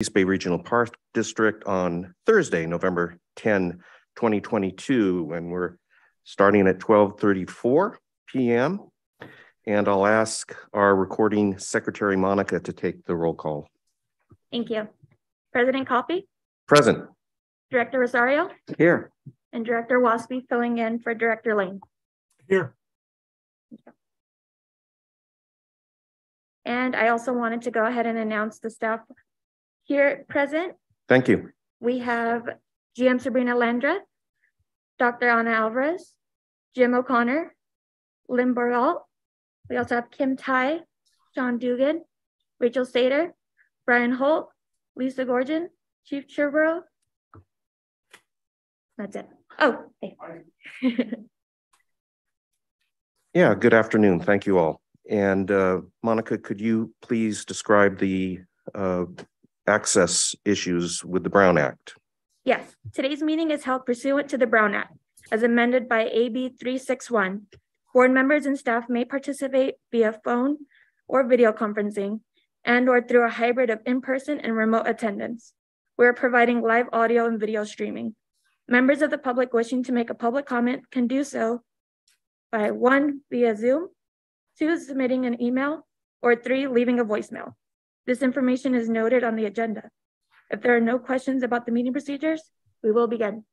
East Bay Regional Park District on Thursday, November 10, 2022, and we're starting at 12:34 p.m. And I'll ask our recording secretary, Monica, to take the roll call. Thank you. President Coffey, Present. Director Rosario, Here. and Director Waespi filling in for Director Lane. Here. And I also wanted to go ahead and announce the staff here present. Thank you. We have GM Sabrina Landreth, Dr. Ana Alvarez, Jim O'Connor, Lynn Boralt. We also have Kim Tai, Sean Dugan, Rachel Sater, Brian Holt, Lisa Goorjian, Chief Cherborough. That's it. Oh, hey. Yeah, good afternoon. Thank you all. And uh, Monica, could you please describe the uh, access issues with the Brown Act? Yes, today's meeting is held pursuant to the Brown Act as amended by AB 361. Board members and staff may participate via phone or video conferencing and or through a hybrid of in-person and remote attendance. We are providing live audio and video streaming. Members of the public wishing to make a public comment can do so by one, via Zoom, two, submitting an email, or three, leaving a voicemail. This information is noted on the agenda. If there are no questions about the meeting procedures, we will begin.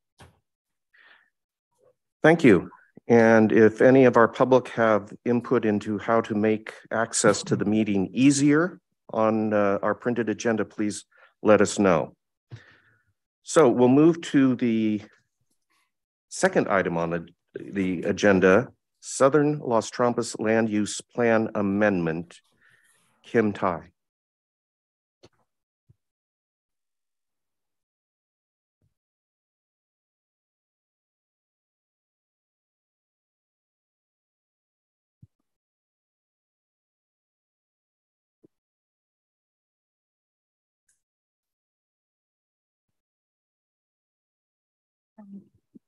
Thank you. And if any of our public have input into how to make access to the meeting easier on uh, our printed agenda, please let us know. So we'll move to the second item on the, the agenda, Southern Las Trampas Land Use Plan Amendment. Kim Tai.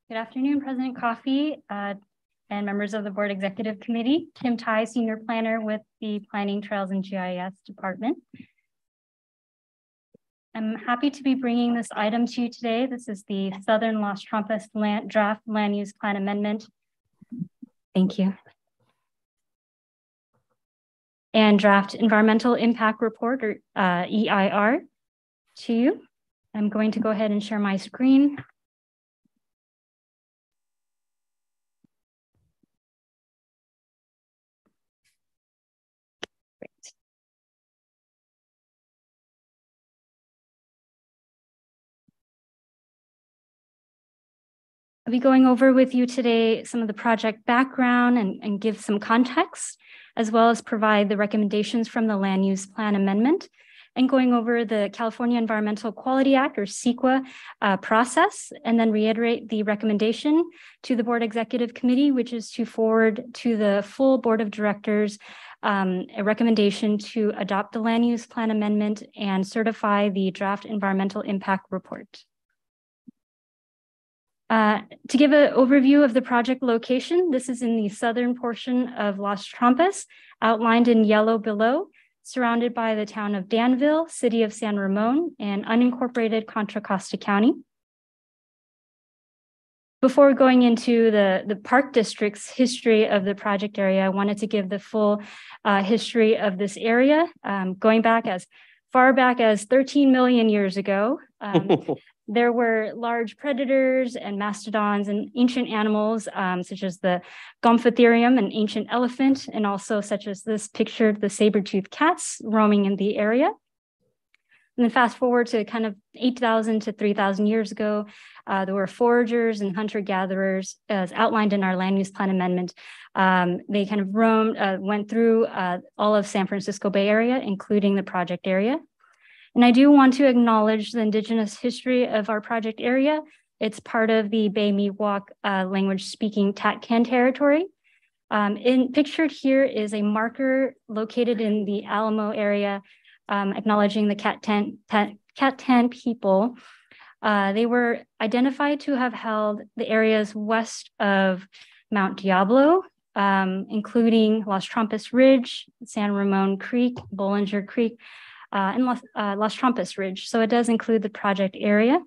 Good afternoon, President Coffey uh, and members of the Board Executive Committee. Kim Tai, Senior Planner with the Planning Trails and GIS Department. I'm happy to be bringing this item to you today. This is the Southern Las Trampas land, Draft Land Use Plan Amendment. Thank you. And Draft Environmental Impact Report, or uh, EIR, to you. I'm going to go ahead and share my screen. I'll be going over with you today some of the project background and, and give some context, as well as provide the recommendations from the Land Use Plan Amendment and going over the California Environmental Quality Act or CEQA uh, process, and then reiterate the recommendation to the Board Executive Committee, which is to forward to the full Board of Directors um, a recommendation to adopt the Land Use Plan Amendment and certify the draft environmental impact report. Uh, to give an overview of the project location, this is in the southern portion of Las Trampas, outlined in yellow below, surrounded by the town of Danville, city of San Ramon, and unincorporated Contra Costa County. Before going into the, the Park District's history of the project area, I wanted to give the full uh, history of this area, um, going back as far back as 13 million years ago. Um, there were large predators and mastodons and ancient animals, um, such as the Gomphotherium, an ancient elephant, and also such as this pictured the saber-toothed cats roaming in the area. And then fast forward to kind of 8,000 to 3,000 years ago, uh, there were foragers and hunter-gatherers as outlined in our land use plan amendment. Um, they kind of roamed, uh, went through uh, all of San Francisco Bay Area, including the project area. And I do want to acknowledge the Indigenous history of our project area. It's part of the Bay Miwok uh, language speaking Tatcan territory. Um, in pictured here is a marker located in the Alamo area, um, acknowledging the Tatcan, Tatcan people. Uh, they were identified to have held the areas west of Mount Diablo, um, including Las Trampas Ridge, San Ramon Creek, Bollinger Creek, uh, and Las, uh, Las Trampas Ridge. So it does include the project area.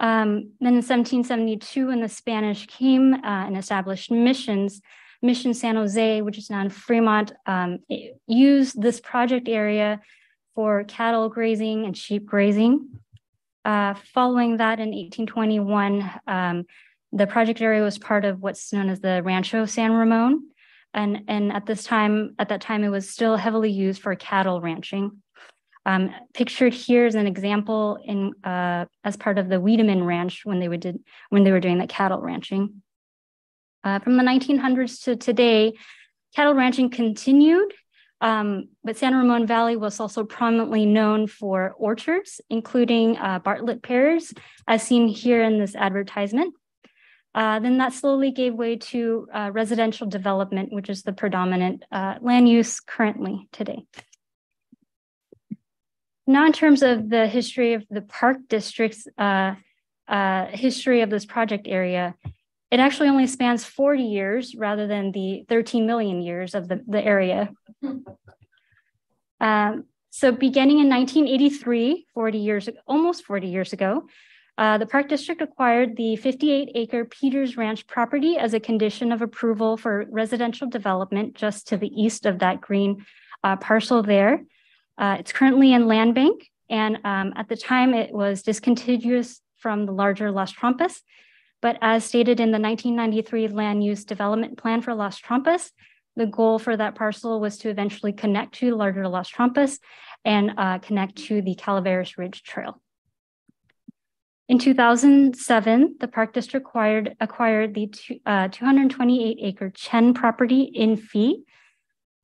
Um, then in 1772, when the Spanish came uh, and established missions, Mission San Jose, which is now in Fremont, um, used this project area for cattle grazing and sheep grazing. Uh, following that in 1821, um, the project area was part of what's known as the Rancho San Ramon. And, and at this time, at that time, it was still heavily used for cattle ranching. Um, pictured here is an example in uh, as part of the Wiedemann Ranch when they would did when they were doing the cattle ranching. Uh, from the 1900s to today, cattle ranching continued, um, but San Ramon Valley was also prominently known for orchards, including uh, Bartlett pears, as seen here in this advertisement. Uh, then that slowly gave way to uh, residential development, which is the predominant uh, land use currently today. Now, in terms of the history of the park district's uh, uh, history of this project area, it actually only spans 40 years rather than the 13 million years of the, the area. Um, so beginning in 1983, 40 years, almost 40 years ago, uh, the Park District acquired the 58 acre Peters Ranch property as a condition of approval for residential development just to the east of that green uh, parcel there. Uh, it's currently in land bank, and um, at the time it was discontinuous from the larger Las Trampas. But as stated in the 1993 Land Use Development Plan for Las Trampas, the goal for that parcel was to eventually connect to the larger Las Trampas and uh, connect to the Calaveras Ridge Trail. In 2007, the Park District acquired, acquired the uh, 228 acre Chen property in fee.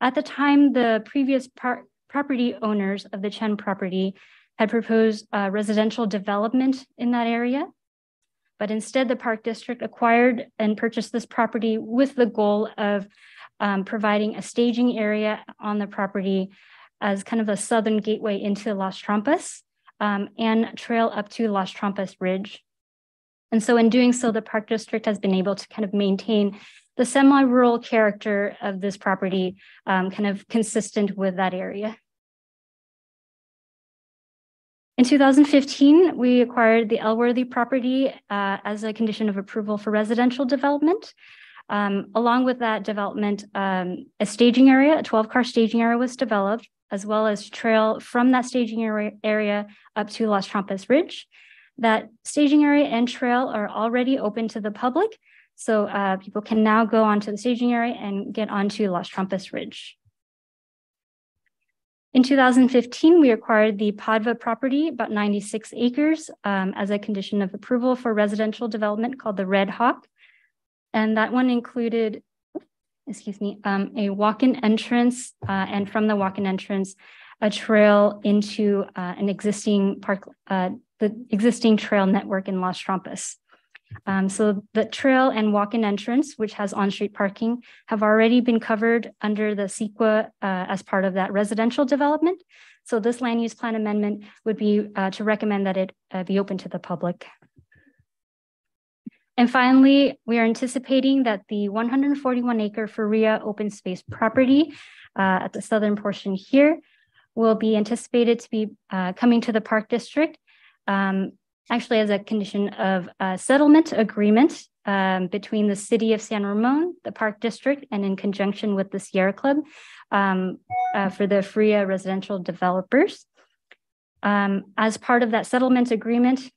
At the time, the previous par property owners of the Chen property had proposed uh, residential development in that area. But instead, the Park District acquired and purchased this property with the goal of um, providing a staging area on the property as kind of a southern gateway into Las Trampas um, and trail up to Las Trampas Ridge. And so in doing so, the Park District has been able to kind of maintain the semi-rural character of this property um, kind of consistent with that area. In 2015, we acquired the Elworthy property uh, as a condition of approval for residential development. Um, along with that development, um, a staging area, a 12 car staging area was developed, as well as trail from that staging area, up to Las Trampas Ridge. That staging area and trail are already open to the public, so uh, people can now go onto the staging area and get onto Las Trampas Ridge. In 2015, we acquired the Padva property, about 96 acres, um, as a condition of approval for residential development called the Red Hawk. And that one included, excuse me, um, a walk-in entrance, uh, and from the walk-in entrance, a trail into uh, an existing park, uh, the existing trail network in Las Trampas. Um, so the trail and walk-in entrance, which has on-street parking, have already been covered under the CEQA uh, as part of that residential development. So this land use plan amendment would be uh, to recommend that it uh, be open to the public. And finally, we are anticipating that the 141 acre Faria open space property uh, at the southern portion here will be anticipated to be uh, coming to the park district um, actually as a condition of a settlement agreement um, between the city of San Ramon, the Park District, and in conjunction with the Sierra Club um, uh, for the Faria residential developers. Um, as part of that settlement agreement,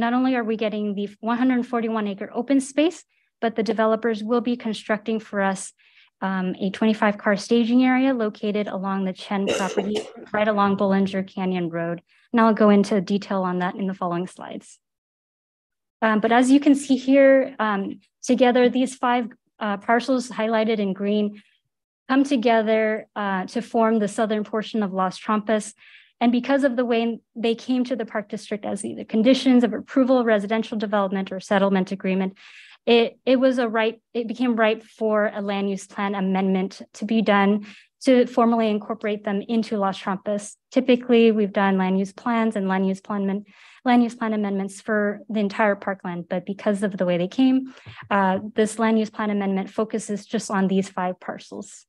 not only are we getting the 141 acre open space, but the developers will be constructing for us um, a 25 car staging area located along the Chen property, right along Bollinger Canyon Road. And I'll go into detail on that in the following slides. Um, but as you can see here, um, together, these five uh, parcels highlighted in green come together uh, to form the southern portion of Las Trampas. And because of the way they came to the Park District as either conditions of approval, residential development, or settlement agreement, it, it was a right, it became ripe for a land use plan amendment to be done to formally incorporate them into Las Trampas. Typically, we've done land use plans and land use plan, land use plan amendments for the entire parkland, but because of the way they came, uh, this land use plan amendment focuses just on these five parcels.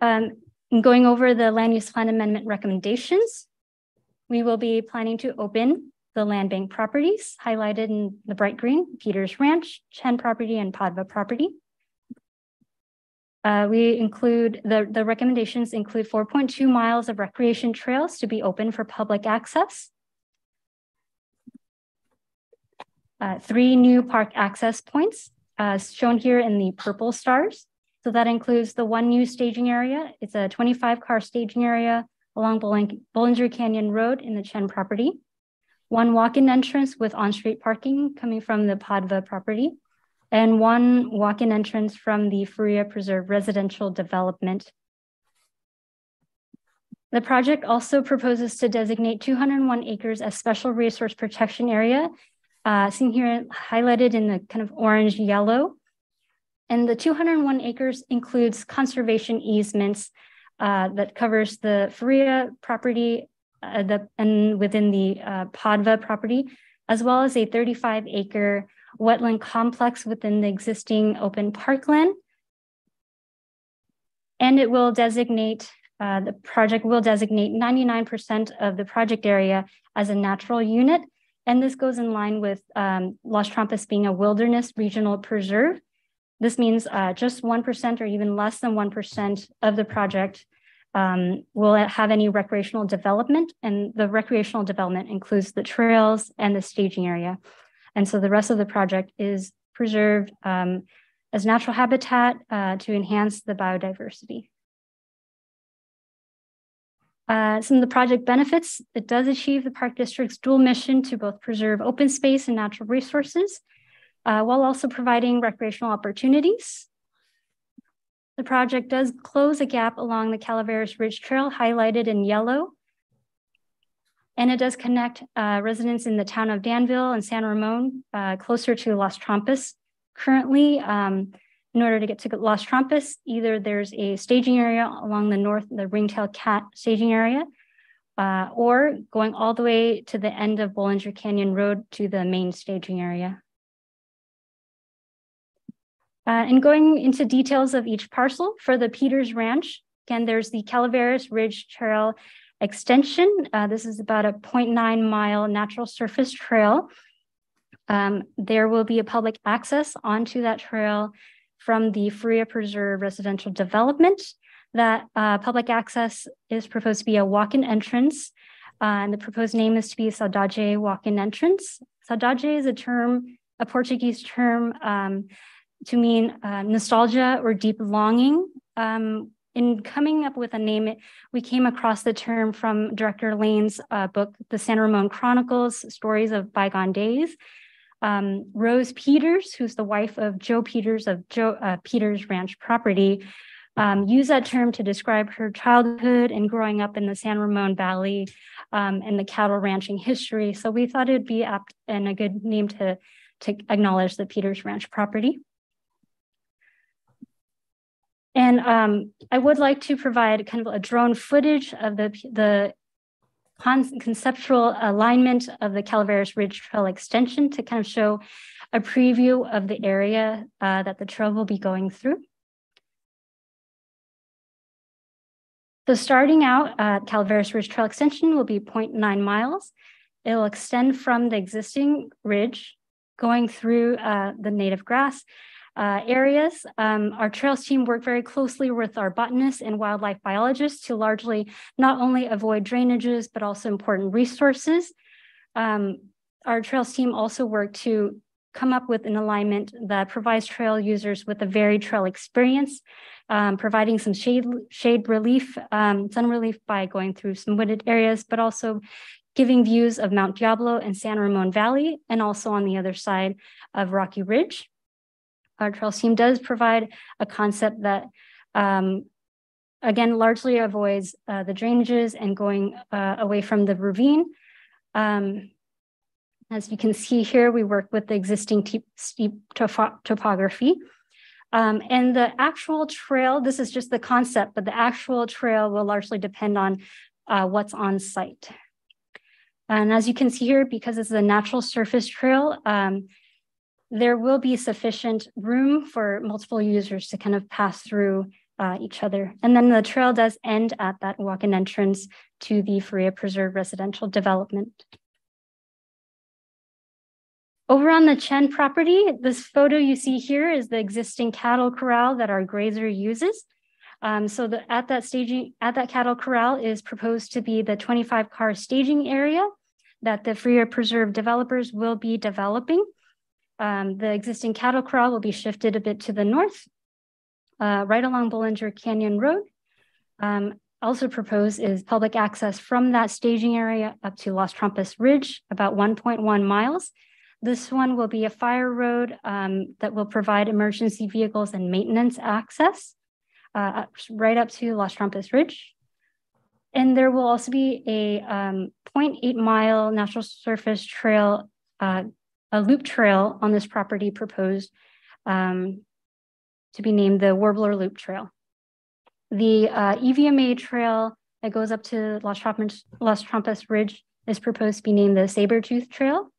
Um, going over the land use plan amendment recommendations, we will be planning to open the land bank properties highlighted in the bright green, Peters Ranch, Chen property, and Padva property. Uh, we include the, the recommendations include 4.2 miles of recreation trails to be open for public access. Uh, three new park access points uh, shown here in the purple stars. So that includes the one new staging area. It's a 25 car staging area along Bollinger Canyon Road in the Chen property. One walk-in entrance with on-street parking coming from the Padva property and one walk-in entrance from the Faria Preserve residential development. The project also proposes to designate 201 acres as special resource protection area, uh, seen here highlighted in the kind of orange yellow. And the 201 acres includes conservation easements uh, that covers the Faria property uh, the, and within the uh, Padva property, as well as a 35 acre wetland complex within the existing open parkland. And it will designate, uh, the project will designate 99% of the project area as a natural unit. And this goes in line with um, Las Trampas being a wilderness regional preserve. This means uh, just 1% or even less than 1% of the project um, will have any recreational development. And the recreational development includes the trails and the staging area. And so the rest of the project is preserved um, as natural habitat uh, to enhance the biodiversity. Uh, some of the project benefits, it does achieve the Park District's dual mission to both preserve open space and natural resources, uh, while also providing recreational opportunities. The project does close a gap along the Calaveras Ridge Trail highlighted in yellow and it does connect uh, residents in the town of Danville and San Ramon uh, closer to Las Trampas. Currently, um, in order to get to Las Trampas, either there's a staging area along the north, the Ringtail Cat staging area, uh, or going all the way to the end of Bollinger Canyon Road to the main staging area. Uh, and going into details of each parcel for the Peters Ranch, again, there's the Calaveras Ridge Trail extension. Uh, this is about a 0.9 mile natural surface trail. Um, there will be a public access onto that trail from the Faria Preserve residential development. That uh, public access is proposed to be a walk-in entrance, uh, and the proposed name is to be Saudade walk-in entrance. Saudade is a term, a Portuguese term um, to mean uh, nostalgia or deep longing, um, in coming up with a name, we came across the term from Director Lane's uh, book, The San Ramon Chronicles, Stories of Bygone Days. Um, Rose Peters, who's the wife of Joe Peters of Joe uh, Peters Ranch property, um, used that term to describe her childhood and growing up in the San Ramon Valley um, and the cattle ranching history. So we thought it'd be apt and a good name to, to acknowledge the Peters Ranch property. And um, I would like to provide kind of a drone footage of the, the con conceptual alignment of the Calaveras Ridge Trail extension to kind of show a preview of the area uh, that the trail will be going through. So starting out, uh, Calaveras Ridge Trail extension will be 0.9 miles. It will extend from the existing ridge going through uh, the native grass uh, areas. Um, our trails team worked very closely with our botanists and wildlife biologists to largely not only avoid drainages, but also important resources. Um, our trails team also worked to come up with an alignment that provides trail users with a varied trail experience, um, providing some shade, shade relief, um, sun relief by going through some wooded areas, but also giving views of Mount Diablo and San Ramon Valley, and also on the other side of Rocky Ridge. Our trail team does provide a concept that, um, again, largely avoids uh, the drainages and going uh, away from the ravine. Um, as you can see here, we work with the existing steep topography. Um, and the actual trail, this is just the concept, but the actual trail will largely depend on uh, what's on site. And as you can see here, because is a natural surface trail, um, there will be sufficient room for multiple users to kind of pass through uh, each other. And then the trail does end at that walk-in entrance to the Faria Preserve residential development. Over on the Chen property, this photo you see here is the existing cattle corral that our grazer uses. Um, so the, at that staging, at that cattle corral is proposed to be the 25 car staging area that the Faria Preserve developers will be developing. Um, the existing cattle corral will be shifted a bit to the north, uh, right along Bollinger Canyon Road. Um, also proposed is public access from that staging area up to Las Trampas Ridge, about 1.1 miles. This one will be a fire road um, that will provide emergency vehicles and maintenance access uh, right up to Las Trampas Ridge. And there will also be a um, 0.8 mile natural surface trail, uh, a loop trail on this property proposed um, to be named the Warbler Loop Trail. The uh, EVMA trail that goes up to Las Trampas, Las Trampas Ridge is proposed to be named the Sabertooth Trail.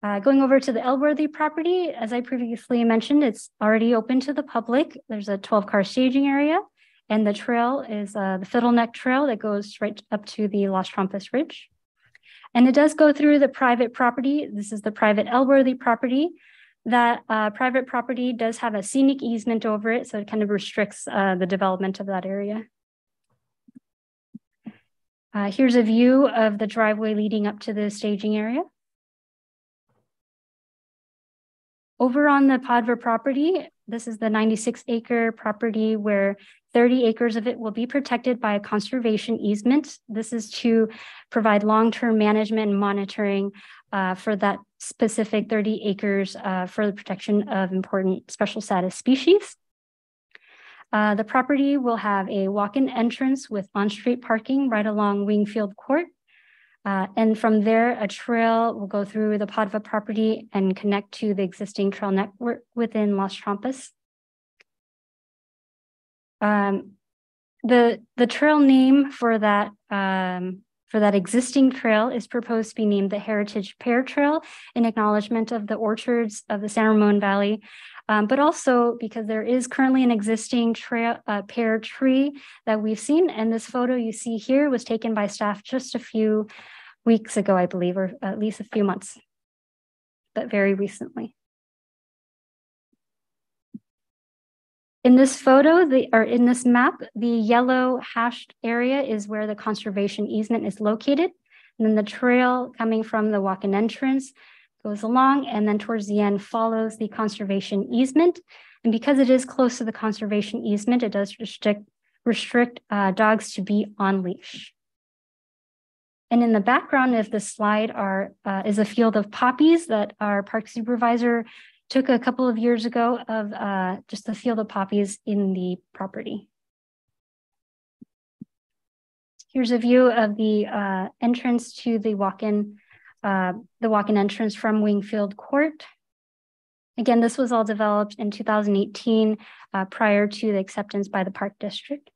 Uh, going over to the Elworthy property, as I previously mentioned, it's already open to the public. There's a 12 car staging area and the trail is uh, the Fiddleneck Trail that goes right up to the Las Trampas Ridge. And it does go through the private property. This is the private Elworthy property. That uh, private property does have a scenic easement over it, so it kind of restricts uh, the development of that area. Uh, here's a view of the driveway leading up to the staging area. Over on the Padva property, this is the 96 acre property where 30 acres of it will be protected by a conservation easement. This is to provide long-term management and monitoring uh, for that specific 30 acres uh, for the protection of important special status species. Uh, the property will have a walk-in entrance with on-street parking right along Wingfield Court. Uh, and from there, a trail will go through the Padva property and connect to the existing trail network within Las Trampas. Um, the the trail name for that um, for that existing trail is proposed to be named the Heritage Pear Trail in acknowledgement of the orchards of the San Ramon Valley, um, but also because there is currently an existing trail uh, pear tree that we've seen. And this photo you see here was taken by staff just a few weeks ago, I believe, or at least a few months, but very recently. In this photo, the, or in this map, the yellow hashed area is where the conservation easement is located. And then the trail coming from the walk-in entrance goes along and then towards the end follows the conservation easement. And because it is close to the conservation easement, it does restrict, restrict uh, dogs to be on leash. And in the background of the slide are uh, is a field of poppies that our park supervisor took a couple of years ago of uh, just the field of poppies in the property. Here's a view of the uh, entrance to the walk-in, uh, the walk-in entrance from Wingfield Court. Again, this was all developed in 2018 uh, prior to the acceptance by the Park District.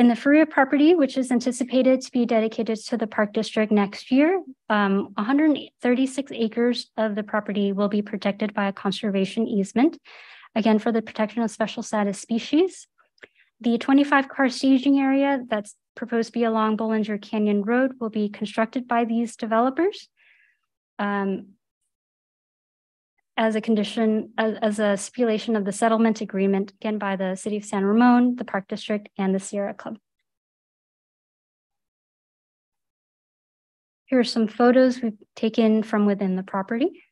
In the Faria property, which is anticipated to be dedicated to the Park District next year, um, 136 acres of the property will be protected by a conservation easement, again, for the protection of special status species. The 25 car staging area that's proposed to be along Bollinger Canyon Road will be constructed by these developers. Um, as a condition, as, as a stipulation of the settlement agreement, again by the City of San Ramon, the Park District, and the Sierra Club. Here are some photos we've taken from within the property.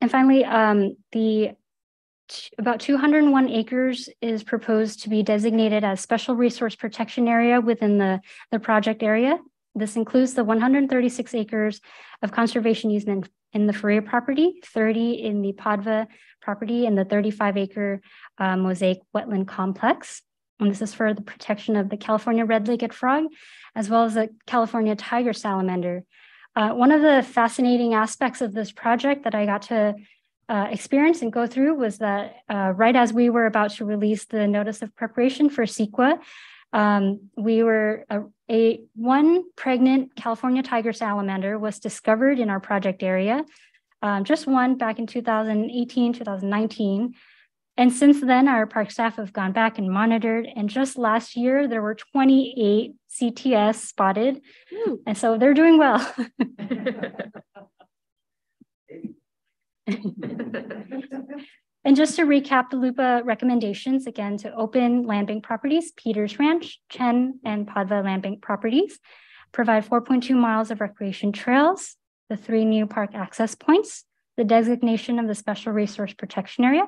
And finally, um, the about 201 acres is proposed to be designated as special resource protection area within the, the project area. This includes the 136 acres of conservation easement in the Faria property, 30 in the Padva property, and the 35 acre uh, mosaic wetland complex. And this is for the protection of the California red-legged frog, as well as the California tiger salamander. Uh, one of the fascinating aspects of this project that I got to uh, experience and go through was that uh, right as we were about to release the notice of preparation for CEQA, um, we were uh, A one pregnant California tiger salamander was discovered in our project area, um, just one back in 2018, 2019. And since then, our park staff have gone back and monitored. And just last year, there were 28 CTS spotted. Ooh. And so they're doing well. and just to recap the LUPA recommendations, again, to open land bank properties, Peters Ranch, Chen, and Padva land bank properties, provide 4.2 miles of recreation trails, the three new park access points, the designation of the special resource protection area,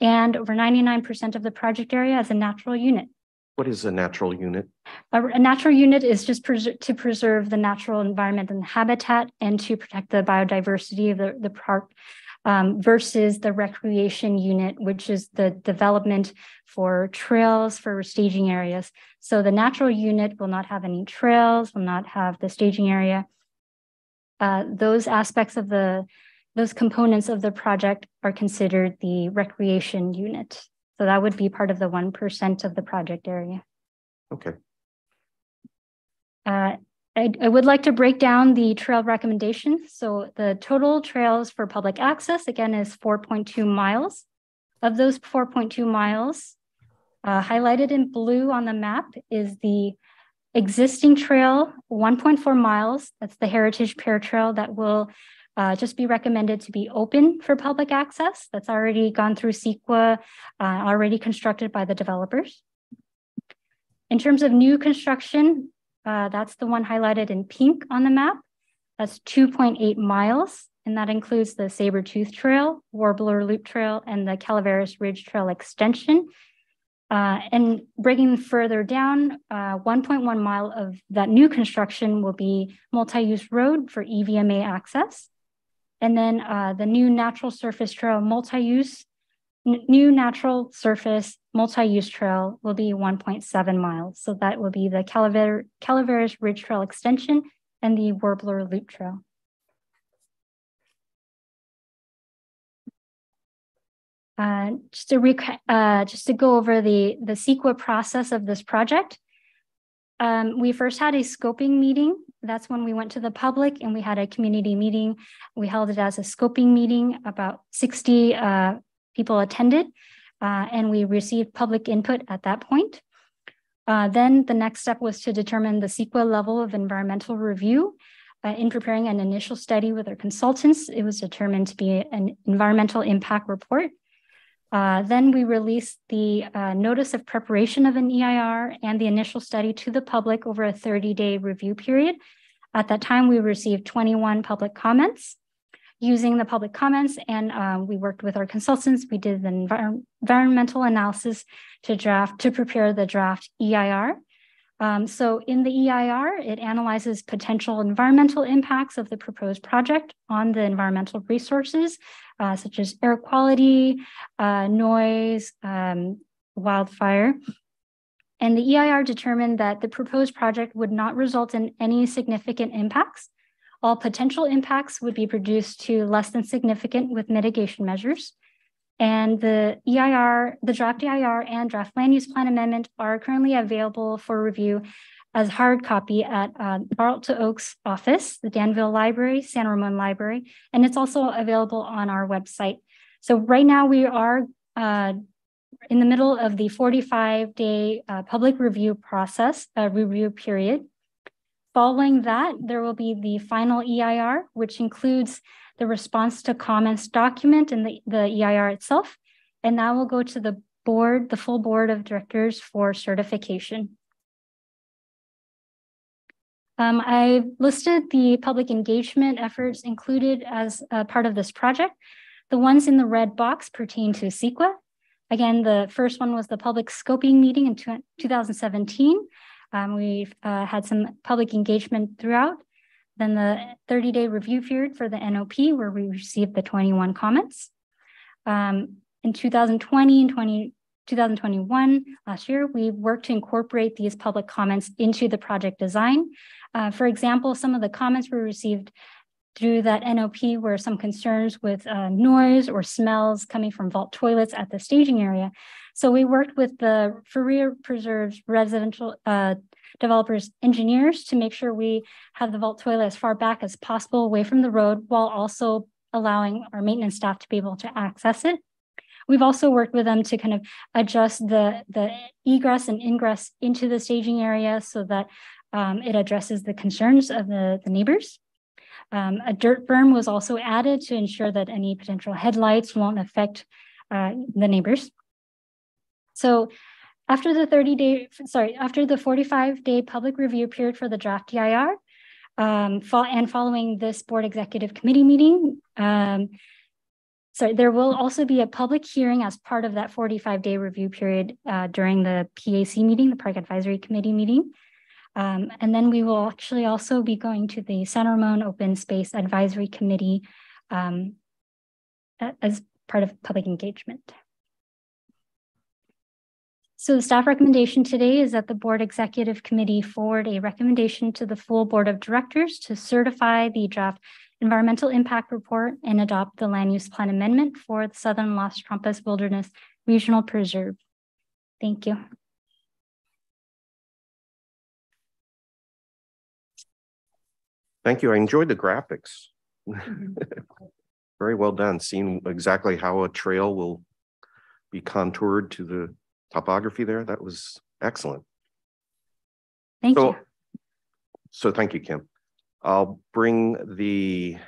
and over 99% of the project area as a natural unit. What is a natural unit? A, a natural unit is just pres to preserve the natural environment and habitat and to protect the biodiversity of the, the park um, versus the recreation unit, which is the development for trails for staging areas. So the natural unit will not have any trails, will not have the staging area. Uh, those aspects of the those components of the project are considered the recreation unit. So that would be part of the 1% of the project area. Okay. Uh, I, I, would like to break down the trail recommendations. So the total trails for public access, again, is 4.2 miles. Of those 4.2 miles, uh, highlighted in blue on the map is the existing trail, 1.4 miles. That's the Heritage Pear Trail that will uh, just be recommended to be open for public access. That's already gone through CEQA, uh, already constructed by the developers. In terms of new construction, uh, that's the one highlighted in pink on the map. That's 2.8 miles, and that includes the Saber-Tooth Trail, Warbler Loop Trail, and the Calaveras Ridge Trail extension. Uh, and bringing further down, 1.1 uh, mile of that new construction will be multi-use road for EVMA access. And then uh, the new natural surface trail multi-use, new natural surface multi-use trail will be 1.7 miles. So that will be the Calaver Calaveras Ridge Trail extension and the Warbler Loop Trail. Uh, just to uh, just to go over the the CEQA process of this project, um, we first had a scoping meeting that's when we went to the public and we had a community meeting. We held it as a scoping meeting. About 60 uh, people attended, uh, and we received public input at that point. Uh, then the next step was to determine the CEQA level of environmental review. Uh, in preparing an initial study with our consultants, it was determined to be an environmental impact report. Uh, then we released the uh, notice of preparation of an EIR and the initial study to the public over a 30 day review period. At that time, we received 21 public comments. Using the public comments, and uh, we worked with our consultants, we did the envir environmental analysis to draft to prepare the draft EIR. Um, so in the EIR, it analyzes potential environmental impacts of the proposed project on the environmental resources, uh, such as air quality, uh, noise, um, wildfire. And the EIR determined that the proposed project would not result in any significant impacts. All potential impacts would be reduced to less than significant with mitigation measures. And the EIR, the draft EIR and draft land use plan amendment are currently available for review as hard copy at uh, Peralta Oaks office, the Danville Library, San Ramon Library, and it's also available on our website. So right now we are uh, in the middle of the 45 day uh, public review process, uh, review period. Following that, there will be the final EIR, which includes the response to comments document and the, the EIR itself. And that will go to the board, the full board of directors for certification. Um, I listed the public engagement efforts included as a part of this project. The ones in the red box pertain to CEQA. Again, the first one was the public scoping meeting in 2017. Um, we've uh, had some public engagement throughout. Then the 30 day review period for the NOP, where we received the 21 comments. Um, in 2020 and 20, 2021, last year, we worked to incorporate these public comments into the project design. Uh, for example, some of the comments we received through that NOP were some concerns with uh, noise or smells coming from vault toilets at the staging area. So we worked with the Faria Preserves residential uh, developers engineers to make sure we have the vault toilet as far back as possible away from the road while also allowing our maintenance staff to be able to access it. We've also worked with them to kind of adjust the, the egress and ingress into the staging area so that um, it addresses the concerns of the, the neighbors. Um, a dirt berm was also added to ensure that any potential headlights won't affect uh, the neighbors. So after the 30 day, sorry, after the 45 day public review period for the draft DIR, um, and following this board executive committee meeting, um, sorry, there will also be a public hearing as part of that 45 day review period uh, during the PAC meeting, the Park Advisory Committee meeting. Um, and then we will actually also be going to the San Ramon Open Space Advisory Committee um, as part of public engagement. So the staff recommendation today is that the board executive committee forward a recommendation to the full board of directors to certify the draft environmental impact report and adopt the land use plan amendment for the Southern Las Trampas Wilderness Regional Preserve. Thank you. Thank you. I enjoyed the graphics. Mm-hmm. Very well done, seeing exactly how a trail will be contoured to the topography there. That was excellent. Thank so, you. So thank you, Kim. I'll bring the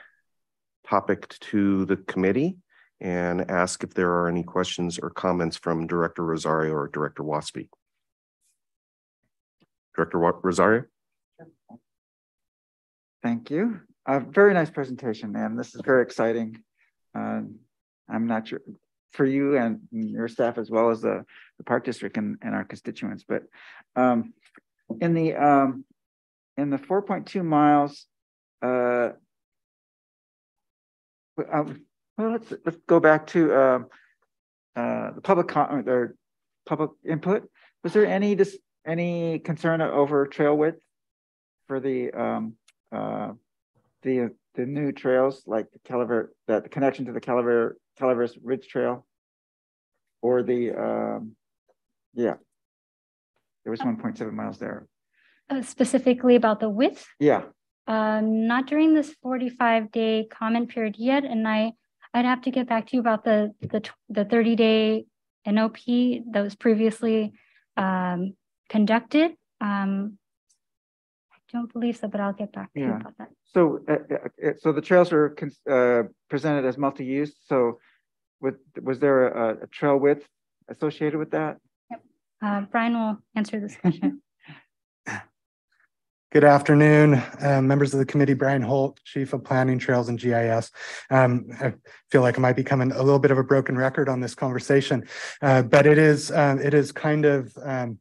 topic to the committee and ask if there are any questions or comments from Director Rosario or Director Waespi. Director Rosario? Thank you. A very nice presentation, and this is very exciting. Uh, I'm not sure for you and your staff as well as the, the park district and, and our constituents. But um, in the um, in the 4.2 miles, uh, um, well, let's let's go back to uh, uh, the public comment or public input. Was there any this any concern over trail width for the um, uh, the the new trails like the Calaver that the connection to the Calaver Calaveras Ridge Trail or the um, yeah there was 1.7 miles there uh, specifically about the width yeah um, not during this 45 day comment period yet and i i'd have to get back to you about the the, the 30 day nop that was previously um, conducted um, I don't believe so, but I'll get back to yeah. you about that. So, uh, uh, uh, so the trails are uh, presented as multi-use. So, with was there a, a, trail width associated with that? Yep. Uh, Brian will answer this question. Good afternoon, uh, members of the committee. Brian Holt, Chief of Planning, Trails, and GIS. Um, I feel like I might be coming a little bit of a broken record on this conversation, uh, but it is um, it is kind of um,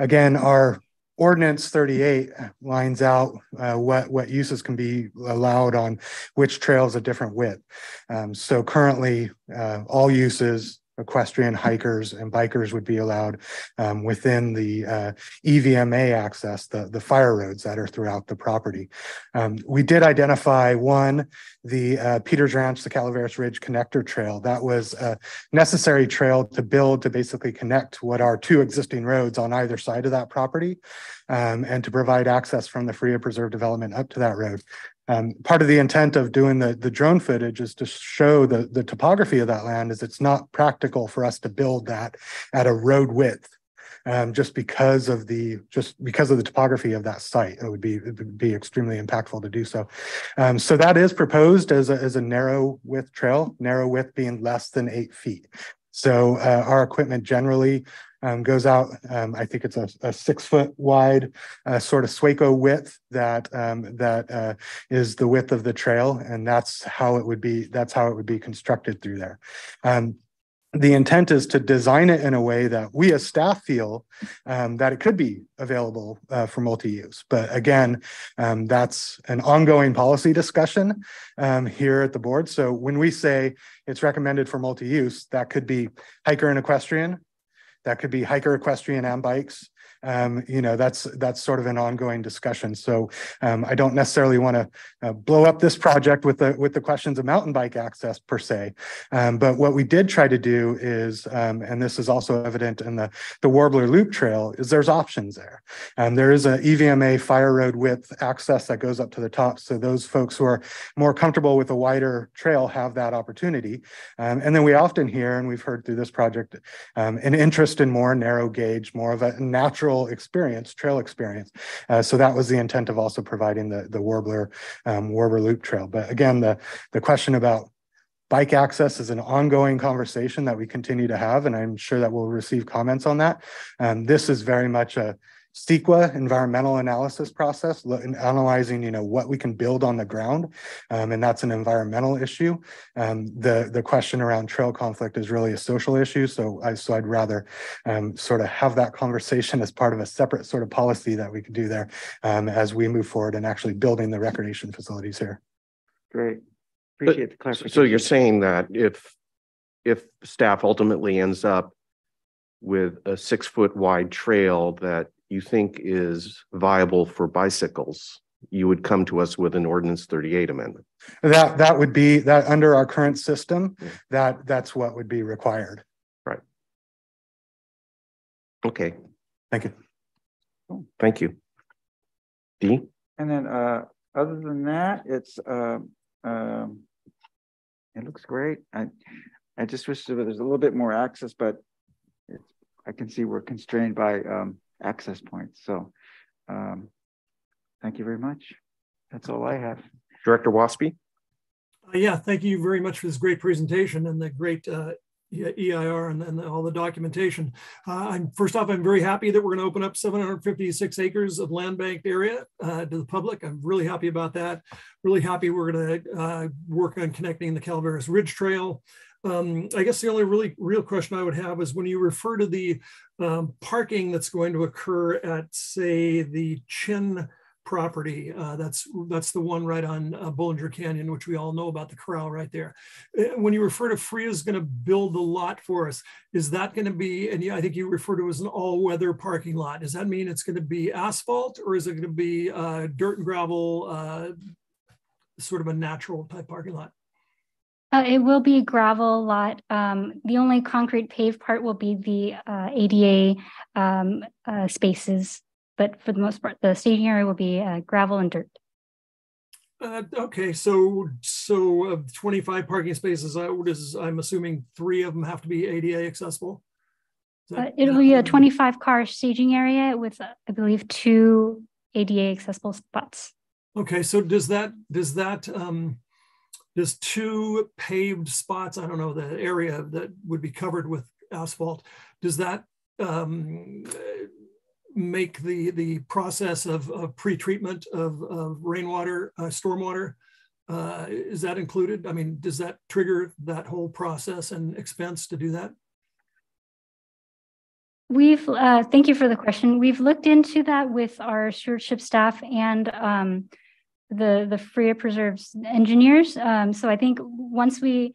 again our Ordinance 38 lines out uh, what, what uses can be allowed on which trails of different width. Um, so currently, uh, all uses equestrian hikers and bikers would be allowed um, within the uh, EVMA access, the, the fire roads that are throughout the property. Um, we did identify one, the uh, Peters Ranch, the Calaveras Ridge Connector Trail. That was a necessary trail to build to basically connect what are two existing roads on either side of that property um, and to provide access from the Faria Preserve development up to that road. Um, part of the intent of doing the, the drone footage is to show the, the topography of that land is it's not practical for us to build that at a road width. Um, just because of the just because of the topography of that site, it would be it would be extremely impactful to do so. Um, so that is proposed as a, as a narrow width trail, narrow width being less than eight feet. So uh, our equipment generally um, goes out. Um, I think it's a, a six foot wide uh, sort of Sweco width that um, that uh, is the width of the trail, and that's how it would be. That's how it would be constructed through there. Um, the intent is to design it in a way that we as staff feel um, that it could be available uh, for multi-use. But again, um, that's an ongoing policy discussion here at the board. So when we say it's recommended for multi-use, that could be hiker and equestrian, that could be hiker, equestrian, and bikes. Um, you know, that's that's sort of an ongoing discussion. So um, I don't necessarily want to uh, blow up this project with the with the questions of mountain bike access per se. Um, but what we did try to do is, um, and this is also evident in the the Warbler Loop Trail, is there's options there. Um, there is a EVMA fire road width access that goes up to the top. So those folks who are more comfortable with a wider trail have that opportunity. Um, and then we often hear, and we've heard through this project, an interest in more narrow gauge, more of a natural experience, trail experience. Uh, so that was the intent of also providing the, the Warbler, um, Warbler Loop Trail. But again, the, the question about bike access is an ongoing conversation that we continue to have, and I'm sure that we'll receive comments on that. Um, this is very much a CEQA environmental analysis process, analyzing, you know, what we can build on the ground, um, and that's an environmental issue. Um, the the question around trail conflict is really a social issue, so I so I'd rather um, sort of have that conversation as part of a separate sort of policy that we could do there um, as we move forward and actually building the recreation facilities here. Great, appreciate the clarification. So you're saying that if if staff ultimately ends up with a six foot wide trail that you think is viable for bicycles, you would come to us with an ordinance 38 amendment. That that would be that under our current system, yeah. that that's what would be required. Right. Okay. Thank you. Thank you. D. And then uh other than that, it's uh, um it looks great. I I just wish there was a little bit more access, but it's I can see we're constrained by um access points. So um, thank you very much. That's all I have. Director Waespi? Uh, yeah, thank you very much for this great presentation and the great uh, EIR and, and, all the documentation. Uh, I'm first off, I'm very happy that we're going to open up 756 acres of land banked area uh, to the public. I'm really happy about that. Really happy we're going to uh, work on connecting the Calaveras Ridge Trail um, I guess the only really real question I would have is when you refer to the um, parking that's going to occur at, say, the Chin property. Uh, that's that's the one right on uh, Bollinger Canyon, which we all know about the corral right there. Uh, when you refer to Faria is going to build the lot for us, is that going to be? And I think you refer to as an all-weather parking lot. Does that mean it's going to be asphalt, or is it going to be uh, dirt and gravel, uh, sort of a natural type parking lot? Uh, it will be gravel lot. Um, the only concrete paved part will be the uh, ADA um, uh, spaces, but for the most part, the staging area will be uh, gravel and dirt. Uh, okay, so so of 25 parking spaces, uh, does, I'm assuming three of them have to be ADA accessible. That, it'll be a 25 car staging area with, I believe, two ADA accessible spots. Okay, so does that does that um, there's two paved spots. I don't know the area that would be covered with asphalt. Does that um, make the the process of, of pre-treatment of, of, rainwater, uh, stormwater, uh, is that included? I mean, does that trigger that whole process and expense to do that? We've, uh, thank you for the question. We've looked into that with our stewardship staff and um, the the Faria preserves engineers. Um, so I think once we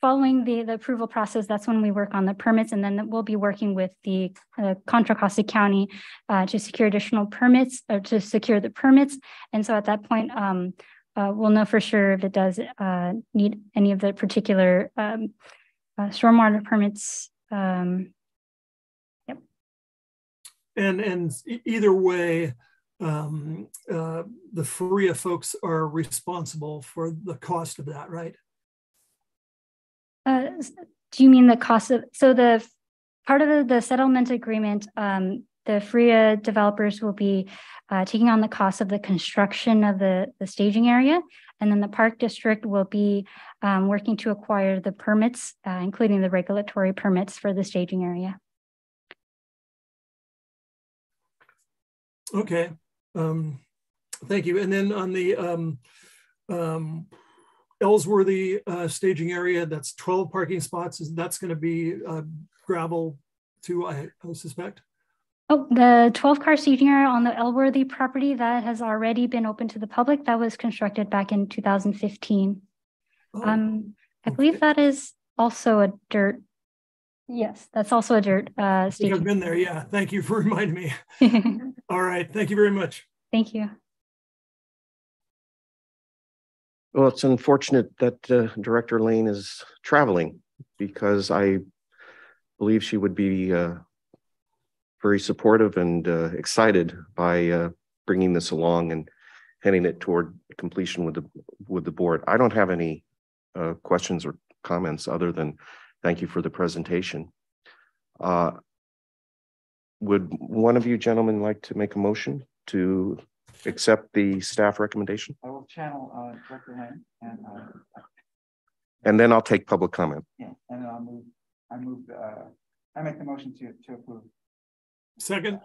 following the, the approval process, that's when we work on the permits, and then we'll be working with the uh, Contra Costa County uh, to secure additional permits or to secure the permits. And so at that point, um, uh, we'll know for sure if it does uh, need any of the particular um, uh, stormwater permits. Um, yep. And and either way, um, uh, the Faria folks are responsible for the cost of that, right? Uh, do you mean the cost of, so the part of the, the settlement agreement, um, the Faria developers will be uh, taking on the cost of the construction of the, the staging area. And then the park district will be um, working to acquire the permits, uh, including the regulatory permits for the staging area. Okay. Um, thank you. And then on the um, um, Elworthy uh, staging area, that's 12 parking spots. That's going to be uh, gravel too, I, I suspect. Oh, the 12 car staging area on the Elworthy property that has already been open to the public. That was constructed back in 2015. Oh, um, I okay. believe that is also a dirt Yes, that's also a dirt uh, I've been there. Yeah. Thank you for reminding me. All right. Thank you very much. You. Well, it's unfortunate that uh, Director Lane is traveling because I believe she would be uh, very supportive and uh, excited by uh, bringing this along and heading it toward completion with the, with the board. I don't have any uh, questions or comments other than thank you for the presentation. Uh, Would one of you gentlemen like to make a motion to accept the staff recommendation? I will channel, uh, Director Lane and, uh, And then I'll take public comment. yeah, and then I'll move, I move, uh, I make the motion to, to approve. Second.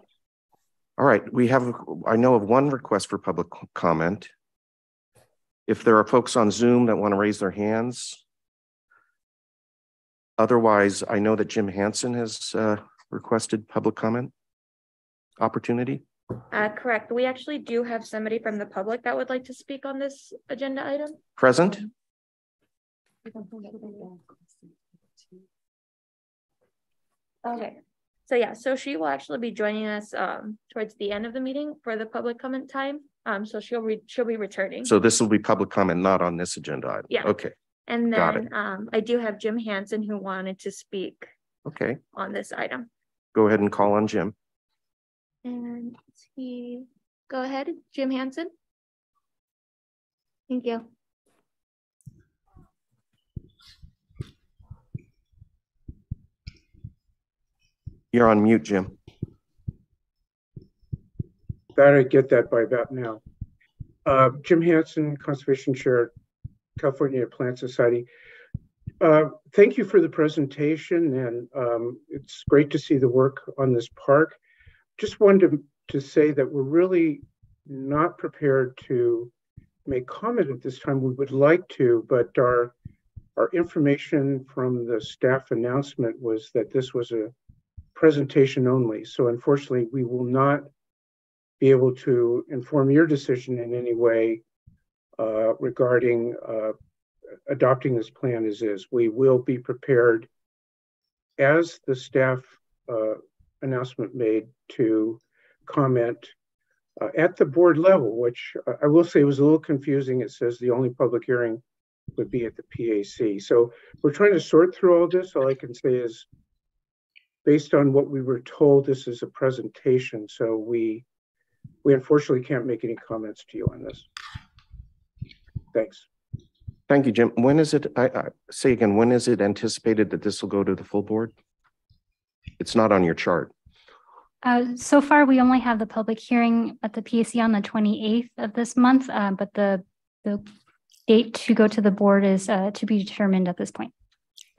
All right, we have, I know of one request for public comment. If there are folks on Zoom that want to raise their hands. Otherwise, I know that Jim Hansen has uh, requested public comment opportunity. Uh, correct. We actually do have somebody from the public that would like to speak on this agenda item. Present? Okay. So yeah, so she will actually be joining us um towards the end of the meeting for the public comment time. Um, so she'll re, she'll be returning. So this will be public comment, not on this agenda item. Yeah. Okay, And then um I do have Jim Hansen who wanted to speak okay. on this item. Go ahead and call on Jim. And he, go ahead, Jim Hansen. Thank you. You're on mute, Jim. Thought I'd get that by about now. Uh, Jim Hansen, Conservation Chair, California Plant Society. Uh, Thank you for the presentation and um, it's great to see the work on this park. Just wanted to, to say that we're really not prepared to make comment at this time. We would like to, but our, our information from the staff announcement was that this was a presentation only. So unfortunately, we will not be able to inform your decision in any way uh, regarding uh, adopting this plan as is. We will be prepared as the staff uh, announcement made to comment uh, at the board level, which uh, I will say was a little confusing. It says the only public hearing would be at the PAC. So we're trying to sort through all this. All I can say is based on what we were told, this is a presentation. So we we unfortunately can't make any comments to you on this. Thanks. Thank you, Jim. When is it, I, I, say again, when is it anticipated that this will go to the full board? It's not on your chart. Uh, so far, we only have the public hearing at the PAC on the twenty-eighth of this month, uh, but the, the date to go to the board is, uh, to be determined at this point.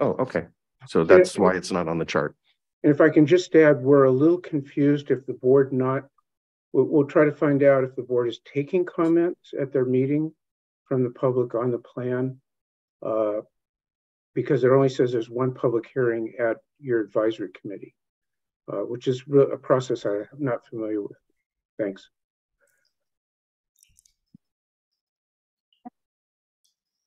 Oh, okay. So that's why it's not on the chart. And if I can just add, we're a little confused if the board not, we'll, we'll try to find out if the board is taking comments at their meeting from the public on the plan. Uh, because it only says there's one public hearing at your advisory committee, uh, which is a process I'm not familiar with. Thanks.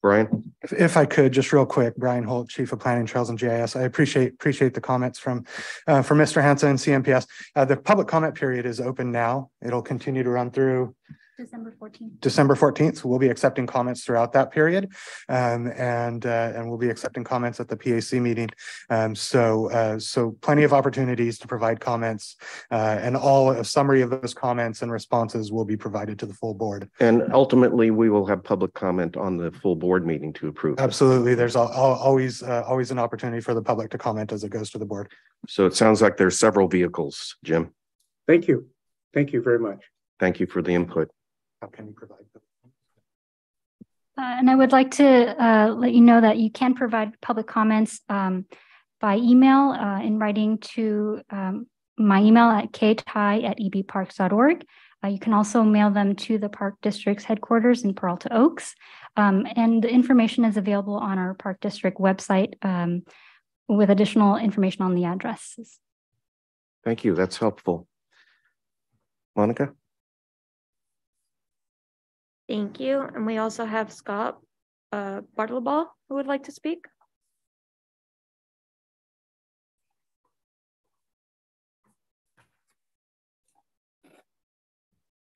Brian? If, if I could, just real quick, Brian Holt, Chief of Planning Trails and GIS. I appreciate, appreciate the comments from, uh, from Mr. Hansen and CNPS. Uh, the public comment period is open now. It'll continue to run through December fourteenth. December fourteenth. We'll be accepting comments throughout that period. Um, and, uh, and we'll be accepting comments at the PAC meeting. Um, so, uh, so plenty of opportunities to provide comments. Uh, and all, a summary of those comments and responses will be provided to the full board. And ultimately, we will have public comment on the full board meeting to approve. Absolutely. There's al- al- always, uh, always an opportunity for the public to comment as it goes to the board. So it sounds like there's several vehicles, Jim. Thank you. Thank you very much. Thank you for the input. How can you provide? them? Uh, and I would like to uh, let you know that you can provide public comments um, by email uh, in writing to um, my email at ktai@ebparks.org. Uh, you can also mail them to the Park District's headquarters in Peralta Oaks. Um, and the information is available on our Park District website um, with additional information on the addresses. Thank you. That's helpful. Monica? Thank you. And we also have Scott uh, Bartlebaugh who would like to speak.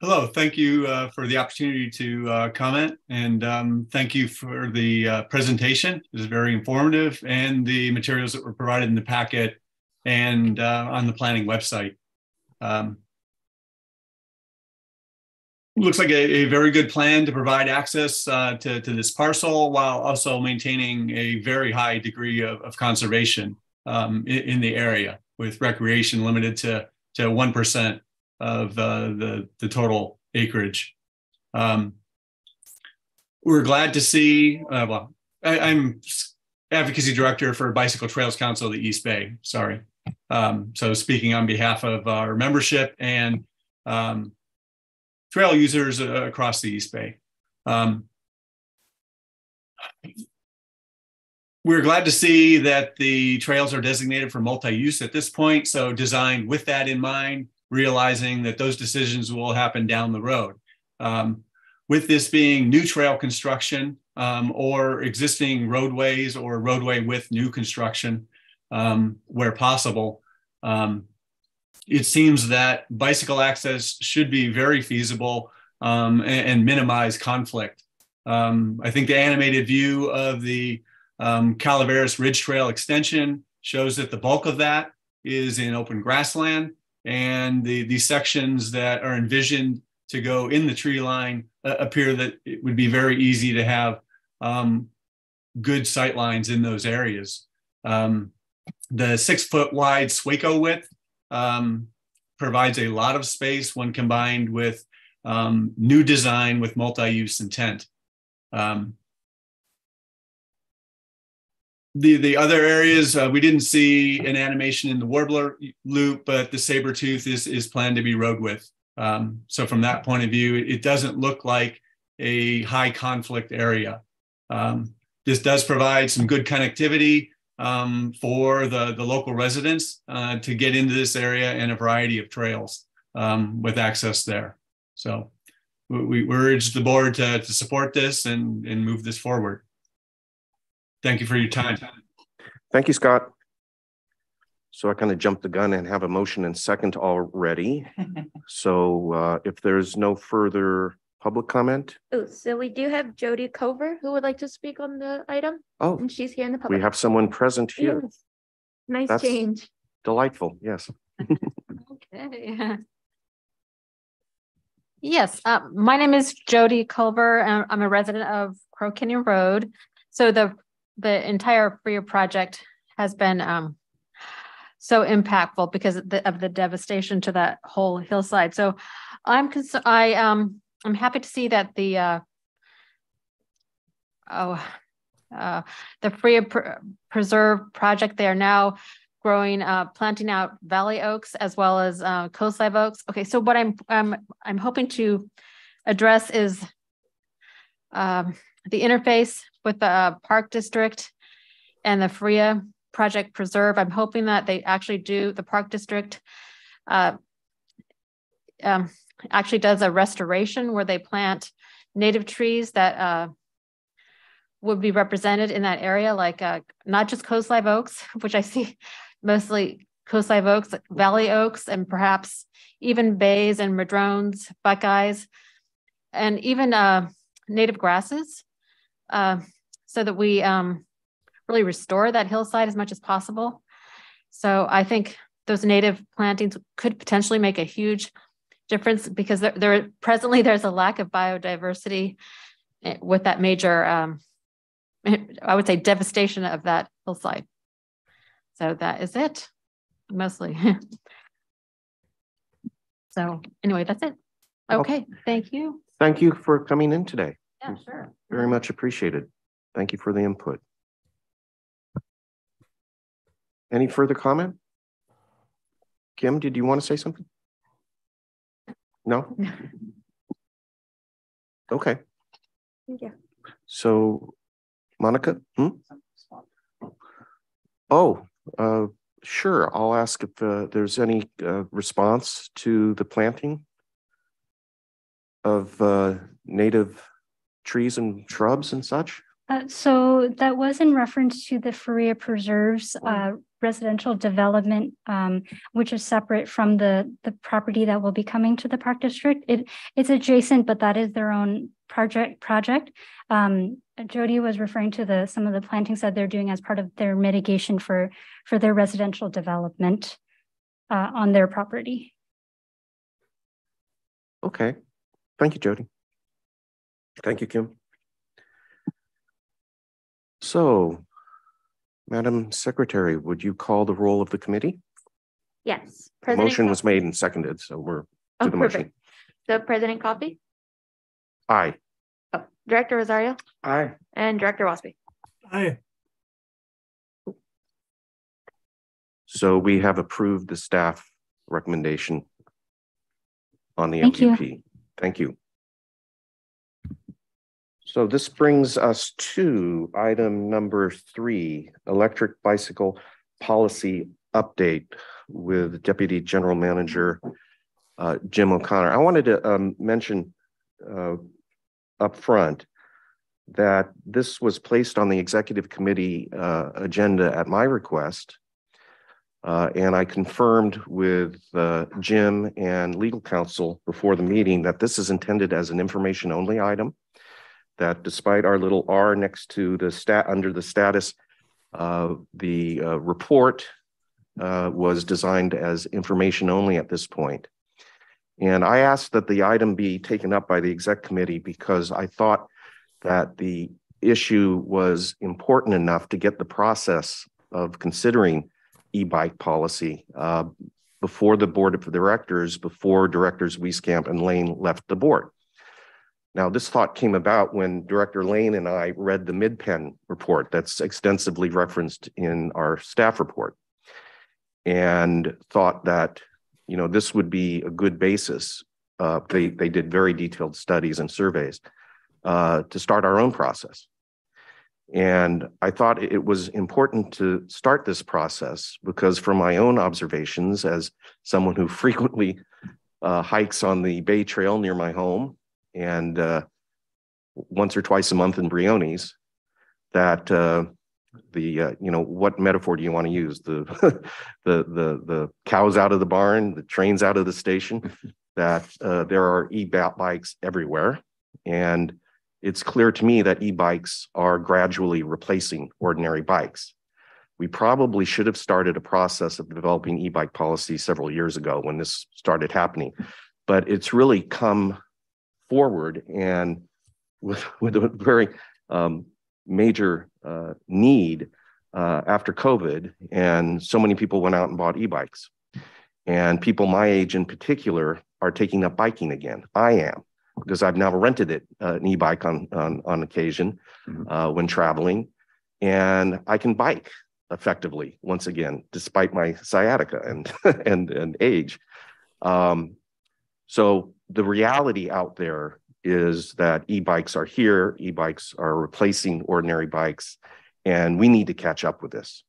Hello, thank you uh, for the opportunity to uh, comment and um, thank you for the uh, presentation. It was very informative and the materials that were provided in the packet and uh, on the planning website. Um, looks like a, a, very good plan to provide access uh, to, to this parcel while also maintaining a very high degree of, of conservation um, in, in, the area with recreation limited to, to 1% of uh, the, the total acreage. Um, we're glad to see, uh, well, I, am advocacy director for Bicycle Trails Council of the East Bay, sorry. Um, so speaking on behalf of our membership and um, trail users uh, across the East Bay. Um, we're glad to see that the trails are designated for multi-use at this point. So designed with that in mind, realizing that those decisions will happen down the road. Um, with this being new trail construction um, or existing roadways or roadway with new construction um, where possible, um, it seems that bicycle access should be very feasible um, and, and, minimize conflict. Um, I think the animated view of the Calaveras Ridge Trail extension shows that the bulk of that is in open grassland and the, the sections that are envisioned to go in the tree line uh, appear that it would be very easy to have um, good sight lines in those areas. Um, the six foot wide Sweco width um, provides a lot of space when combined with um, new design with multi-use intent. Um, the the other areas uh, we didn't see an animation in the warbler loop, but the saber tooth is is planned to be road with. Um, so from that point of view, it doesn't look like a high conflict area. Um, this does provide some good connectivity um, for the, the local residents uh, to get into this area and a variety of trails um, with access there. So we, we urge the board to, to support this and, and move this forward. Thank you for your time. Thank you, Scott. So I kind of jumped the gun and have a motion and second already. so uh, if there's no further public comment. Oh, so we do have Jody Culver who would like to speak on the item. Oh, and she's here in the public. We have someone present here. Yes. Nice That's change. Delightful. Yes. okay. Yes, uh, my name is Jody Culver. I'm a resident of Crow Canyon Road. So the the entire Faria project has been um, so impactful because of the, of the, devastation to that whole hillside. So I'm I um I'm happy to see that the uh, oh uh, the pr- Preserve project they are now growing uh, planting out valley oaks as well as uh, coast live oaks. Okay, so what I'm I'm I'm hoping to address is um, the interface with the uh, park district and the Faria project preserve. I'm hoping that they actually do the park district uh, um, actually does a restoration where they plant native trees that uh, would be represented in that area, like uh, not just coast live oaks, which I see mostly coast live oaks, valley oaks, and perhaps even bays and madrones, buckeyes, and even uh, native grasses uh, so that we um, really restore that hillside as much as possible. So I think those native plantings could potentially make a huge difference because there, there presently there's a lack of biodiversity eh, with that major, um, I would say, devastation of that hillside. So that is it, mostly. so anyway, that's it. Okay, thank you. Thank you for coming in today. Yeah, sure. Very much appreciated. Thank you for the input. Any further comment? Kim, did you want to say something? No? Okay. Thank you. So, Monica? Hmm? Oh, uh, sure. I'll ask if uh, there's any uh, response to the planting of uh, native trees and shrubs and such? Uh, so that was in reference to the Faria preserves uh, residential development, um, which is separate from the, the property that will be coming to the park district. It, it's adjacent, but that is their own project project. Um, Jody was referring to the some of the plantings that they're doing as part of their mitigation for for their residential development uh, on their property. Okay. Thank you, Jody. Thank you, Kim. So, Madam Secretary, would you call the roll of the committee? Yes. The President Motion was made and seconded, so we're Oh, to the motion. perfect. So President Coffey, Aye. oh, Director Rosario, Aye. and Director Waespi. Aye. So we have approved the staff recommendation on the Thank you. Thank you. So this brings us to item number three, electric bicycle policy update with Deputy General Manager uh, Jim O'Connor. I wanted to um, mention uh, upfront that this was placed on the executive committee uh, agenda at my request. Uh, and I confirmed with uh, Jim and legal counsel before the meeting that this is intended as an information only item. That despite our little R next to the stat under the status, uh, the uh, report uh, was designed as information only at this point. And I asked that the item be taken up by the exec committee because I thought that the issue was important enough to get the process of considering e-bike policy uh, before the board of directors, before directors Wieskamp and Lane left the board. Now, this thought came about when Director Lane and I read the MidPen report that's extensively referenced in our staff report and thought that, you know, this would be a good basis. Uh, they, they did very detailed studies and surveys uh, to start our own process. And I thought it was important to start this process because from my own observations as someone who frequently uh, hikes on the Bay Trail near my home and uh, once or twice a month in Briones, that uh, the uh, you know what metaphor do you want to use the the the the cows out of the barn, the trains out of the station, that uh, there are e-bikes everywhere, and it's clear to me that e-bikes are gradually replacing ordinary bikes. We probably should have started a process of developing e-bike policy several years ago when this started happening, but it's really come forward and with, with a very um, major uh, need uh, after COVID, and so many people went out and bought e-bikes. And people my age in particular are taking up biking again. I am because I've now rented it uh, an e-bike on on, on occasion uh, when traveling, and I can bike effectively once again, despite my sciatica and and and age. Um, so the reality out there is that e-bikes are here, e-bikes are replacing ordinary bikes, and we need to catch up with this.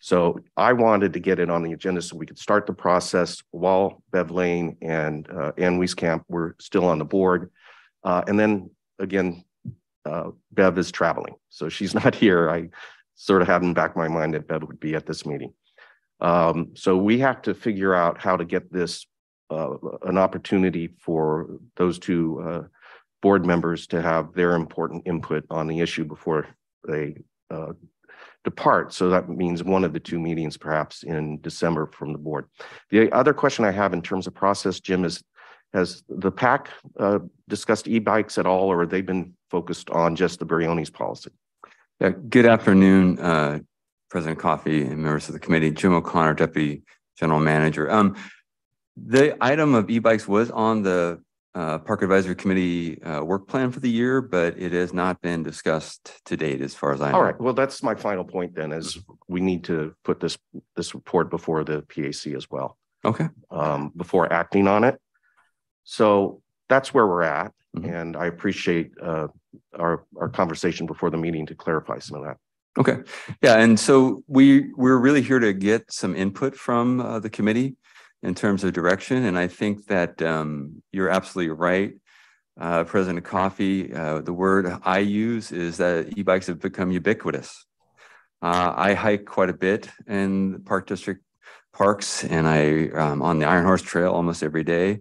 So I wanted to get it on the agenda so we could start the process while Bev Lane and uh, Ayn Wieskamp were still on the board. Uh, and then again, uh, Bev is traveling, so she's not here. I sort of had in back my mind that Bev would be at this meeting. Um, so we have to figure out how to get this uh, an opportunity for those two uh, board members to have their important input on the issue before they uh, depart. So that means one of the two meetings perhaps in December from the board. The other question I have in terms of process, Jim, is has the PAC uh, discussed e-bikes at all, or have they been focused on just the Briones policy? Yeah, good afternoon, uh, President Coffey and members of the committee. Jim O'Connor, Deputy General Manager. Um, the item of e-bikes was on the uh, Park Advisory Committee uh, work plan for the year, but it has not been discussed to date as far as I know. All right, well, that's my final point then, is we need to put this, this report before the PAC as well, Okay, um, before acting on it. So that's where we're at, Mhm. and I appreciate uh, our, our conversation before the meeting to clarify some of that. okay. Yeah, and so we, we're really here to get some input from uh, the committee in terms of direction, and I think that um, you're absolutely right. Uh, President Coffey, uh, the word I use is that e-bikes have become ubiquitous. Uh, I hike quite a bit in Park District parks and I um, on the Iron Horse Trail almost every day.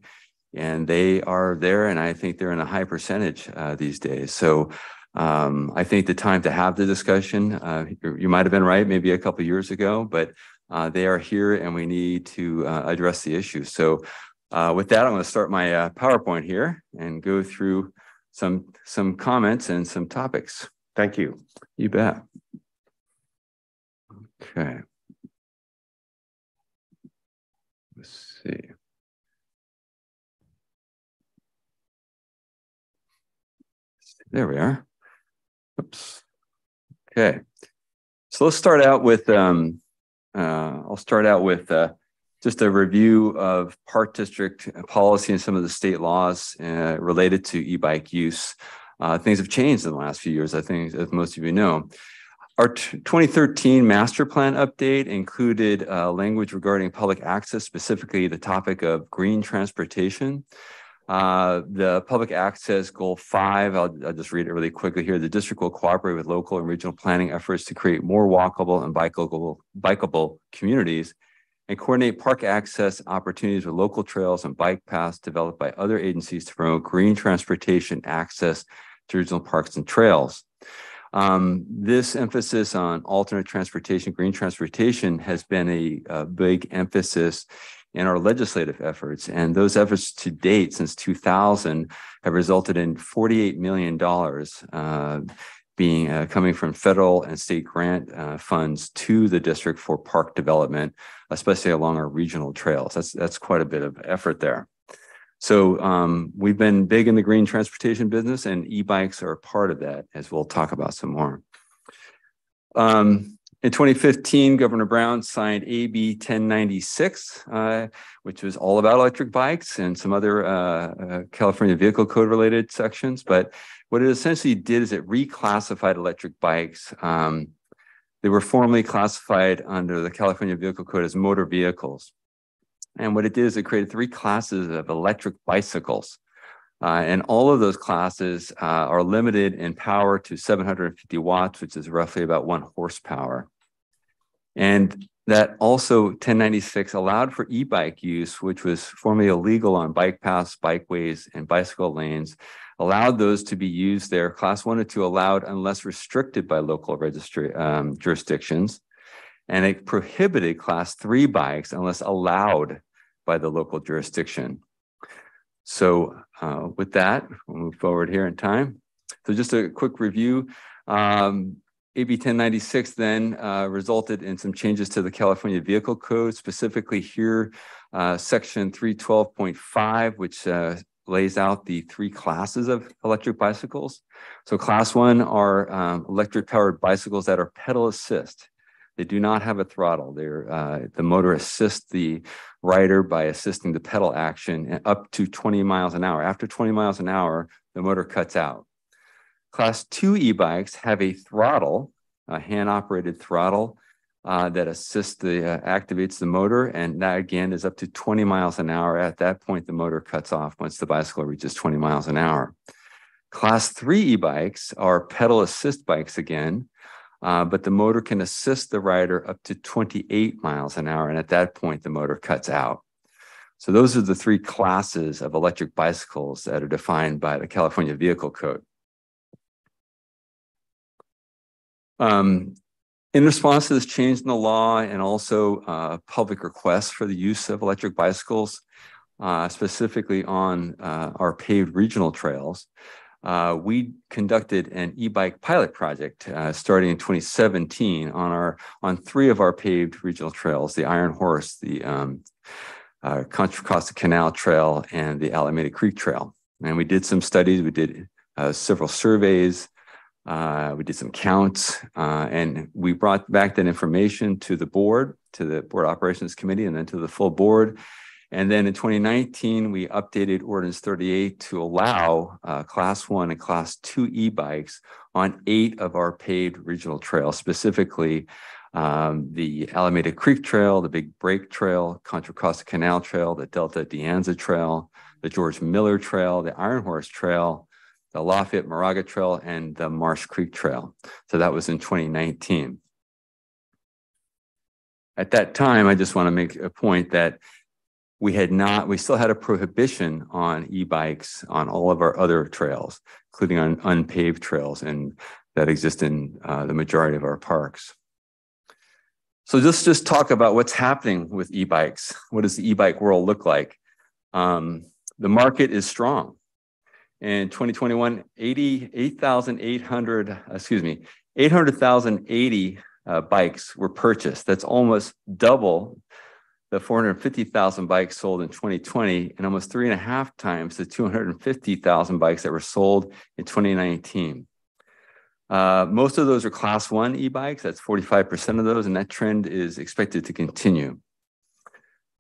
And they are there, and I think they're in a high percentage uh, these days. So um, I think the time to have the discussion, uh, you might have been right, maybe a couple years ago, but uh, they are here and we need to uh, address the issue. So uh, with that, I'm going to start my uh, PowerPoint here and go through some some comments and some topics. Thank you. You bet. Okay. Let's see. There we are. Oops. Okay. So let's start out with, um, uh, I'll start out with uh, just a review of Park District policy and some of the state laws uh, related to e-bike use. Uh, things have changed in the last few years, I think, as most of you know. Our 2013 master plan update included uh, language regarding public access, specifically the topic of green transportation. Uh, the public access goal five, I'll, I'll, just read it really quickly here. The district will cooperate with local and regional planning efforts to create more walkable and bikeable, bikeable communities and coordinate park access opportunities with local trails and bike paths developed by other agencies to promote green transportation access to regional parks and trails. Um, this emphasis on alternate transportation, green transportation has been a, a, big emphasis in our legislative efforts. And those efforts to date since 2000 have resulted in $48 million uh, being uh, coming from federal and state grant uh, funds to the district for park development, especially along our regional trails. That's, that's quite a bit of effort there. So um, we've been big in the green transportation business, and e-bikes are a part of that, as we'll talk about some more. Um, in 2015, Governor Brown signed AB 1096, uh, which was all about electric bikes and some other uh, uh, California Vehicle Code related sections. But what it essentially did is it reclassified electric bikes. Um, they were formerly classified under the California Vehicle Code as motor vehicles. And what it did is it created three classes of electric bicycles. Uh, and all of those classes uh, are limited in power to 750 watts, which is roughly about one horsepower. And that also 1096 allowed for e-bike use, which was formerly illegal on bike paths, bikeways, and bicycle lanes, allowed those to be used there. Class one and two allowed unless restricted by local registry um, jurisdictions and it prohibited class three bikes unless allowed by the local jurisdiction. So uh, with that, we'll move forward here in time. So just a quick review. Um, AB 1096 then uh, resulted in some changes to the California Vehicle Code, specifically here, uh, section 312.5, which uh, lays out the three classes of electric bicycles. So class one are um, electric powered bicycles that are pedal assist. They do not have a throttle. They're, uh, the motor assists the rider by assisting the pedal action up to 20 miles an hour. After 20 miles an hour, the motor cuts out. Class two e-bikes have a throttle, a hand-operated throttle uh, that assists the uh, activates the motor, and that again is up to 20 miles an hour. At that point, the motor cuts off once the bicycle reaches 20 miles an hour. Class three e-bikes are pedal assist bikes again, uh, but the motor can assist the rider up to 28 miles an hour. And at that point, the motor cuts out. So those are the three classes of electric bicycles that are defined by the California Vehicle Code. Um, in response to this change in the law and also uh, public requests for the use of electric bicycles, uh, specifically on uh, our paved regional trails, uh, we conducted an e-bike pilot project uh, starting in 2017 on our on three of our paved regional trails: the Iron Horse, the um, uh, Contra Costa Canal Trail, and the Alameda Creek Trail. And we did some studies. We did several surveys. Uh, we did some counts, uh, and we brought back that information to the board, to the board operations committee, and then to the full board. And then in 2019, we updated Ordinance 38 to allow uh, Class 1 and Class 2 e-bikes on eight of our paved regional trails, specifically um, the Alameda Creek Trail, the Big Break Trail, Contra Costa Canal Trail, the Delta De Anza Trail, the George Miller Trail, the Iron Horse Trail, the Lafayette Moraga Trail, and the Marsh Creek Trail. So that was in 2019. At that time, I just want to make a point that we had not, we still had a prohibition on e-bikes on all of our other trails, including on unpaved trails and that exist in uh, the majority of our parks. So let's just talk about what's happening with e-bikes. What does the e-bike world look like? Um, the market is strong. In 2021, 88,800, excuse me, 800,080 uh, bikes were purchased. That's almost double the 450,000 bikes sold in 2020 and almost three and a half times the 250,000 bikes that were sold in 2019. Uh, most of those are class one e-bikes. That's 45% of those, and that trend is expected to continue.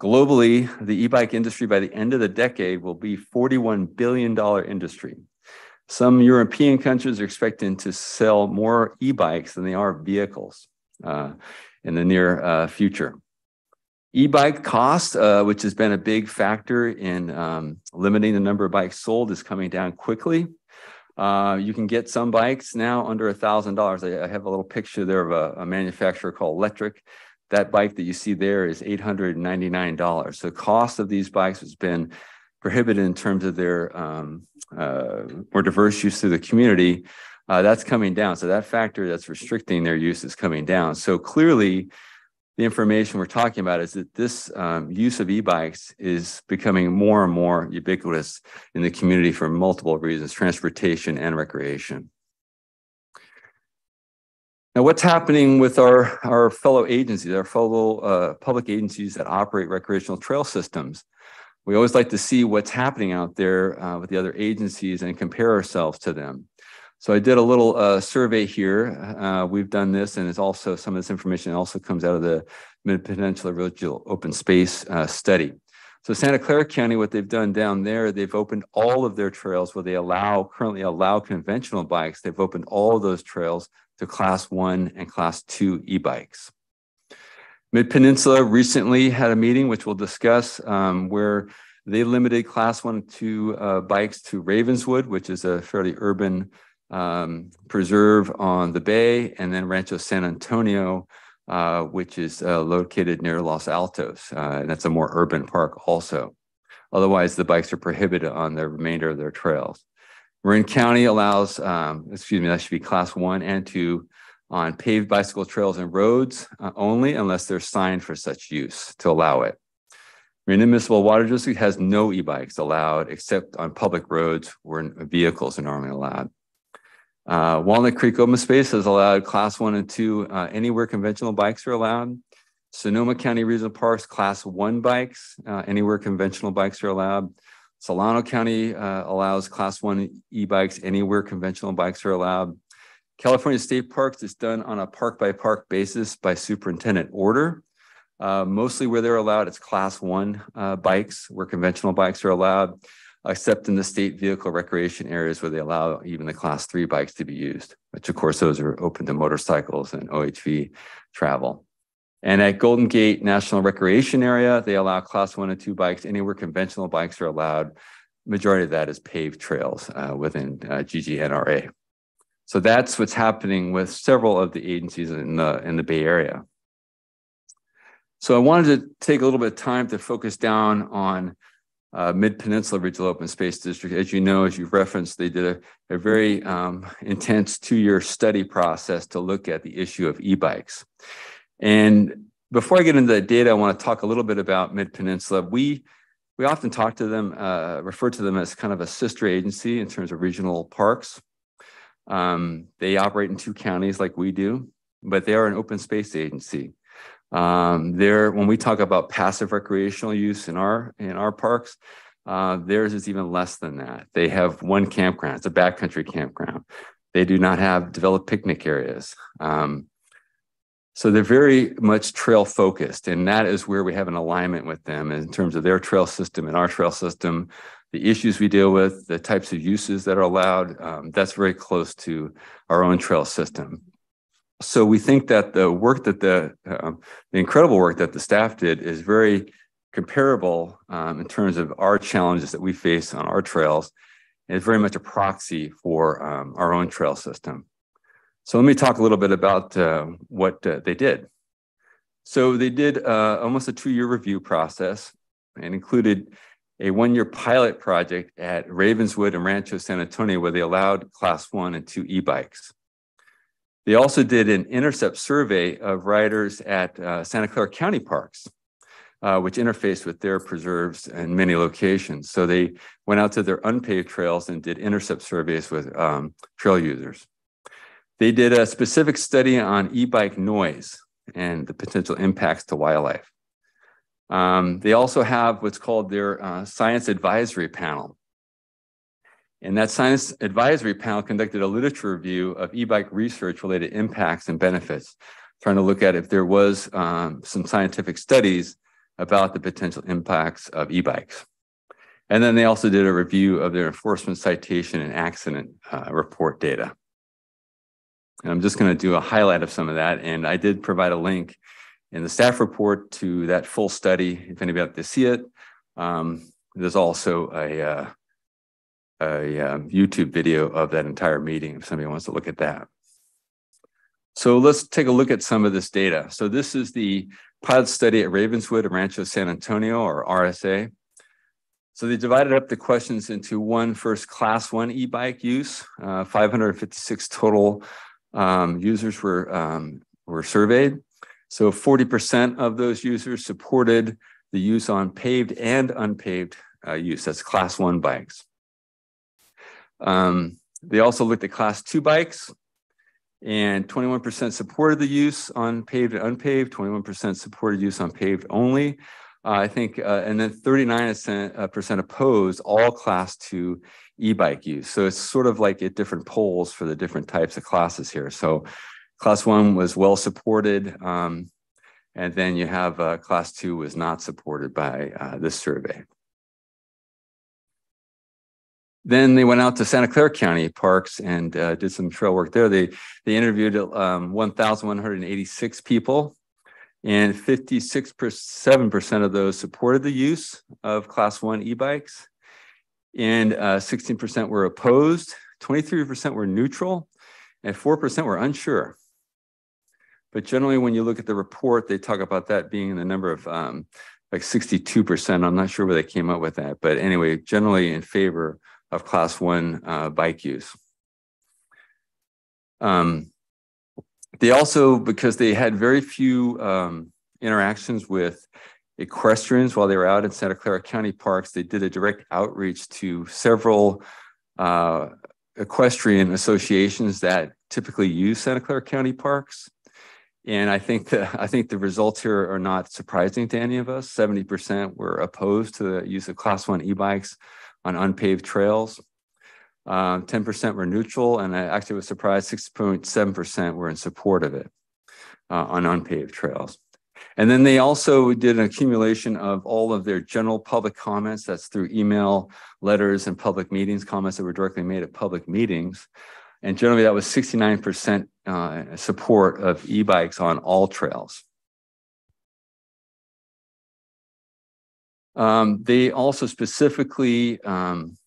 Globally, the e-bike industry by the end of the decade will be $41 billion industry. Some European countries are expecting to sell more e-bikes than they are vehicles uh, in the near uh, future. E-bike cost, uh, which has been a big factor in um, limiting the number of bikes sold, is coming down quickly. Uh, you can get some bikes now under thousand dollars. I have a little picture there of a, a manufacturer called Lectric that bike that you see there is $899. So the cost of these bikes has been prohibited in terms of their um, uh, more diverse use through the community. Uh, that's coming down. So that factor that's restricting their use is coming down. So clearly, the information we're talking about is that this um, use of e-bikes is becoming more and more ubiquitous in the community for multiple reasons, transportation and recreation. Now, what's happening with our, our fellow agencies, our fellow uh, public agencies that operate recreational trail systems? We always like to see what's happening out there uh, with the other agencies and compare ourselves to them. So I did a little uh, survey here. Uh, we've done this, and it's also some of this information also comes out of the Mid-Peninsula Regional Open Space uh, Study. So Santa Clara County, what they've done down there, they've opened all of their trails where they allow currently allow conventional bikes. They've opened all of those trails to class one and class two e-bikes. Mid-Peninsula recently had a meeting, which we'll discuss, um, where they limited class one and two uh, bikes to Ravenswood, which is a fairly urban um, preserve on the bay, and then Rancho San Antonio, uh, which is uh, located near Los Altos. Uh, and that's a more urban park also. Otherwise, the bikes are prohibited on the remainder of their trails. Marin County allows, um, excuse me, that should be class one and two on paved bicycle trails and roads uh, only unless they're signed for such use to allow it. Marin Municipal Water District has no e-bikes allowed except on public roads where vehicles are normally allowed. Uh, Walnut Creek Open Space has allowed class one and two uh, anywhere conventional bikes are allowed. Sonoma County Regional Parks class one bikes, uh, anywhere conventional bikes are allowed. Solano County uh, allows class one e-bikes anywhere conventional bikes are allowed. California State Parks is done on a park by park basis by superintendent order. Uh, mostly where they're allowed, it's class one uh, bikes where conventional bikes are allowed, except in the state vehicle recreation areas where they allow even the class three bikes to be used, which of course those are open to motorcycles and OHV travel. And at Golden Gate National Recreation Area, they allow class one and two bikes anywhere conventional bikes are allowed. Majority of that is paved trails uh, within uh, GGNRA. So that's what's happening with several of the agencies in the, in the Bay Area. So I wanted to take a little bit of time to focus down on uh, Mid-Peninsula Regional Open Space District. As you know, as you've referenced, they did a, a very um, intense two-year study process to look at the issue of e-bikes. And before I get into the data, I want to talk a little bit about Mid Peninsula. We we often talk to them, uh, refer to them as kind of a sister agency in terms of regional parks. Um, they operate in two counties like we do, but they are an open space agency. Um, there, when we talk about passive recreational use in our in our parks, uh, theirs is even less than that. They have one campground; it's a backcountry campground. They do not have developed picnic areas. Um, so they're very much trail focused, and that is where we have an alignment with them in terms of their trail system and our trail system, the issues we deal with, the types of uses that are allowed. Um, that's very close to our own trail system. So we think that the work that the um, the incredible work that the staff did is very comparable um, in terms of our challenges that we face on our trails. And it's very much a proxy for um, our own trail system. So let me talk a little bit about uh, what uh, they did. So they did uh, almost a two-year review process and included a one-year pilot project at Ravenswood and Rancho San Antonio where they allowed class one and two e-bikes. They also did an intercept survey of riders at uh, Santa Clara County parks, uh, which interfaced with their preserves in many locations. So they went out to their unpaved trails and did intercept surveys with um, trail users. They did a specific study on e-bike noise and the potential impacts to wildlife. Um, they also have what's called their uh, science advisory panel. And that science advisory panel conducted a literature review of e-bike research related impacts and benefits, trying to look at if there was um, some scientific studies about the potential impacts of e-bikes. And then they also did a review of their enforcement citation and accident uh, report data. And I'm just going to do a highlight of some of that. And I did provide a link in the staff report to that full study, if anybody like to see it. Um, there's also a, uh, a um, YouTube video of that entire meeting if somebody wants to look at that. So let's take a look at some of this data. So this is the pilot study at Ravenswood and Rancho San Antonio or RSA. So they divided up the questions into one first class one e-bike use, uh, 556 total um, users were, um, were surveyed. So 40% of those users supported the use on paved and unpaved uh, use. That's class one bikes. Um, they also looked at class two bikes and 21% supported the use on paved and unpaved, 21% supported use on paved only. Uh, I think, uh, and then 39% uh, opposed all class two e-bike use. So it's sort of like at different poles for the different types of classes here. So class one was well supported. Um, and then you have uh, class two was not supported by uh, this survey. Then they went out to Santa Clara County Parks and uh, did some trail work there. They they interviewed um, 1,186 people, and 56.7% of those supported the use of Class One e-bikes, and 16% uh, were opposed, 23% were neutral, and 4% were unsure. But generally, when you look at the report, they talk about that being in the number of um, like 62%. I'm not sure where they came up with that, but anyway, generally in favor of class one uh, bike use. Um, they also, because they had very few um, interactions with equestrians while they were out in Santa Clara County parks, they did a direct outreach to several uh, equestrian associations that typically use Santa Clara County parks. And I think the I think the results here are not surprising to any of us. 70% were opposed to the use of class one e-bikes on unpaved trails. 10% um, were neutral, and I actually was surprised 6.7% were in support of it uh, on unpaved trails. And then they also did an accumulation of all of their general public comments. That's through email, letters, and public meetings, comments that were directly made at public meetings. And generally, that was 69% uh, support of e bikes on all trails. Um, they also specifically um,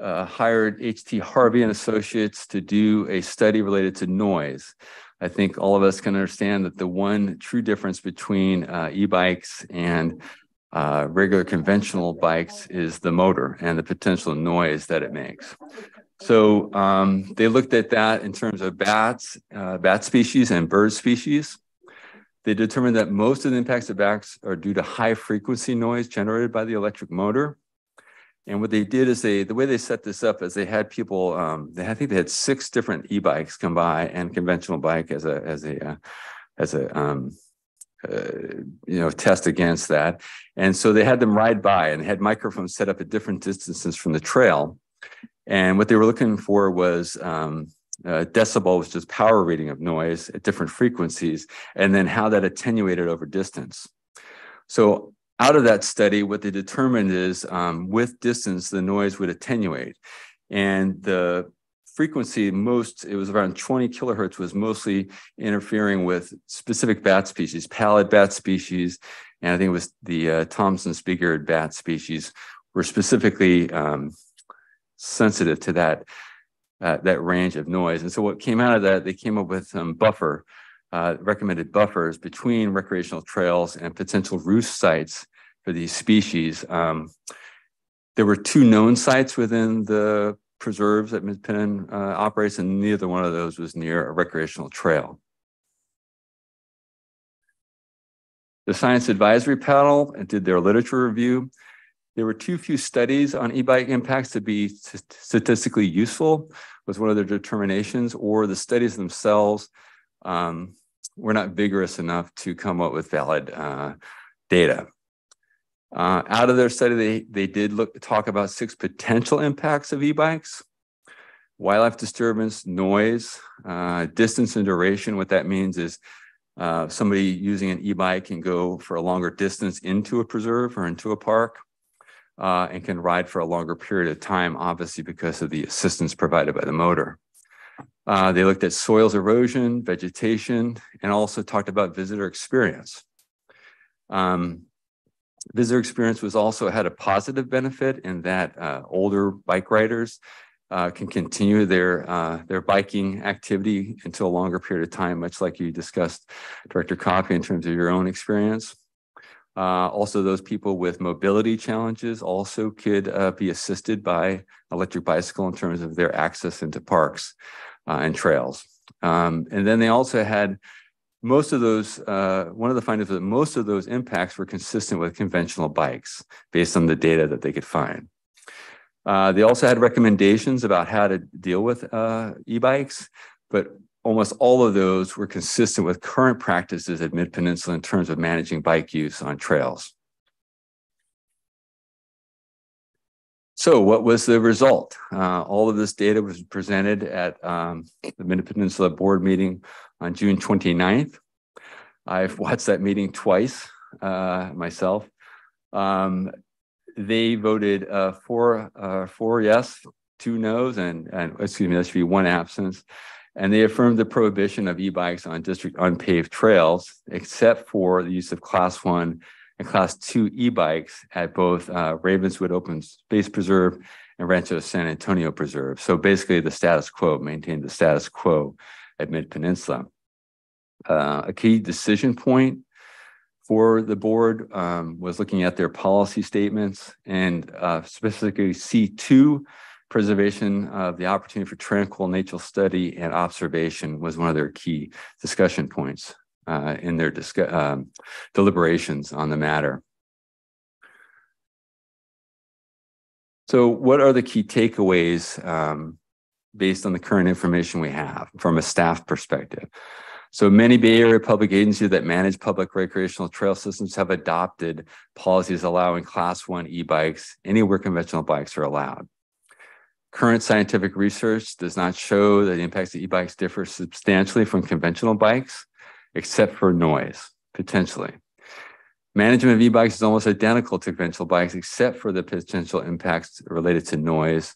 uh, hired HT Harvey and Associates to do a study related to noise. I think all of us can understand that the one true difference between uh, e-bikes and uh, regular conventional bikes is the motor and the potential noise that it makes. So um, they looked at that in terms of bats, uh, bat species and bird species. They determined that most of the impacts of bats are due to high frequency noise generated by the electric motor. And what they did is they, the way they set this up is they had people, um, they, I think they had six different e-bikes come by and conventional bike as a, as a, uh, as a, um, uh, you know, test against that. And so they had them ride by and had microphones set up at different distances from the trail. And what they were looking for was um, uh, decibel, which is power reading of noise at different frequencies, and then how that attenuated over distance. So out of that study, what they determined is um, with distance, the noise would attenuate. And the frequency most, it was around 20 kilohertz, was mostly interfering with specific bat species, pallid bat species, and I think it was the uh, big-eared bat species were specifically um, sensitive to that uh, that range of noise. And so what came out of that, they came up with some buffer uh, recommended buffers between recreational trails and potential roost sites for these species. Um, there were two known sites within the preserves that Midpennon uh, operates, and neither one of those was near a recreational trail. The Science Advisory Panel did their literature review. There were too few studies on e-bike impacts to be statistically useful was one of their determinations, or the studies themselves um, were not vigorous enough to come up with valid uh, data. Uh, out of their study, they, they did look talk about six potential impacts of e-bikes. Wildlife disturbance, noise, uh, distance and duration. What that means is uh, somebody using an e-bike can go for a longer distance into a preserve or into a park uh, and can ride for a longer period of time, obviously because of the assistance provided by the motor. Uh, they looked at soils erosion, vegetation, and also talked about visitor experience. Um, visitor experience was also had a positive benefit in that uh, older bike riders uh, can continue their uh, their biking activity into a longer period of time, much like you discussed, Director Coffey, in terms of your own experience. Uh, also, those people with mobility challenges also could uh, be assisted by electric bicycle in terms of their access into parks uh, and trails. Um, and then they also had most of those, uh, one of the findings was that most of those impacts were consistent with conventional bikes based on the data that they could find. Uh, they also had recommendations about how to deal with uh, e-bikes, but almost all of those were consistent with current practices at Mid-Peninsula in terms of managing bike use on trails. So what was the result? Uh, all of this data was presented at um, the Mid-Peninsula board meeting on June 29th. I've watched that meeting twice uh, myself. Um, they voted uh, four, uh, four yes, two no's, and, and excuse me, that should be one absence. And they affirmed the prohibition of e-bikes on district unpaved trails, except for the use of class one and class two e-bikes at both uh, Ravenswood Open Space Preserve and Rancho San Antonio Preserve. So basically the status quo, maintained the status quo at Mid-Peninsula. Uh, a key decision point for the board um, was looking at their policy statements and uh, specifically C2 preservation of the opportunity for tranquil nature study and observation was one of their key discussion points uh, in their um, deliberations on the matter. So what are the key takeaways um, based on the current information we have from a staff perspective? So many Bay Area public agencies that manage public recreational trail systems have adopted policies allowing class one e-bikes anywhere conventional bikes are allowed. Current scientific research does not show that the impacts of e-bikes differ substantially from conventional bikes, except for noise, potentially. Management of e-bikes is almost identical to conventional bikes, except for the potential impacts related to noise.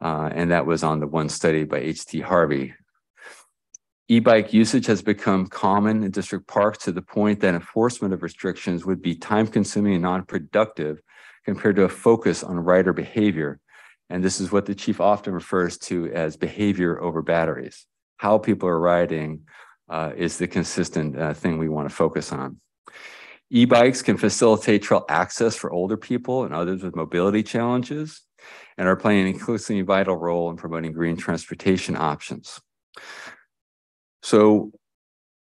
Uh, and that was on the one study by H.T. Harvey. E-bike usage has become common in district parks to the point that enforcement of restrictions would be time consuming and non-productive compared to a focus on rider behavior and this is what the chief often refers to as behavior over batteries. How people are riding uh, is the consistent uh, thing we want to focus on. E-bikes can facilitate trail access for older people and others with mobility challenges and are playing an increasingly vital role in promoting green transportation options. So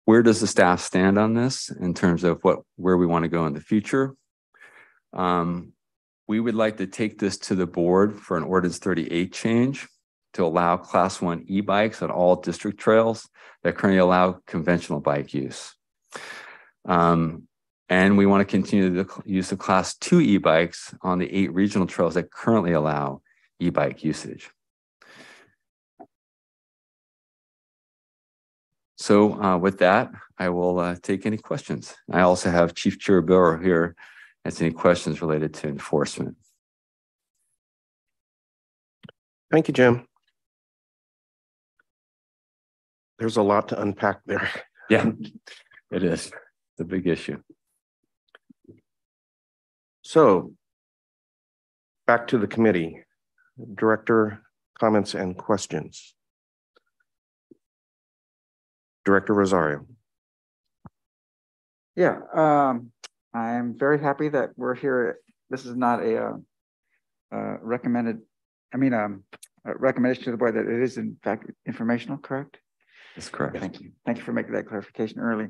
where does the staff stand on this in terms of what where we want to go in the future? Um, we would like to take this to the board for an ordinance 38 change to allow class one e-bikes on all district trails that currently allow conventional bike use. Um, and we want to continue the use of class two e-bikes on the eight regional trails that currently allow e-bike usage. So uh, with that, I will uh, take any questions. I also have Chief Chirubero here answer any questions related to enforcement. Thank you, Jim. There's a lot to unpack there. Yeah, it is. It's a big issue. So back to the committee. Director, comments and questions. Director Rosario. Yeah, um, I'm very happy that we're here. This is not a uh, uh, recommended, I mean, um, a recommendation to the board that it is in fact informational, correct? That's correct. Thank you. Thank you for making that clarification early.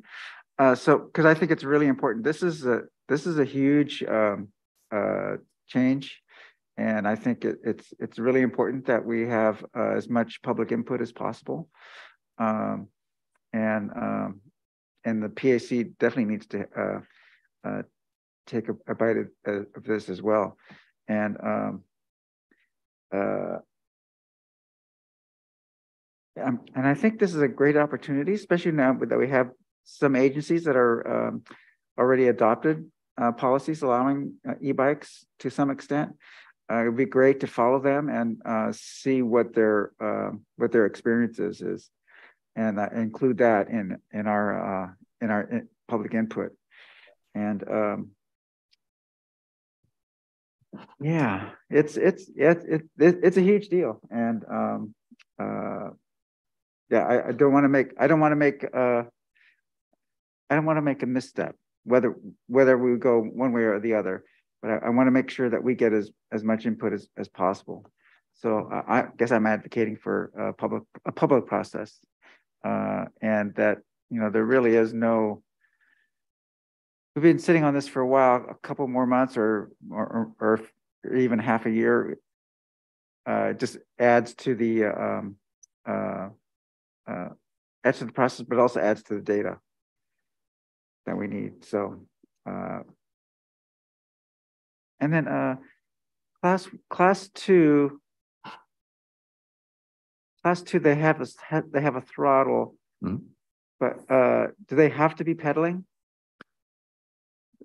Uh, so, because I think it's really important. This is a this is a huge um, uh, change, and I think it, it's it's really important that we have uh, as much public input as possible. Um, and um, and the PAC definitely needs to uh, uh, take a, a bite of, of, this as well. And um, and I think this is a great opportunity, especially now that we have some agencies that are um, already adopted uh, policies allowing uh, e-bikes to some extent. Uh, it would be great to follow them and uh, see what their uh, what their experiences is, and uh, include that in in our in our in public input. And um, yeah, it's it's it, it, it, it's a huge deal, and um, yeah, I, I don't want to make I don't want to make uh, I don't want to make a misstep whether whether we go one way or the other. But I, I want to make sure that we get as as much input as, as possible. So uh, I guess I'm advocating for a public a public process, uh, and that you know there really is no. We've been sitting on this for a while, a couple more months, or or, or even half a year. Uh, just adds to the um, uh, adds to the process, but also adds to the data that we need. So, uh, and then uh, class class two, class two, they have a they have a throttle, mm -hmm. but uh, do they have to be pedaling?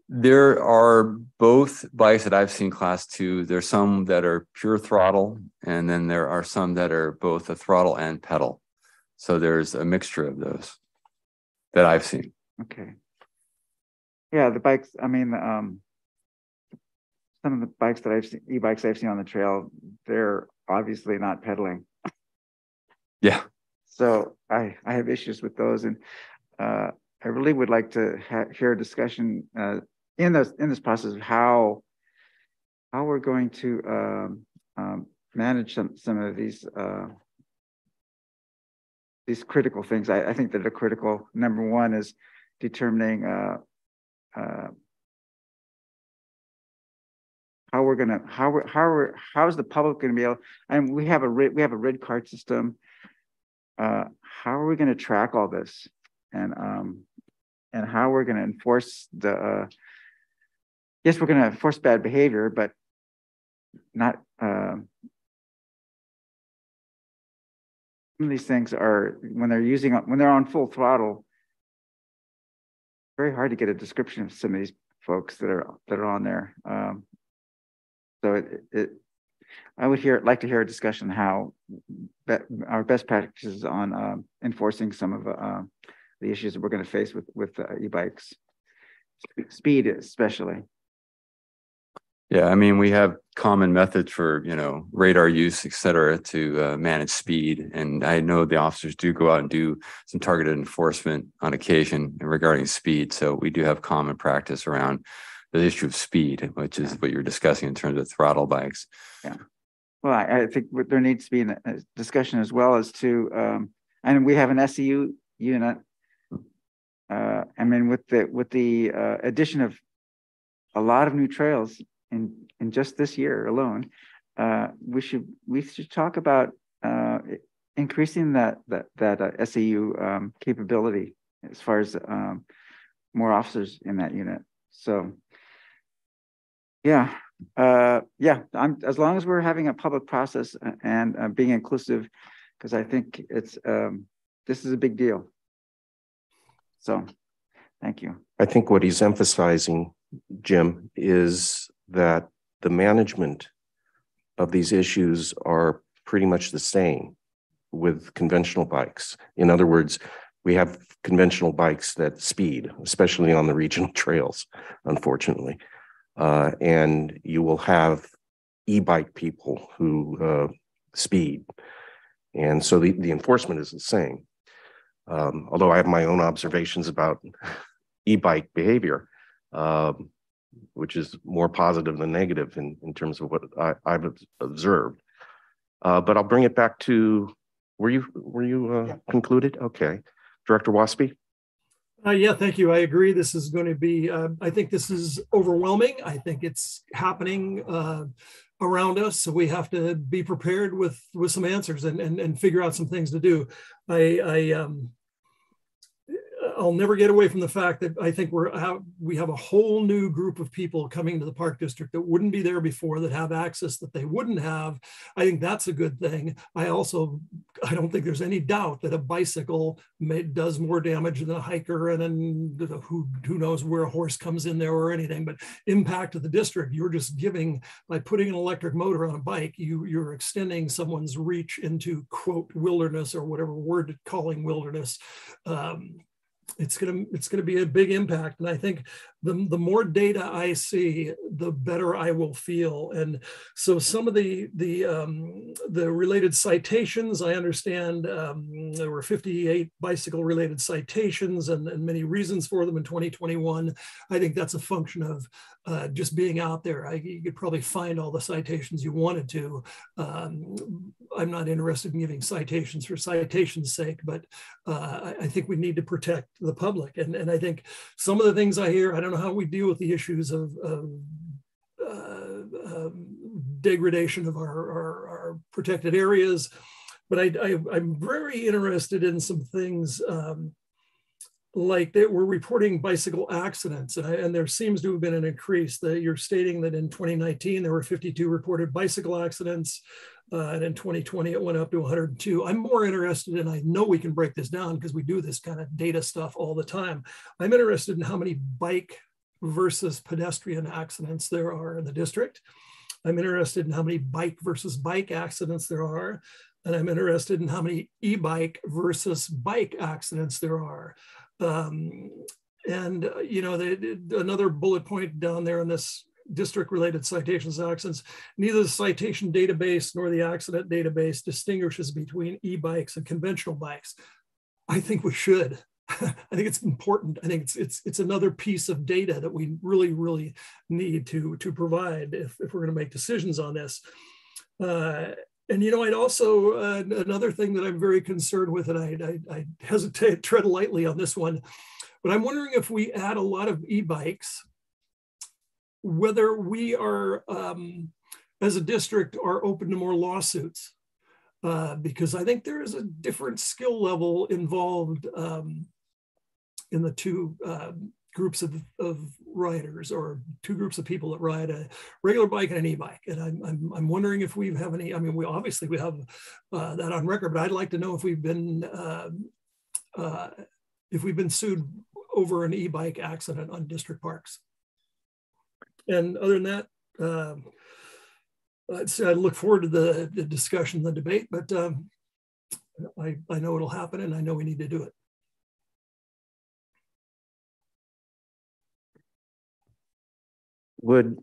There are both bikes that I've seen class two. There's some that are pure throttle, and then there are some that are both a throttle and pedal. So there's a mixture of those that I've seen. Okay. Yeah, the bikes, I mean, um, some of the bikes that I've seen, e-bikes I've seen on the trail, they're obviously not pedaling. Yeah. So I, I have issues with those. And uh, I really would like to hear a discussion uh, in this in this process of how how we're going to um, um, manage some some of these uh, these critical things. I, I think that are critical. Number one is determining uh, uh, how we're gonna how we're how we're how is the public gonna be able and we have a we have a red card system. Uh, how are we gonna track all this and um and how we're gonna enforce the uh, yes we're gonna enforce bad behavior but not some of these things are when they're using when they're on full throttle very hard to get a description of some of these folks that are that are on there. Um, so it, it i would hear like to hear a discussion how be, our best practices on um, enforcing some of uh, the issues that we're going to face with with uh, e-bikes. Speed especially yeah, I mean, we have common methods for, you know, radar use, et cetera, to uh, manage speed. And I know the officers do go out and do some targeted enforcement on occasion regarding speed. So we do have common practice around the issue of speed, which is what you're discussing in terms of throttle bikes. Yeah. Well, I, I think there needs to be a discussion as well as to, um, and we have an SEU unit. Uh, I mean, with the with the uh, addition of a lot of new trails in in just this year alone, uh, we should we should talk about uh, increasing that that that uh, SEU um, capability as far as um, more officers in that unit. So, yeah, uh, yeah. I'm as long as we're having a public process and uh, being inclusive, because I think it's um, this is a big deal. So, thank you. I think what he's emphasizing, Jim, is that the management of these issues are pretty much the same with conventional bikes. In other words, we have conventional bikes that speed, especially on the regional trails, unfortunately. Uh, and you will have e-bike people who uh, speed. And so the, the enforcement is the same. Um, although I have my own observations about e-bike behavior, um, which is more positive than negative in, in terms of what I, I've observed. Uh, but I'll bring it back to, were you, were you uh, concluded? Okay. Director Waespi? Uh, yeah, thank you. I agree. This is going to be, uh, I think this is overwhelming. I think it's happening uh, around us. So we have to be prepared with, with some answers and, and, and figure out some things to do. I, I um, I'll never get away from the fact that I think we're out, we have a whole new group of people coming to the park district that wouldn't be there before that have access that they wouldn't have. I think that's a good thing. I also, I don't think there's any doubt that a bicycle may, does more damage than a hiker and then who, who knows where a horse comes in there or anything, but impact of the district, you're just giving, by putting an electric motor on a bike, you, you're extending someone's reach into quote wilderness or whatever word calling wilderness. Um, it's gonna it's gonna be a big impact. And i think the, the more data i see the better i will feel. And so some of the the um, the related citations i understand um, there were 58 bicycle related citations and, and many reasons for them in 2021 i think that's a function of uh, just being out there. I, you could probably find all the citations you wanted to. Um, i'm not interested in giving citations for citation's sake but uh, I, I think we need to protect the public. And, and I think some of the things I hear, I don't know how we deal with the issues of, of uh, um, degradation of our, our, our, protected areas, but I, am very interested in some things um, like that we're reporting bicycle accidents and, I, and, there seems to have been an increase that you're stating that in 2019 there were 52 reported bicycle accidents uh, and in 2020, it went up to 102. I'm more interested in, I know we can break this down because we do this kind of data stuff all the time. I'm interested in how many bike versus pedestrian accidents there are in the district. I'm interested in how many bike versus bike accidents there are. And I'm interested in how many e-bike versus bike accidents there are. Um, and, uh, you know, another bullet point down there in this district related citations accidents. Neither the citation database nor the accident database distinguishes between e-bikes and conventional bikes. I think we should. I think it's important. I think it's it's it's another piece of data that we really really need to to provide if, if we're going to make decisions on this. Uh, and you know, I'd also uh, another thing that I'm very concerned with, and I, I, I hesitate tread lightly on this one, but I'm wondering if we add a lot of e-bikes whether we are, um, as a district, are open to more lawsuits. Uh, because I think there is a different skill level involved um, in the two uh, groups of, of riders or two groups of people that ride a regular bike and an e-bike. And I'm, I'm, I'm wondering if we have any, I mean, we obviously we have uh, that on record, but I'd like to know if we've been, um, uh, if we've been sued over an e-bike accident on district parks. And other than that, um, I'd say I look forward to the, the discussion, the debate, but um, I, I know it'll happen and I know we need to do it. Would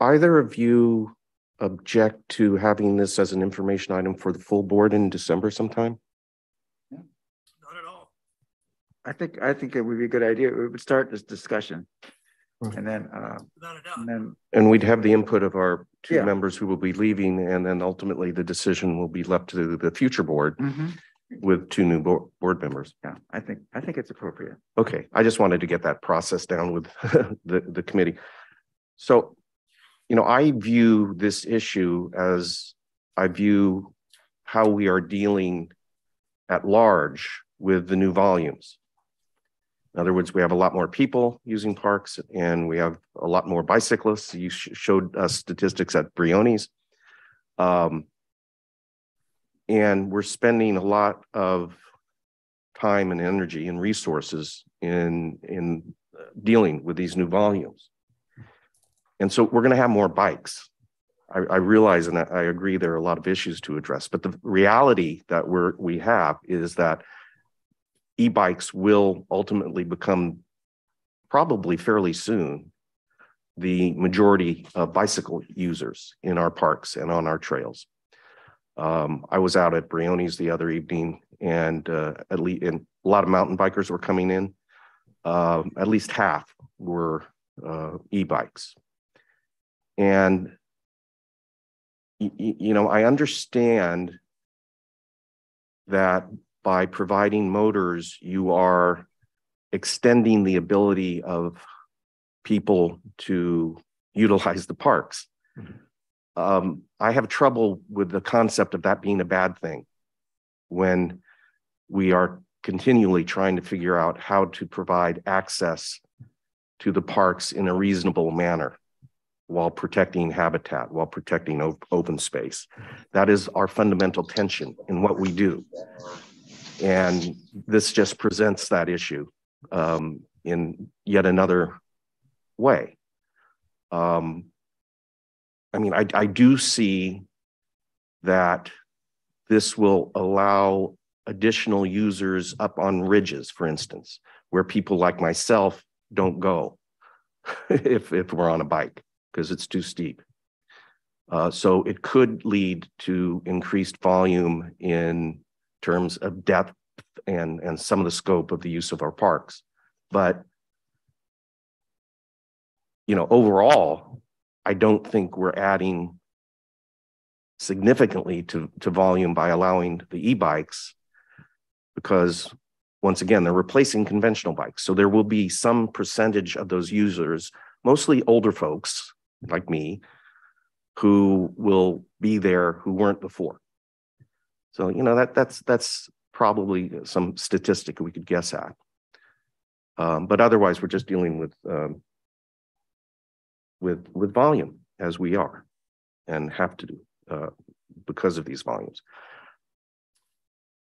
either of you object to having this as an information item for the full board in December sometime? Not at all. I think I think it would be a good idea. We would start this discussion. And then, uh, and then, And we'd have the input of our two Yeah. members who will be leaving, and then ultimately the decision will be left to the future board mhm, with two new board, board members. yeah, I think, I think it's appropriate. Okay, I just wanted to get that process down with the, the committee. So, you know, I view this issue as, I view how we are dealing at large with the new volumes. In other words, we have a lot more people using parks and we have a lot more bicyclists. You sh showed us statistics at Briones. Um, and we're spending a lot of time and energy and resources in, in dealing with these new volumes. And so we're going to have more bikes. I, I realize and I, I agree there are a lot of issues to address, but the reality that we're, we have is that e-bikes will ultimately become probably fairly soon the majority of bicycle users in our parks and on our trails. Um, I was out at Briones the other evening and uh, at least and a lot of mountain bikers were coming in. um, at least half were uh, e-bikes. And you know, I understand that by providing motors, you are extending the ability of people to utilize the parks. Mm-hmm. Um, I have trouble with the concept of that being a bad thing when we are continually trying to figure out how to provide access to the parks in a reasonable manner while protecting habitat, while protecting op open space. That is our fundamental tension in what we do. And this just presents that issue um, in yet another way. Um, I mean, I, I do see that this will allow additional users up on ridges, for instance, where people like myself don't go if, if we're on a bike because it's too steep. Uh, so it could lead to increased volume in terms of depth and, and some of the scope of the use of our parks. But, you know, overall, I don't think we're adding significantly to, to volume by allowing the e-bikes because once again, they're replacing conventional bikes. So there will be some percentage of those users, mostly older folks like me, who will be there who weren't before. So, you know, that that's that's probably some statistic we could guess at. Um, but otherwise, we're just dealing with um, with with volume as we are, and have to do uh, because of these volumes.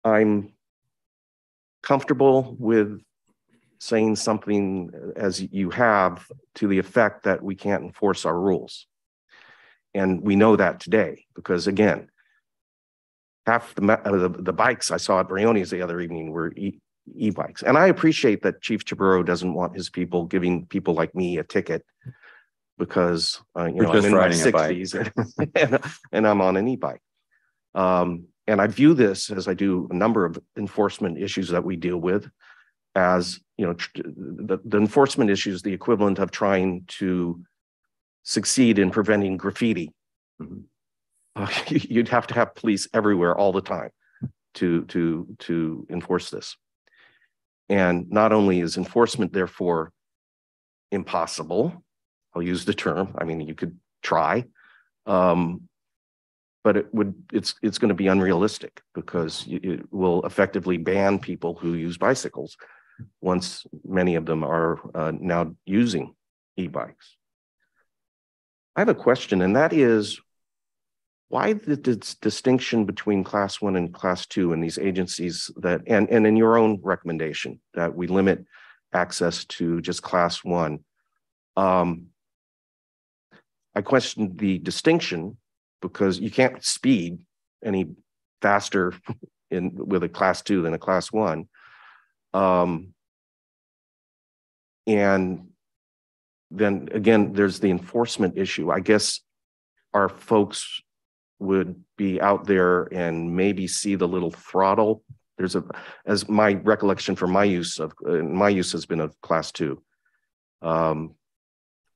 I'm comfortable with saying something as you have to the effect that we can't enforce our rules. And we know that today because, again, half the, uh, the, the, bikes I saw at Briones the other evening were e, e-bikes. And I appreciate that Chief Chaburo doesn't want his people giving people like me a ticket because uh, you know I'm in my 60s and, and, and, I'm on an e-bike. Um, and I view this as I do a number of enforcement issues that we deal with as, you know, the, the enforcement issue is the equivalent of trying to succeed in preventing graffiti. Mm-hmm. Uh, you'd have to have police everywhere all the time to, to, to enforce this. And not only is enforcement therefore impossible, I'll use the term, I mean, you could try, um, but it would it's it's going to be unrealistic because it will effectively ban people who use bicycles once many of them are uh, now using e-bikes. I have a question, and that is why the distinction between class one and class two in these agencies that, and, and in your own recommendation, that we limit access to just class one? Um, I question the distinction because you can't speed any faster in with a class two than a class one. Um, and then again, there's the enforcement issue. I guess our folks would be out there and maybe see the little throttle. There's a, as my recollection from my use of, uh, my use has been of class two. Um,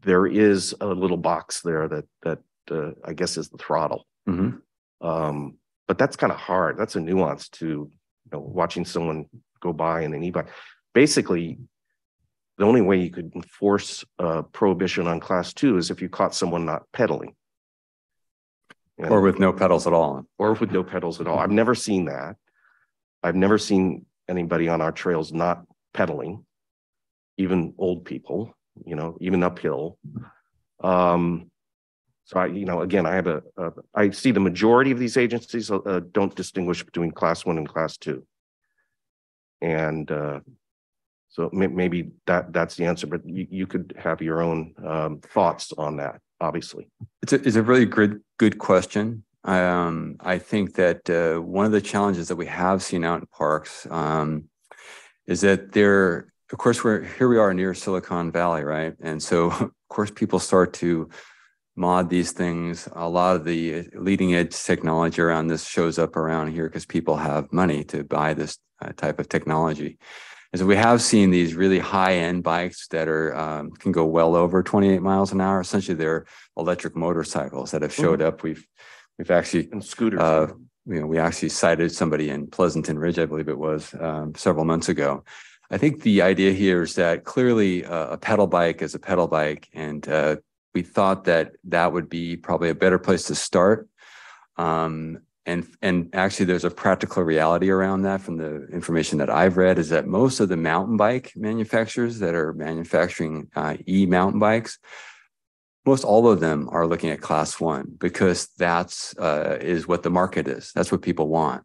there is a little box there that that uh, I guess is the throttle. Mm-hmm. Um, but that's kind of hard. That's a nuance to you know, watching someone go by in an e-bike. Basically, the only way you could enforce a prohibition on class two is if you caught someone not pedaling. And, or with no pedals at all. Or with no pedals at all. I've never seen that. I've never seen anybody on our trails not pedaling, even old people, you know, even uphill. Um, so I, you know, again, I have a, a I see the majority of these agencies uh, don't distinguish between class one and class two. And uh, so may, maybe that that's the answer, but you, you could have your own um, thoughts on that, obviously. It's a, it's a really good, good question. Um, I think that uh, one of the challenges that we have seen out in parks um, is that there, of course, we're here we are near Silicon Valley, right? And so, of course, people start to mod these things. A lot of the leading edge technology around this shows up around here because people have money to buy this uh, type of technology. And so we have seen these really high end bikes that are um, can go well over 28 miles an hour. Essentially, they're electric motorcycles that have showed up. We've we've actually And scooters. uh, you know, we actually cited somebody in Pleasanton Ridge, I believe it was, um, several months ago. I think the idea here is that clearly uh, a pedal bike is a pedal bike, and uh, we thought that that would be probably a better place to start. Um, and and actually, there's a practical reality around that from the information that I've read is that most of the mountain bike manufacturers that are manufacturing uh, e mountain bikes most all of them are looking at class one because that's uh, is what the market is. That's what people want.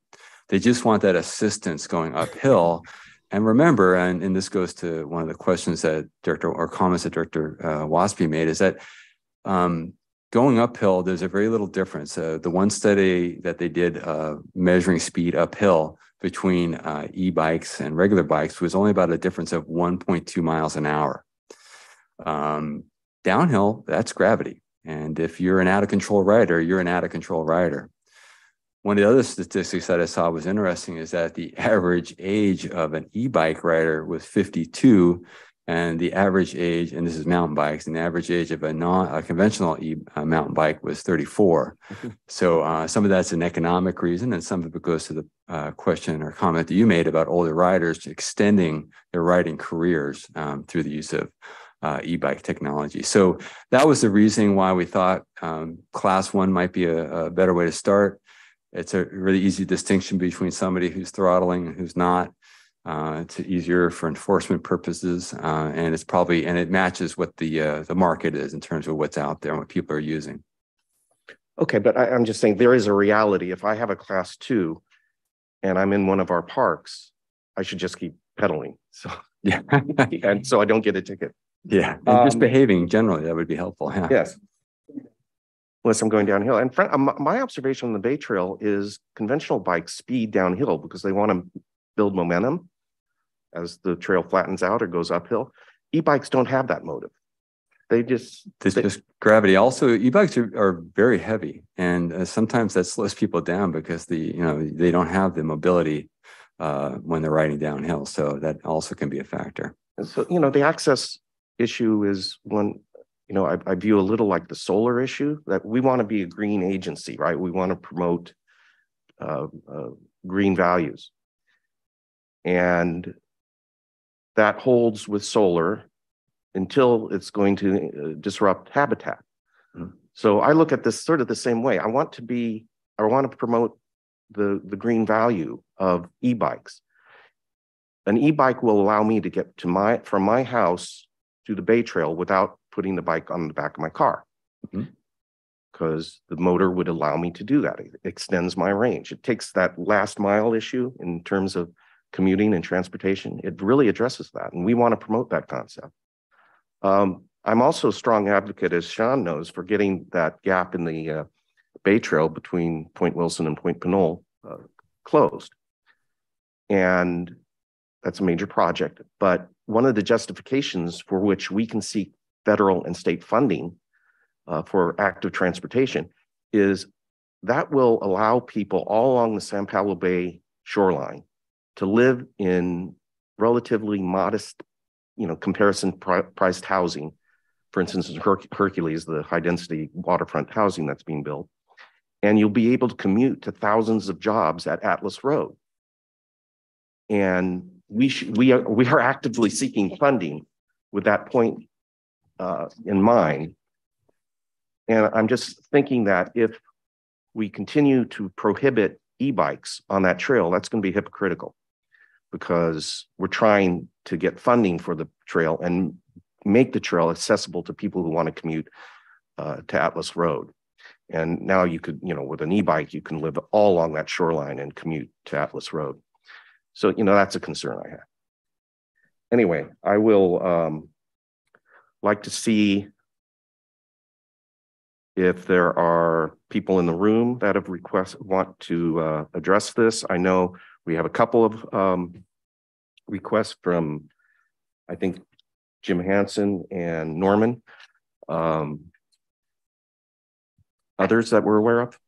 They just want that assistance going uphill. And remember, and, and this goes to one of the questions that Director or comments that Director uh, Waespi made is that um, going uphill, there's a very little difference. Uh, the one study that they did uh, measuring speed uphill between uh, e-bikes and regular bikes was only about a difference of 1.2 miles an hour. Um, Downhill, that's gravity. And if you're an out of control rider, you're an out of control rider. One of the other statistics that I saw was interesting is that the average age of an e bike rider was 52, and the average age, and this is mountain bikes, and the average age of a non a conventional e uh, mountain bike was 34. so uh, some of that's an economic reason, and some of it goes to the uh, question or comment that you made about older riders extending their riding careers um, through the use of uh, e-bike technology. So that was the reasoning why we thought um, class one might be a, a, better way to start. It's a really easy distinction between somebody who's throttling and who's not. Uh, it's easier for enforcement purposes, uh, and it's probably and it matches what the uh, the market is in terms of what's out there and what people are using. Okay, but I, I'm just saying there is a reality. If I have a class two, and I'm in one of our parks, I should just keep pedaling. So Yeah, and so I don't get a ticket. yeah, and just Um, behaving generally that would be helpful. Yeah. Yes. Unless I'm going downhill. And fr- um, my observation on the Bay Trail is conventional bikes speed downhill because they want to build momentum as the trail flattens out or goes uphill. E-bikes don't have that motive. They just, It's they- just gravity. Also, e-bikes are, are very heavy, and uh, sometimes that slows people down because the you know they don't have the mobility uh, when they're riding downhill. So that also can be a factor. And so, you know, the access issue is one, you know, I, I view a little like the solar issue that we want to be a green agency, right? We want to promote uh, uh, green values. And that holds with solar until it's going to uh, disrupt habitat. Mm. So I look at this sort of the same way. I want to be, I want to promote the, the green value of e-bikes an e-bike will allow me to get to my from my house to the bay trail without putting the bike on the back of my car because the motor would allow me to do that it extends my range it takes that last mile issue in terms of commuting and transportation it really addresses that and we want to promote that concept um, i'm also a strong advocate as sean knows for getting that gap in the uh, bay trail between point wilson and point pinole uh, closed and that's a major project. But one of the justifications for which we can seek federal and state funding uh, for active transportation is that will allow people all along the San Pablo Bay shoreline to live in relatively modest, you know, comparison pri- priced housing. For instance, in Her- Hercules, the high density waterfront housing that's being built. And you'll be able to commute to thousands of jobs at Atlas Road. And we we are, we are actively seeking funding with that point uh, in mind. And I'm just thinking that if we continue to prohibit e-bikes on that trail, that's going to be hypocritical because we're trying to get funding for the trail and make the trail accessible to people who want to commute uh, to Atlas Road. And now you could, you know, with an e-bike, you can live all along that shoreline and commute to Atlas Road. So, you know, that's a concern I have. Anyway, I will um, like to see if there are people in the room that have request want to uh, address this. I know we have a couple of um, requests from, I think, Jim Hansen and Norman. Um, others that we're aware of?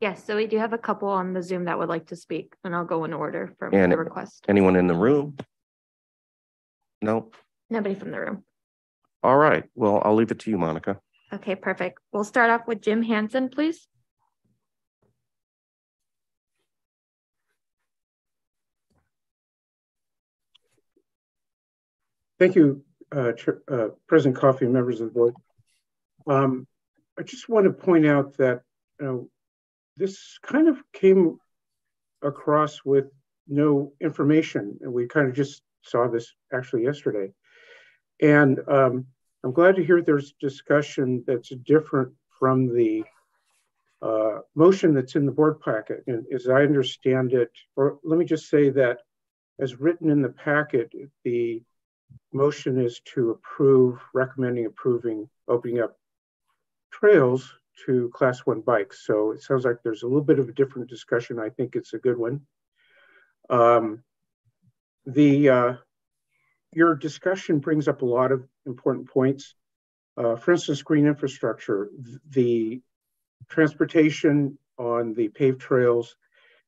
Yes, so we do have a couple on the Zoom that would like to speak, and I'll go in order from And- the request. Anyone in the room? No? Nobody from the room. All right. Well, I'll leave it to you, Monica. Okay, perfect. We'll start off with Jim Hansen, please. Thank you, uh, uh, President Coffey and members of the board. Um, I just want to point out that you know, this kind of came across with no information, and we kind of just saw this actually yesterday. And um, I'm glad to hear there's discussion that's different from the uh, motion that's in the board packet. And as I understand it, or let me just say that as written in the packet, the motion is to approve, recommending approving, opening up trails to class one bikes. So it sounds like there's a little bit of a different discussion. I think it's a good one. Um, the uh, your discussion brings up a lot of important points. Uh, for instance, green infrastructure, the transportation on the paved trails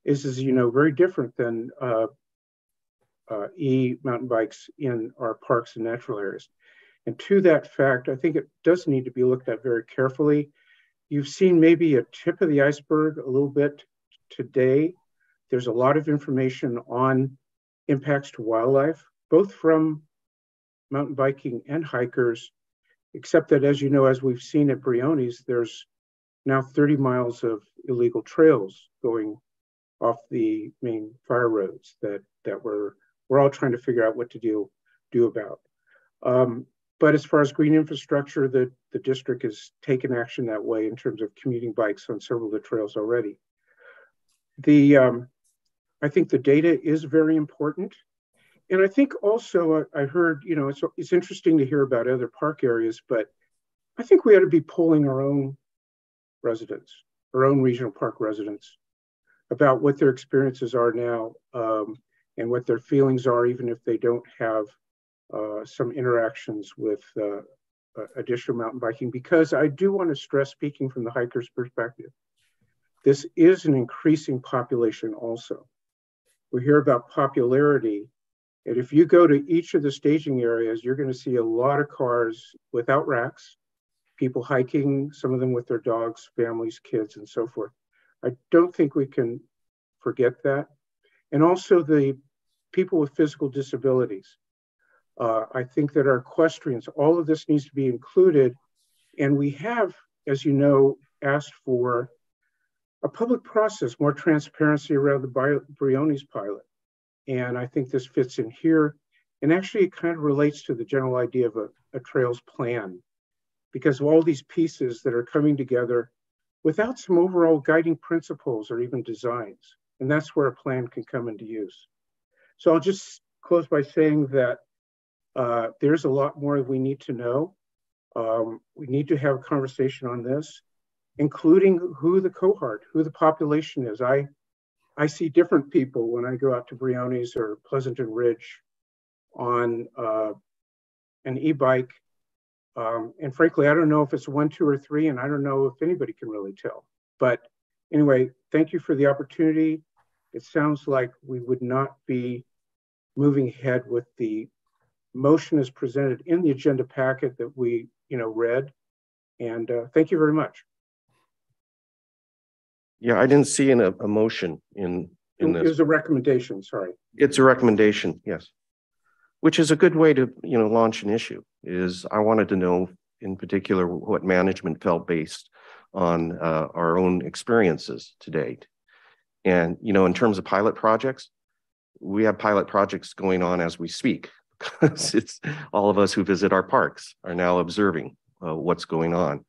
is, as you know, very different than uh, uh, e mountain bikes in our parks and natural areas. And to that fact, I think it does need to be looked at very carefully. You've seen maybe a tip of the iceberg a little bit today. There's a lot of information on impacts to wildlife, both from mountain biking and hikers, except that as you know, as we've seen at Briones, there's now 30 miles of illegal trails going off the main fire roads that, that we're, we're all trying to figure out what to do, do about. Um, but as far as green infrastructure, the, the district has taken action that way in terms of commuting bikes on several of the trails already. The, um, I think the data is very important. And I think also I, I heard, you know, it's, it's interesting to hear about other park areas, but I think we ought to be polling our own residents, our own regional park residents about what their experiences are now um, and what their feelings are, even if they don't have uh, some interactions with uh, additional mountain biking, because I do want to stress, speaking from the hiker's perspective, this is an increasing population also. We hear about popularity, and if you go to each of the staging areas, you're going to see a lot of cars without racks, people hiking, some of them with their dogs, families, kids, and so forth. I don't think we can forget that. And also the people with physical disabilities. Uh, I think that our equestrians, all of this needs to be included. And we have, as you know, asked for a public process, more transparency around the Briones pilot. And I think this fits in here. And actually, it kind of relates to the general idea of a, a trails plan because of all these pieces that are coming together without some overall guiding principles or even designs. And that's where a plan can come into use. So I'll just close by saying that uh, there's a lot more we need to know. Um, we need to have a conversation on this, including who the cohort, who the population is. I, I see different people when I go out to Briones or Pleasanton Ridge on uh, an e-bike. Um, and frankly, I don't know if it's one, two, or three, and I don't know if anybody can really tell. But anyway, thank you for the opportunity. It sounds like we would not be moving ahead with the motion as presented in the agenda packet that we, you know, read. And uh, thank you very much. Yeah, I didn't see an, a motion in, in It this. was a recommendation, sorry. It's a recommendation, yes. Which is a good way to, you know, launch an issue is I wanted to know in particular what management felt based on uh, our own experiences to date. And, you know, in terms of pilot projects, we have pilot projects going on as we speak because it's all of us who visit our parks are now observing uh, what's going on.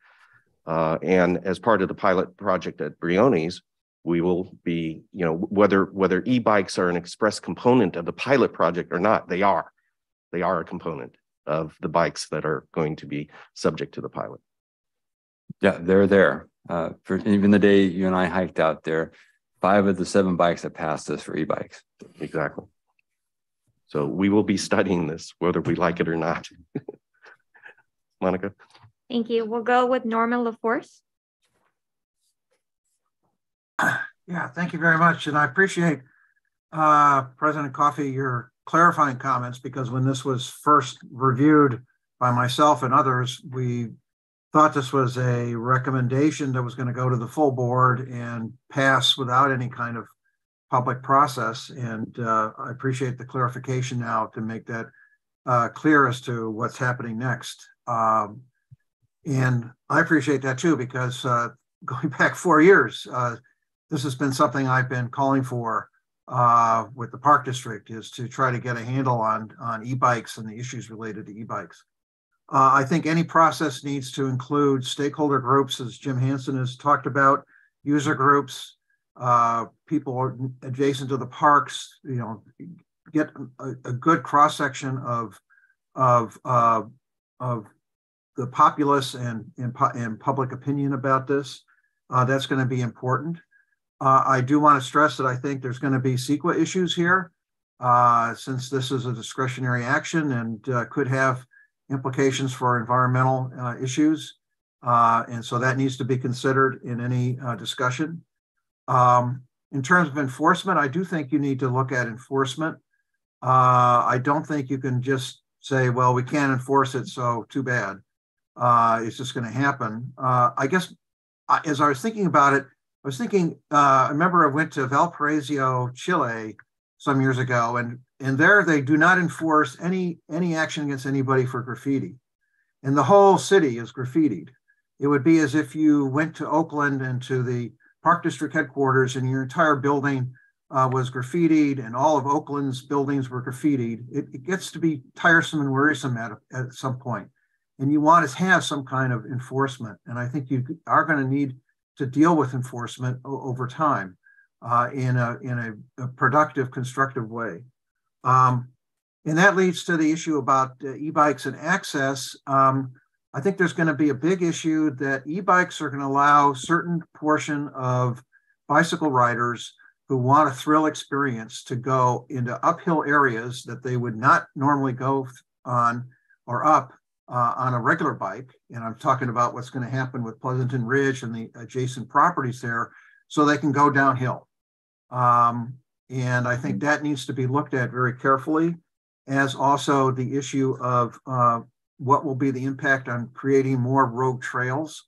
Uh, and as part of the pilot project at Briones, we will be, you know, whether whether e-bikes are an express component of the pilot project or not, they are. They are a component of the bikes that are going to be subject to the pilot. Yeah, they're there. Uh, for even the day you and I hiked out there, five of the seven bikes that passed us were e-bikes. Exactly. So we will be studying this, whether we like it or not. Monica? Thank you. We'll go with Norman LaForce. Yeah, thank you very much. And I appreciate uh, President Coffey, your clarifying comments because when this was first reviewed by myself and others, we thought this was a recommendation that was going to go to the full board and pass without any kind of public process. And uh, I appreciate the clarification now to make that uh, clear as to what's happening next. Um, and I appreciate that too, because uh, going back four years, uh, this has been something I've been calling for uh, with the park district is to try to get a handle on on e-bikes and the issues related to e-bikes. Uh, I think any process needs to include stakeholder groups, as Jim Hansen has talked about, user groups, uh, people adjacent to the parks. You know, get a, a good cross section of of uh, of the populace and, and, and public opinion about this. Uh, that's going to be important. Uh, I do want to stress that I think there's going to be CEQA issues here, uh, since this is a discretionary action and could have implications for environmental uh, issues. Uh, and so that needs to be considered in any uh, discussion. Um, in terms of enforcement, I do think you need to look at enforcement. I don't think you can just say, well, we can't enforce it, so too bad. it's just going to happen. I guess as I was thinking about it, I was thinking, uh, I remember I went to Valparaiso, Chile some years ago, and and there they do not enforce any any action against anybody for graffiti. And the whole city is graffitied. It would be as if you went to Oakland and to the Park District headquarters and your entire building uh, was graffitied and all of Oakland's buildings were graffitied. It, it gets to be tiresome and worrisome at, at some. And you want to have some kind of enforcement. And I think you are going to need to deal with enforcement over time uh, in, a, in a, a, productive, constructive way. Um, and that leads to the issue about uh, e-bikes and access. Um, I think there's going to be a big issue that e-bikes are going to allow certain portion of bicycle riders who want a thrill experience to go into uphill areas that they would not normally go on or up uh, on a regular bike, and I'm talking about what's going to happen with Pleasanton Ridge and the adjacent properties there, so they can go downhill. Um, and I think that needs to be looked at very carefully, as also the issue of uh, what will be the impact on creating more road trails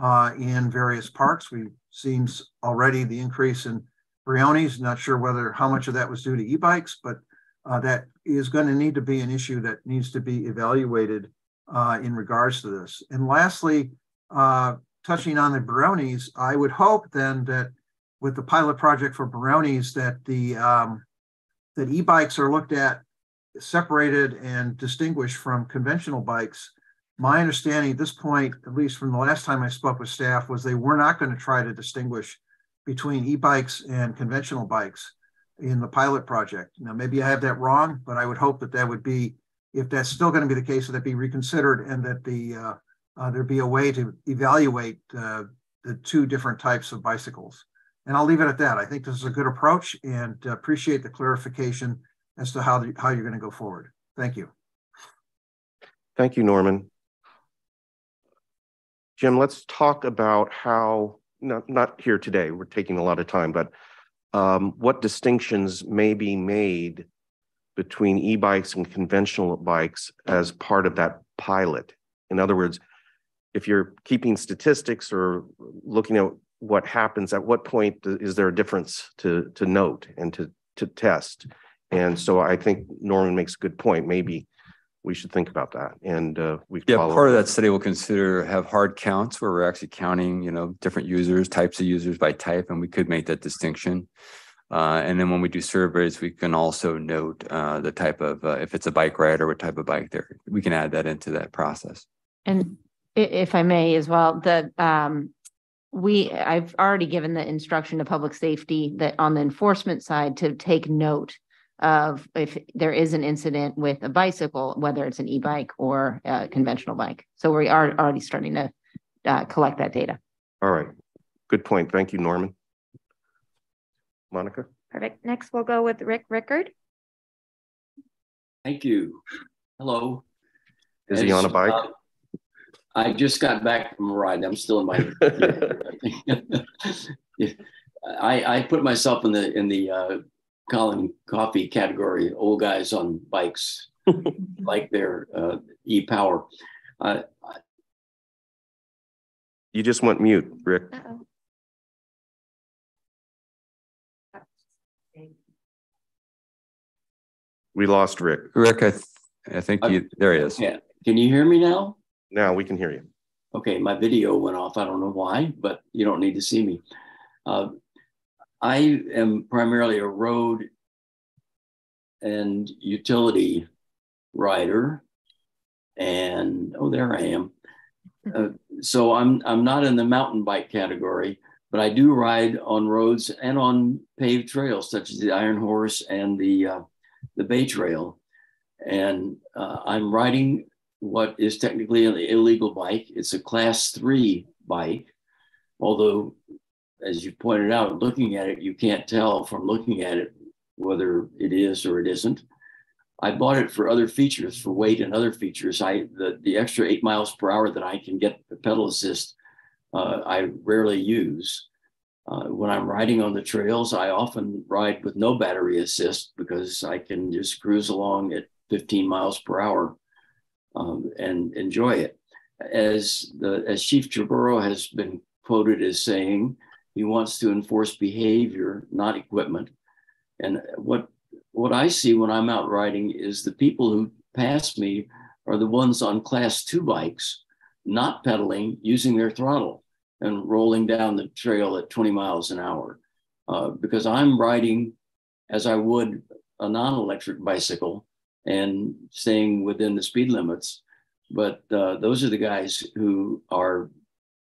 uh, in various parks. We've seen already the increase in Briones. Not sure whether how much of that was due to e-bikes, but uh, that is going to need to be an issue that needs to be evaluated uh, in regards to this. And lastly, uh, touching on the Briones, I would hope then that with the pilot project for Briones that the um, that e-bikes are looked at separated and distinguished from conventional bikes. My understanding at this point, at least from the last time I spoke with staff, was they were not going to try to distinguish between e-bikes and conventional bikes in the pilot project. Now, maybe I have that wrong, but I would hope that that would be if that's still going to be the case, that be reconsidered and that the uh, uh, there be a way to evaluate uh, the two different types of bicycles. And I'll leave it at that. I think this is a good approach and appreciate the clarification as to how, the, how you're going to go forward. Thank you. Thank you, Norman. Jim, let's talk about how, not, not here today, we're taking a lot of time, but um, what distinctions may be made between e-bikes and conventional bikes as part of that pilot. In other words, if you're keeping statistics or looking at what happens, at what point is there a difference to, to note and to, to test? And so I think Norman makes a good point. Maybe we should think about that. And uh, we yeah, part of that study will consider have hard counts where we're actually counting, you know, different users, types of users by type, and we could make that distinction. Uh, and then when we do surveys, we can also note uh, the type of, uh, if it's a bike rider, what type of bike there, we can add that into that process. And if I may as well, the, um, we, I've already given the instruction to public safety that on the enforcement side to take note of if there is an incident with a bicycle, whether it's an e-bike or a conventional bike. So we are already starting to uh, collect that data. All right. Good point. Thank you, Norman. Monica? Perfect. Next, we'll go with Rick Rickard. Thank you. Hello. Is he on a bike? Uh, I just got back from a ride. I'm still in my. I, I put myself in the in the uh, Colin Coffey category, old guys on bikes, like their uh, e-power. Uh, You just went mute, Rick. Uh-oh. We lost Rick. Rick, I, th- I think you, there he is. yeah, can you hear me now? Now we can hear you. Okay, my video went off. I don't know why, but you don't need to see me. Uh, I am primarily a road and utility rider, and oh, there I am. Uh, so I'm I'm not in the mountain bike category, but I do ride on roads and on paved trails such as the Iron Horse and the uh, the Bay Trail, and uh, I'm riding what is technically an illegal bike. It's a class three bike, although, as you pointed out, looking at it, you can't tell from looking at it whether it is or it isn't. I bought it for other features, for weight and other features. I the, the extra eight miles per hour that I can get the pedal assist, uh, I rarely use. Uh, when I'm riding on the trails, I often ride with no battery assist because I can just cruise along at 15 miles per hour um, and enjoy it. As the as Chief Chaburo has been quoted as saying, he wants to enforce behavior, not equipment. And what what I see when I'm out riding is the people who pass me are the ones on class two bikes, not pedaling, using their throttle and rolling down the trail at 20 miles an hour. Uh, because I'm riding as I would a non electric bicycle and staying within the speed limits. But uh, those are the guys who are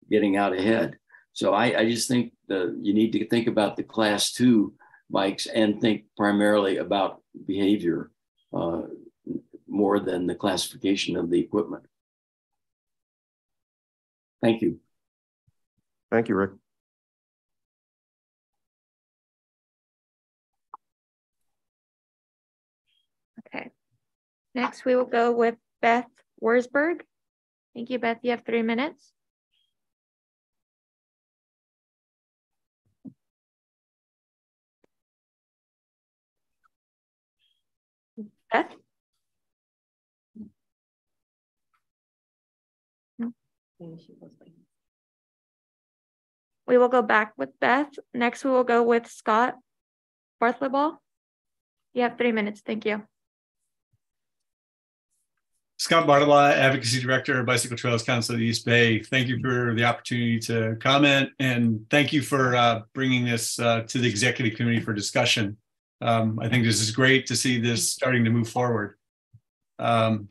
getting out ahead. So I, I just think you need to think about the class two bikes and think primarily about behavior uh, more than the classification of the equipment. Thank you. Thank you, Rick. Next, we will go with Beth Wurzburg. Thank you, Beth. You have three minutes. Beth? We will go back with Beth. Next, we will go with Scott Bartlebaugh. You have three minutes. Thank you. Scott Bartlebaugh, Advocacy Director of Bicycle Trails Council of the East Bay. Thank you for the opportunity to comment and thank you for uh, bringing this uh, to the Executive Committee for discussion. Um, I think this is great to see this starting to move forward. Um,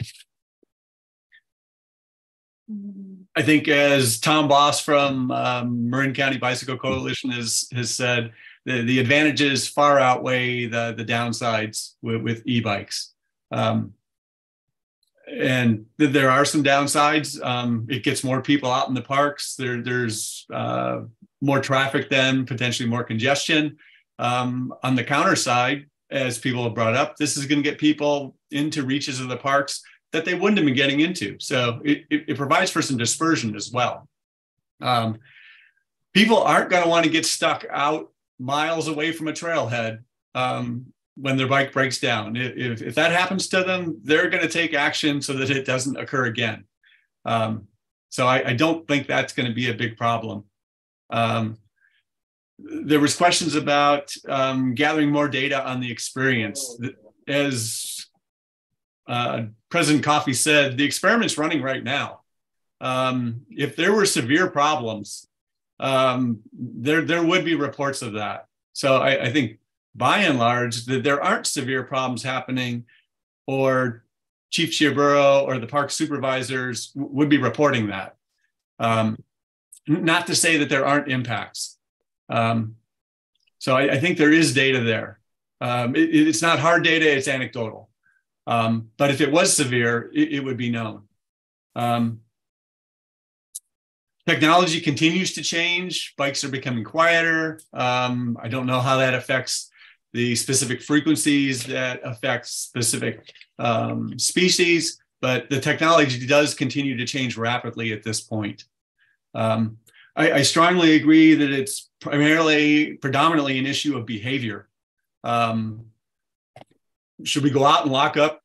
I think as Tom Boss from um, Marin County Bicycle Coalition has, has said, the, the advantages far outweigh the, the downsides with, with e-bikes. Um, and there are some downsides. Um, it gets more people out in the parks. There, there's uh, more traffic then, potentially more congestion. Um, on the counter side, as people have brought up, this is going to get people into reaches of the parks that they wouldn't have been getting into. So it, it, it provides for some dispersion as well. Um, people aren't going to want to get stuck out miles away from a trailhead um, when their bike breaks down. If, if that happens to them, they're going to take action so that it doesn't occur again. Um, so I, I, don't think that's going to be a big problem. Um, there was questions about um, gathering more data on the experience. As uh, President Coffey said, the experiment's running right now. Um, if there were severe problems, um, there there would be reports of that. So I, I think by and large, that there aren't severe problems happening, or Chief Chaburo or the park supervisors would be reporting that. Um, not to say that there aren't impacts. Um, so I, I, think there is data there. Um, it, it's not hard data, it's anecdotal. Um, but if it was severe, it, it would be known. Um, technology continues to change. Bikes are becoming quieter. Um, I don't know how that affects the specific frequencies that affect specific um, species, but the technology does continue to change rapidly at this point. Um, I, I, strongly agree that it's primarily, predominantly an issue of behavior. Um, should we go out and lock up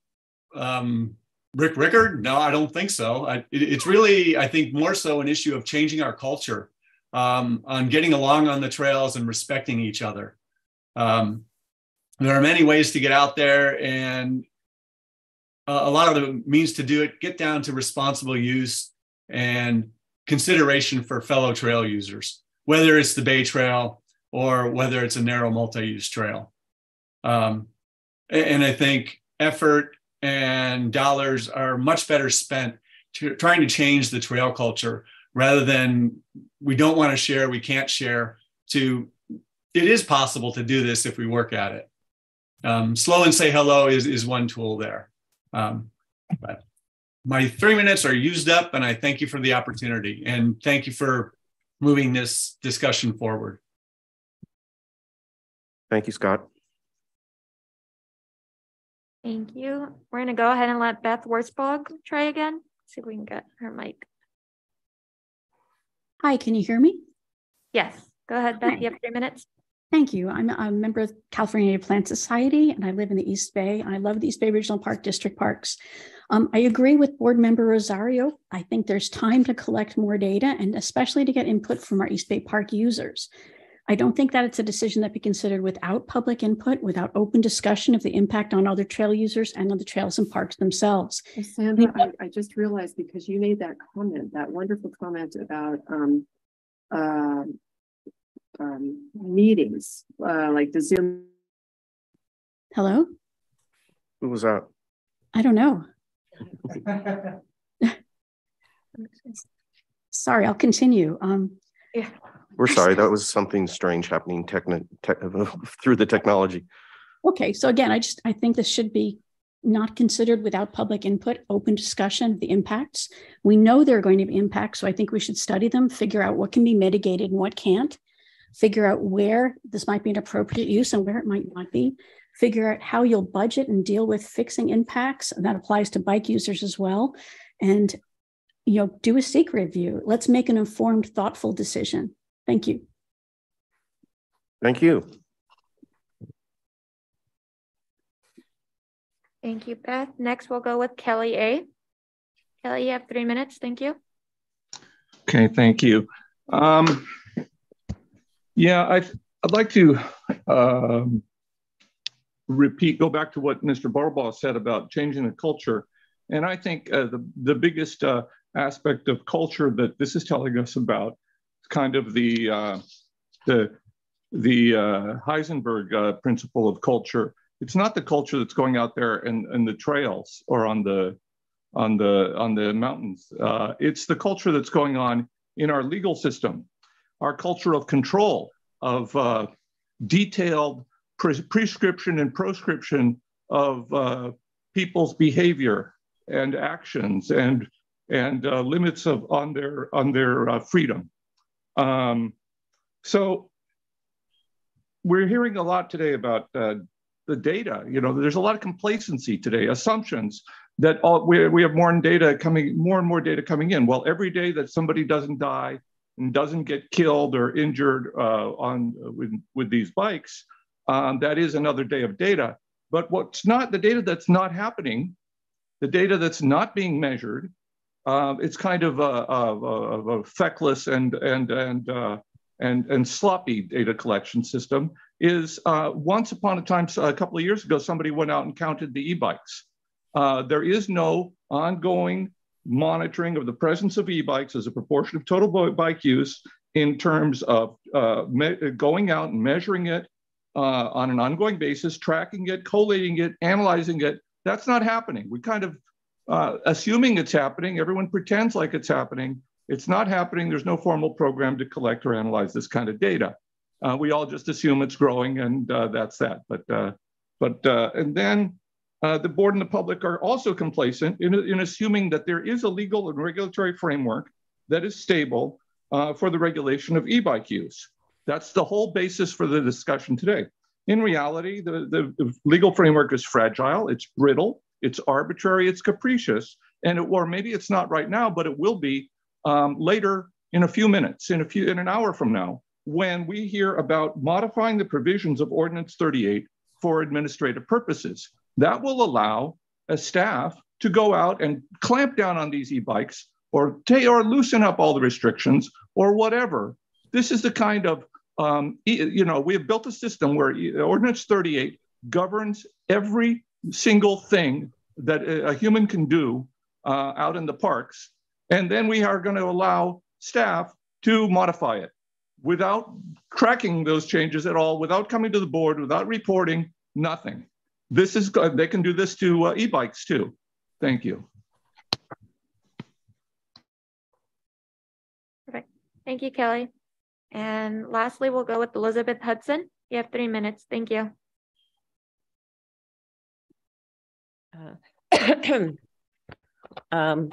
um, Rick Rickard? No, I don't think so. I, it, it's really, I think, more so an issue of changing our culture um, on getting along on the trails and respecting each other. Um, there are many ways to get out there, and uh, a lot of the means to do it get down to responsible use and consideration for fellow trail users, whether it's the Bay Trail or whether it's a narrow multi-use trail. Um, and I think effort and dollars are much better spent to, trying to change the trail culture rather than we don't want to share, we can't share. To it is possible to do this if we work at it. Um, slow and say hello is, is one tool there. Um, but my three minutes are used up, and I thank you for the opportunity and thank you for moving this discussion forward. Thank you, Scott. Thank you. We're gonna go ahead and let Beth Wurzbach try again. See if we can get her mic. Hi, can you hear me? Yes, go ahead, Beth. Hi. You have three minutes. Thank you. I'm a member of California Native Plant Society and I live in the East Bay. I love the East Bay Regional Park District parks. Um, I agree with board member Rosario. I think there's time to collect more data and especially to get input from our East Bay Park users. I don't think that it's a decision that be considered without public input, without open discussion of the impact on other trail users and on the trails and parks themselves. Sandra, I, I just realized because you made that comment, that wonderful comment about um, uh, um, meetings, uh, like the Zoom. Hello? Who was that? I don't know. Sorry, I'll continue. Um, yeah. We're sorry, that was something strange happening techni- tech through the technology. Okay, so again, I just, I think this should be not considered without public input, open discussion of the impacts. We know there are going to be impacts, so I think we should study them, figure out what can be mitigated and what can't, figure out where this might be an appropriate use and where it might not be, figure out how you'll budget and deal with fixing impacts. And that applies to bike users as well. And you know, do a CEQA review. Let's make an informed, thoughtful decision. Thank you. Thank you. Thank you, Beth. Next, we'll go with Kelly A. Kelly, you have three minutes. Thank you. Okay, thank you. Um, yeah, I, I'd like to um, repeat, go back to what Mr. Barbaugh said about changing the culture. And I think uh, the, the biggest uh, aspect of culture that this is telling us about kind of the, uh, the, the uh, Heisenberg uh, principle of culture. It's not the culture that's going out there in, in the trails or on the, on the, on the mountains. Uh, it's the culture that's going on in our legal system, our culture of control, of uh, detailed pre prescription and proscription of uh, people's behavior and actions and and uh, limits of on their on their uh, freedom. Um, so we're hearing a lot today about uh, the data. You know, there's a lot of complacency today, assumptions that all, we, we have more data coming, more and more data coming in. Well, every day that somebody doesn't die and doesn't get killed or injured uh, on with, with these bikes, um, that is another day of data. But what's not the data that's not happening, the data that's not being measured, um, it's kind of a, a, a, a feckless and and and uh, and and sloppy data collection system. Is uh, once upon a time, a couple of years ago, somebody went out and counted the e-bikes. Uh, there is no ongoing monitoring of the presence of e-bikes as a proportion of total bike use in terms of uh, going out and measuring it uh, on an ongoing basis, tracking it, collating it, analyzing it. That's not happening. We kind of uh, assuming it's happening, everyone pretends like it's happening. It's not happening. There's no formal program to collect or analyze this kind of data. Uh, we all just assume it's growing, and uh, that's that. But uh, but and then uh, the board and the public are also complacent in, in assuming that there is a legal and regulatory framework that is stable for the regulation of e-bike use. That's the whole basis for the discussion today. In reality, the, the, the legal framework is fragile, it's brittle, it's arbitrary, it's capricious, and it, or maybe it's not right now, but it will be um, later in a few minutes, in a few, in an hour from now, when we hear about modifying the provisions of Ordinance 38 for administrative purposes. That will allow a staff to go out and clamp down on these e-bikes or or loosen up all the restrictions or whatever. This is the kind of um, you know we have built a system where Ordinance 38 governs every single thing that a human can do uh, out in the parks, and then we are going to allow staff to modify it without tracking those changes at all, without coming to the board, without reporting, nothing. This is good, they can do this to uh, e-bikes too. Thank you. Perfect. Thank you, Kelly. And lastly, we'll go with Elizabeth Hudson. You have three minutes. Thank you. Uh, um,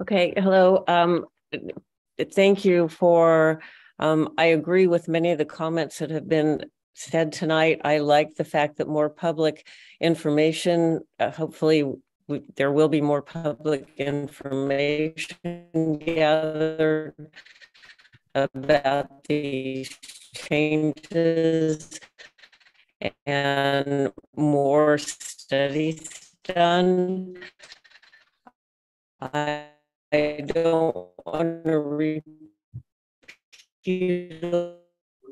okay, hello. Um, thank you for, um, I agree with many of the comments that have been said tonight. I like the fact that more public information, uh, hopefully we, there will be more public information gathered about these changes and more studies done. I, I don't want to repeat a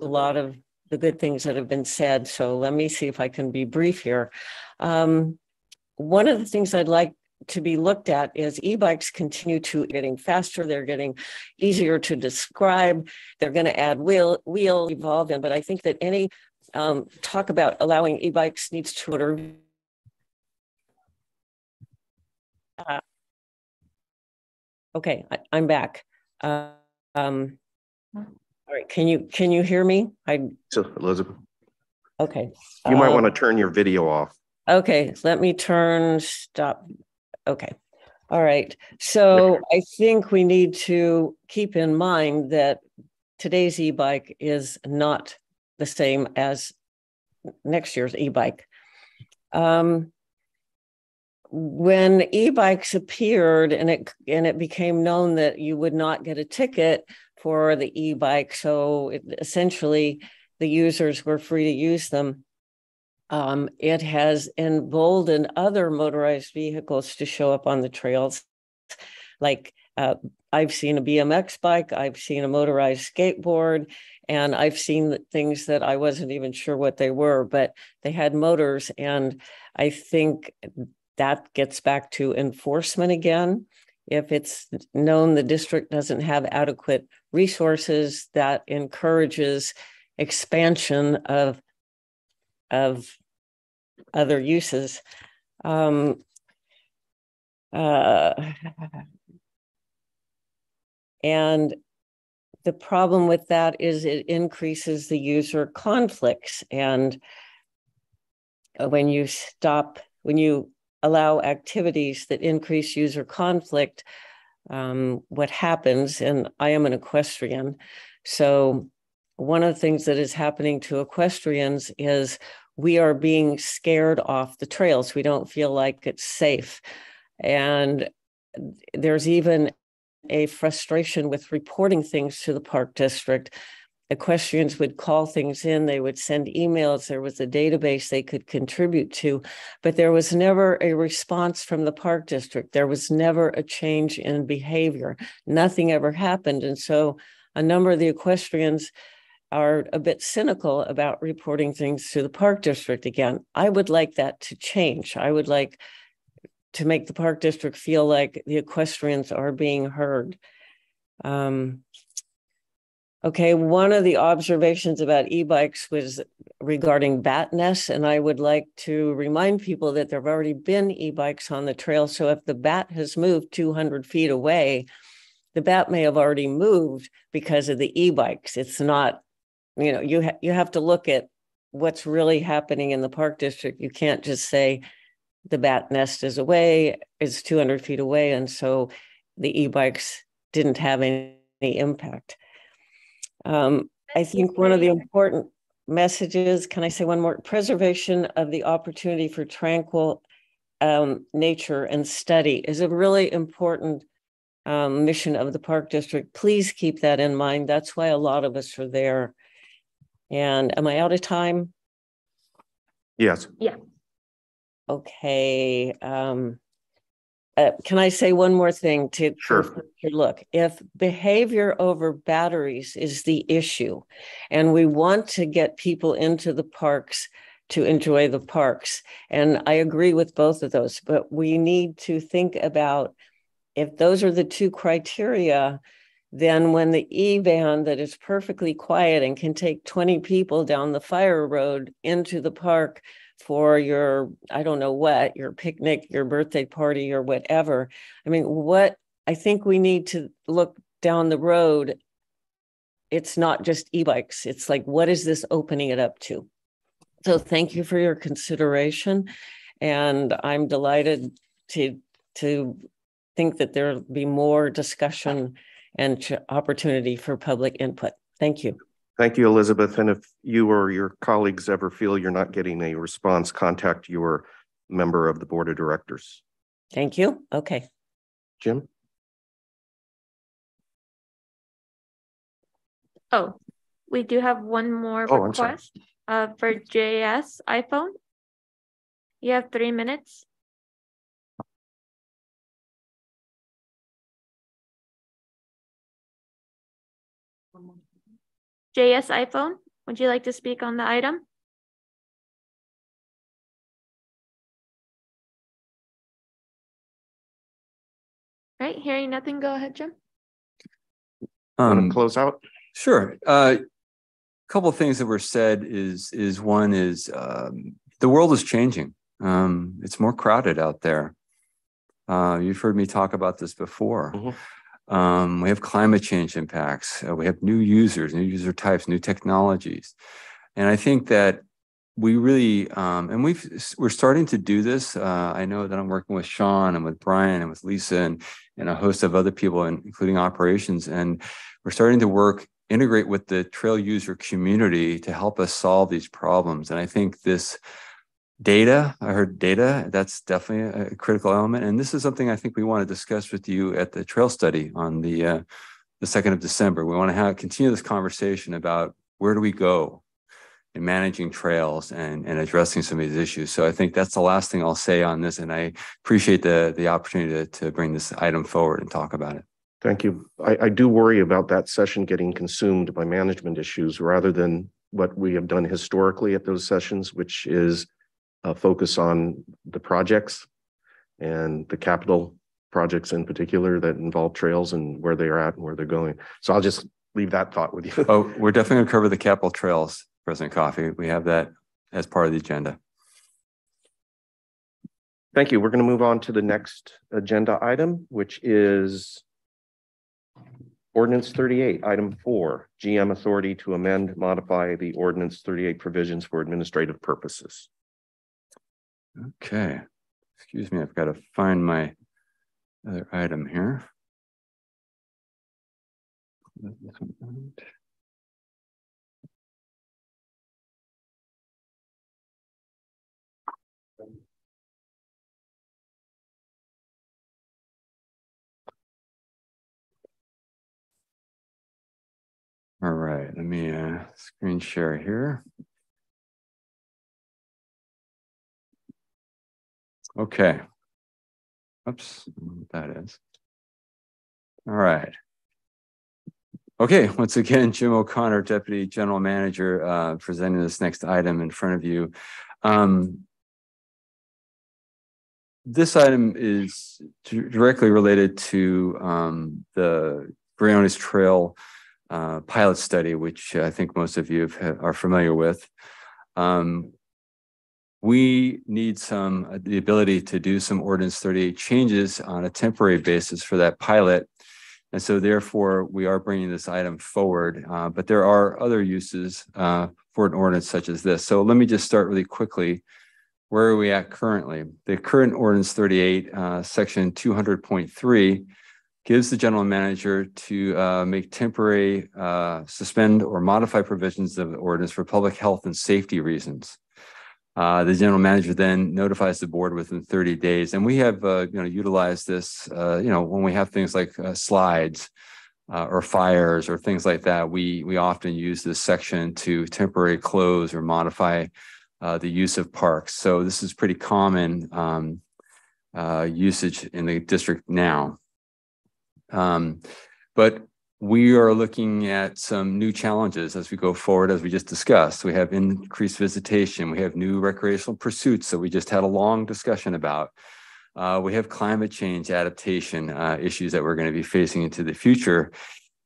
lot of the good things that have been said, so let me see if I can be brief here. Um, one of the things I'd like to be looked at is e-bikes continue to getting faster. They're getting easier to describe. They're going to add wheel wheel evolve in. But i think that any um, talk about allowing e-bikes needs to order. Uh, okay I, am back. Uh, um, all right can you can you hear me i so elizabeth okay you might want to turn your video off Okay, let me turn stop. Okay. All right. So I think we need to keep in mind that today's e-bike is not the same as next year's e-bike. Um, when e-bikes appeared and it and it became known that you would not get a ticket for the e-bike, so it, essentially the users were free to use them um, it has emboldened other motorized vehicles to show up on the trails. Like uh, I've seen a BMX bike, I've seen a motorized skateboard, and I've seen things that I wasn't even sure what they were, but they had motors. And I think that gets back to enforcement again. If it's known the district doesn't have adequate resources, that encourages expansion of of other uses. Um, uh, and the problem with that is it increases the user conflicts. And when you stop, when you allow activities that increase user conflict, um, what happens, and I am an equestrian, so one of the things that is happening to equestrians is we are being scared off the trails. We don't feel like it's safe. And there's even a frustration with reporting things to the park district. Equestrians would call things in, they would send emails, there was a database they could contribute to, but there was never a response from the park district. There was never a change in behavior. Nothing ever happened. And so a number of the equestrians are a bit cynical about reporting things to the park district again. I would like that to change. I would like to make the park district feel like the equestrians are being heard. Um, okay, one of the observations about e-bikes was regarding bat nests, and I would like to remind people that there have already been e-bikes on the trail. So if the bat has moved 200 feet away, the bat may have already moved because of the e-bikes. It's not you know you ha- you have to look at what's really happening in the park district you can't just say the bat nest is away is 200 feet away and so the e-bikes didn't have any, any impact um, i think one of the important messages can i say one more preservation of the opportunity for tranquil um, nature and study is a really important um, mission of the park district please keep that in mind that's why a lot of us are there and am I out of time? Yes. Yeah. Okay, um. Uh, can I say one more thing to? Sure. Look, if behavior over batteries is the issue, and we want to get people into the parks to enjoy the parks, and I agree with both of those, but we need to think about if those are the two criteria, then when the E van that is perfectly quiet and can take 20 people down the fire road into the park for your, I don't know what, your picnic, your birthday party, or whatever. I mean, what I think we need to look down the road. It's not just e bikes, it's like, what is this opening it up to? So, thank you for your consideration. And I'm delighted to, to think that there'll be more discussion and opportunity for public input. Thank you. Thank you, Elizabeth. And if you or your colleagues ever feel you're not getting a response, contact your member of the board of directors. Thank you. Okay. Jim? Oh, we do have one more Oh, request uh, for JS iPhone. You have three minutes. JS iPhone, would you like to speak on the item? Right, hearing nothing, go ahead, Jim. Want Um, to close out? Sure. Uh, couple of things that were said is is one is um, the world is changing. Um, it's more crowded out there. Uh, you've heard me talk about this before. Um, we have climate change impacts. Uh, we have new users, new user types, new technologies, and I think that we really um, and we've we're starting to do this. Uh, I know that I'm working with Sean and with Brian and with Lisa and and a host of other people, including operations, and we're starting to work integrate with the trail user community to help us solve these problems. And I think this data, I heard data, that's definitely a critical element. And this is something I think we want to discuss with you at the trail study on the uh, the 2nd of December. We want to have continue this conversation about where do we go in managing trails and, and addressing some of these issues. So I think that's the last thing I'll say on this. And I appreciate the, the opportunity to, to bring this item forward and talk about it. Thank you. I, I do worry about that session getting consumed by management issues rather than what we have done historically at those sessions, which is a focus on the projects and the capital projects in particular that involve trails and where they are at and where they're going. So I'll just leave that thought with you. Oh, we're definitely going to cover the capital trails, President Coffey. We have that as part of the agenda. Thank you. We're going to move on to the next agenda item, which is ordinance thirty-eight, item four, GM authority to amend, modify the ordinance thirty-eight provisions for administrative purposes. Okay, excuse me, I've got to find my other item here. All right, let me uh, screen share here. Okay. Oops, that is. All right. Okay, once again, Jim O'Connor, Deputy General Manager, uh, presenting this next item in front of you. Um, this item is directly related to um, the Briones Trail uh, pilot study, which I think most of you have, are familiar with. Um, we need some uh, the ability to do some ordinance 38 changes on a temporary basis for that pilot. And so therefore we are bringing this item forward uh, but there are other uses uh, for an ordinance such as this. So let me just start really quickly. Where are we at currently? The current ordinance 38 uh, section 200.3 gives the general manager to uh, make temporary uh, suspend or modify provisions of the ordinance for public health and safety reasons uh, the general manager then notifies the board within 30 days. And we have, uh, you know, utilized this, uh, you know, when we have things like uh, slides uh, or fires or things like that, we, we often use this section to temporarily close or modify uh, the use of parks. So this is pretty common um, usage in the district now. Um, but we are looking at some new challenges as we go forward, as we just discussed. We have increased visitation. We have new recreational pursuits that we just had a long discussion about. Uh, we have climate change adaptation uh, issues that we're going to be facing into the future.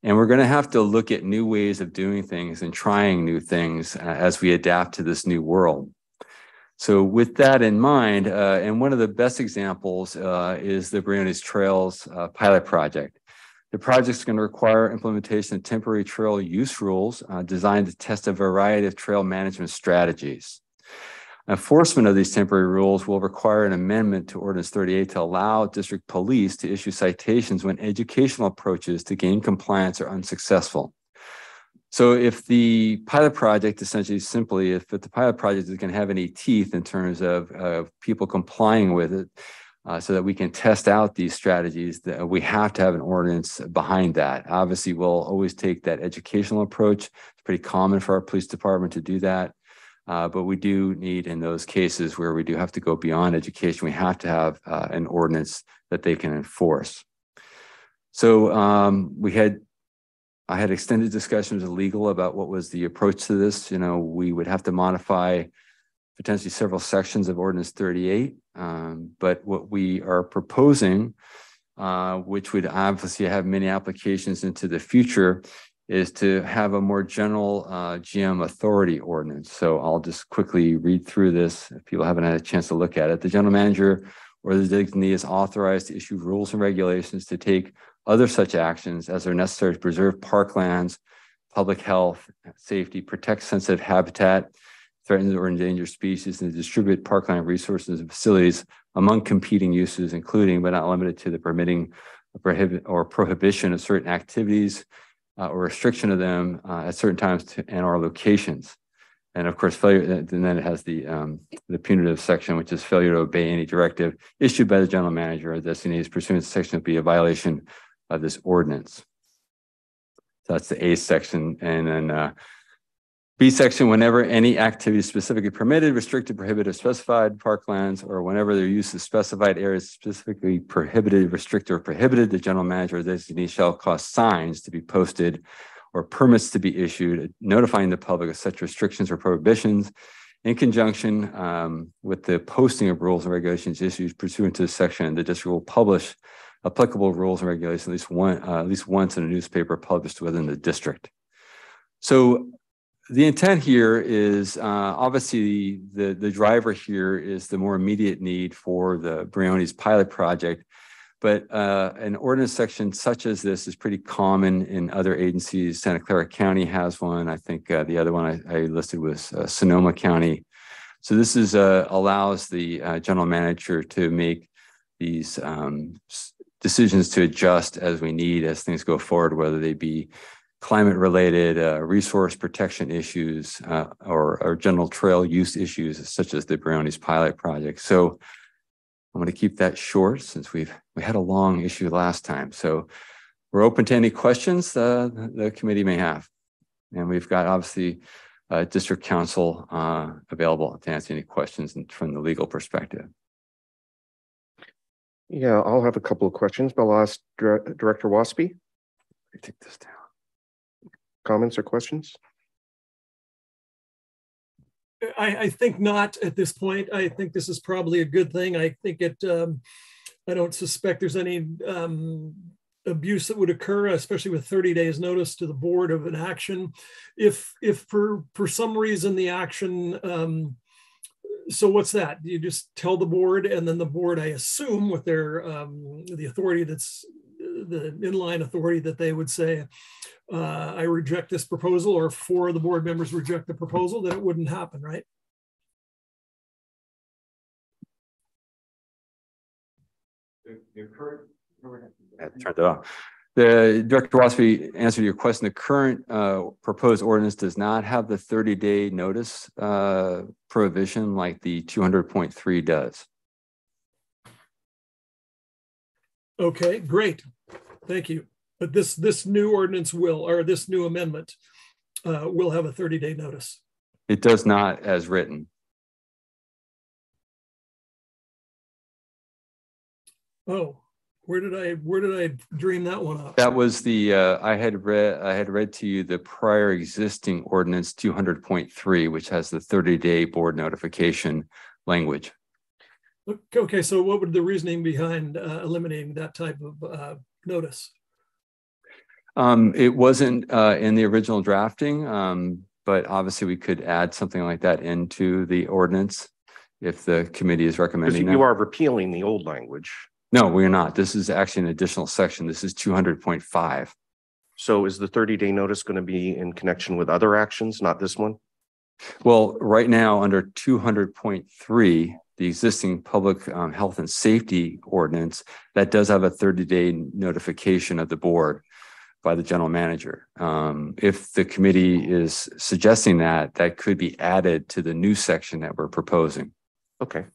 And we're going to have to look at new ways of doing things and trying new things uh, as we adapt to this new world. So with that in mind, uh, and one of the best examples uh, is the Briones Trails uh, pilot project. The project is going to require implementation of temporary trail use rules uh, designed to test a variety of trail management strategies. Enforcement of these temporary rules will require an amendment to Ordinance 38 to allow district police to issue citations when educational approaches to gain compliance are unsuccessful. So if the pilot project essentially simply, if, the pilot project is going to have any teeth in terms of, of people complying with it, uh, so that we can test out these strategies, that we have to have an ordinance behind that. Obviously, we'll always take that educational approach. It's pretty common for our police department to do that. Uh, but we do need in those cases where we do have to go beyond education, we have to have uh, an ordinance that they can enforce. So um, we had, I had extended discussions with legal about what was the approach to this. You know, we would have to modify potentially several sections of Ordinance 38. Um, but what we are proposing, uh, which would obviously have many applications into the future, is to have a more general uh, GM authority ordinance. So I'll just quickly read through this if people haven't had a chance to look at it. The general manager or the designee is authorized to issue rules and regulations to take other such actions as are necessary to preserve parklands, public health, safety, protect sensitive habitat, threatened or endangered species, and distribute parkland resources and facilities among competing uses, including but not limited to the permitting prohibit or prohibition of certain activities, uh, or restriction of them uh, at certain times to, and or locations. And of course, failure, and then it has the, um, the punitive section, which is failure to obey any directive issued by the general manager or designees pursuant to section would be a violation of this ordinance. So that's the A section. And then uh, B section, whenever any activity specifically permitted, restricted, prohibited, specified parklands, or whenever their use of specified areas specifically prohibited, restricted, or prohibited, the general manager or designee shall cause signs to be posted or permits to be issued, notifying the public of such restrictions or prohibitions in conjunction um, with the posting of rules and regulations issued pursuant to this section. The district will publish applicable rules and regulations at least one, uh, at least once in a newspaper published within the district. So the intent here is uh, obviously the, the driver here is the more immediate need for the Briones pilot project. But uh, an ordinance section such as this is pretty common in other agencies. Santa Clara County has one. I think uh, the other one I, I listed was uh, Sonoma County. So this is uh, allows the uh, general manager to make these um, decisions to adjust as we need as things go forward, whether they be climate related uh, resource protection issues uh, or, or, general trail use issues such as the Briones pilot project. So I'm going to keep that short since we've we had a long issue last time. So we're open to any questions uh, the committee may have. And we've got obviously uh, district counsel uh, available to answer any questions from the legal perspective. Yeah, I'll have a couple of questions, but I'll ask Director Waespi. Take this down comments or questions? I, I, think not at this point. I think this is probably a good thing. I think it, um, I don't suspect there's any um, abuse that would occur, especially with 30 days notice to the board of an action. If, if for, for some reason the action, um, so what's that? You just tell the board and then the board, I assume with their, um, the authority that's the inline authority that they would say, uh, I reject this proposal or four of the board members reject the proposal, then it wouldn't happen, right? The, current, turned it off. The Director Waespi answered your question. The current uh, proposed ordinance does not have the 30 day notice uh, prohibition like the 200.3 does. Okay, great. Thank you. But this this new ordinance will, or this new amendment uh, will have a 30 day notice. It does not as written. Oh, where did I where did I dream that one up? That was the uh, I had read I had read to you the prior existing ordinance 200.3, which has the 30 day board notification language. Okay, so what would the reasoning behind uh, eliminating that type of uh, notice? Um, it wasn't uh, in the original drafting, um, but obviously we could add something like that into the ordinance if the committee is recommending that. You are repealing the old language. No, we're not. This is actually an additional section. This is two hundred point five. So is the thirty day notice going to be in connection with other actions, not this one? Well, right now, under two hundred point three, the existing public um, health and safety ordinance, that does have a thirty day notification of the board by the general manager. Um, if the committee is suggesting that, that could be added to the new section that we're proposing. Okay.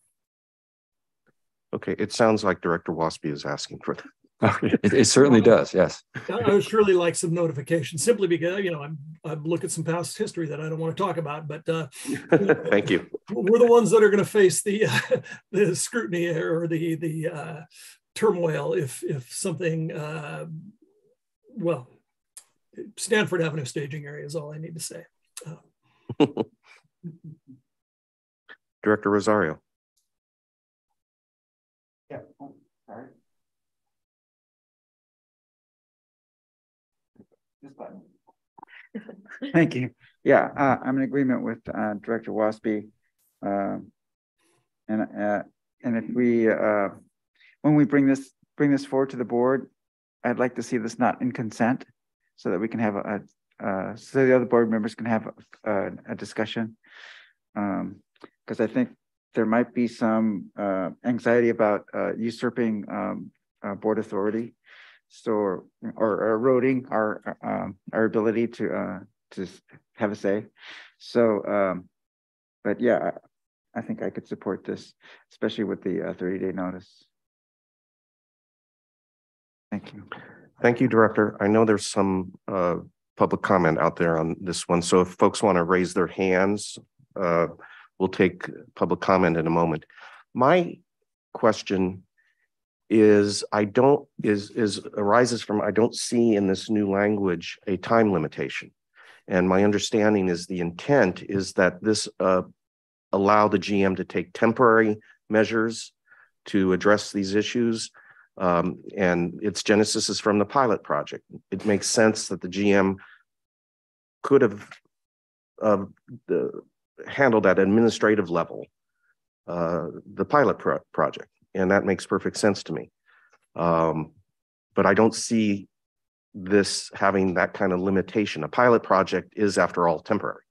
Okay, it sounds like Director Waespi is asking for that. It, it certainly does, yes. I would surely like some notification simply because, you know, I'm, I've looked at some past history that I don't want to talk about, but uh, Thank you. we're the ones that are going to face the, uh, the scrutiny or the, the uh, turmoil if, if something, uh, well, Stanford Avenue staging area is all I need to say. Uh, Director Rosario. Yeah, oh, sorry. This button. Thank you. Yeah, uh, I'm in agreement with uh, Director Waespi. Um, and uh, and if we uh, when we bring this bring this forward to the board, I'd like to see this not in consent, so that we can have a, a uh, so the other board members can have a, a discussion. Because um, I think there might be some uh, anxiety about uh, usurping um, uh, board authority, so or, eroding our um, our ability to uh, to have a say. So, um, but yeah, I, I, think I could support this, especially with the 30 day notice. Thank you. Thank you, Director. I know there's some uh, public comment out there on this one. So if folks want to raise their hands, uh, we'll take public comment in a moment. My question is I don't is is arises from I don't see in this new language a time limitation. And my understanding is the intent is that this uh, allow the GM to take temporary measures to address these issues um, and its genesis is from the pilot project. It makes sense that the GM could have uh, the, handled at administrative level uh, the pilot pro project, and that makes perfect sense to me. Um, but I don't see this having that kind of limitation. A pilot project is, after all, temporary,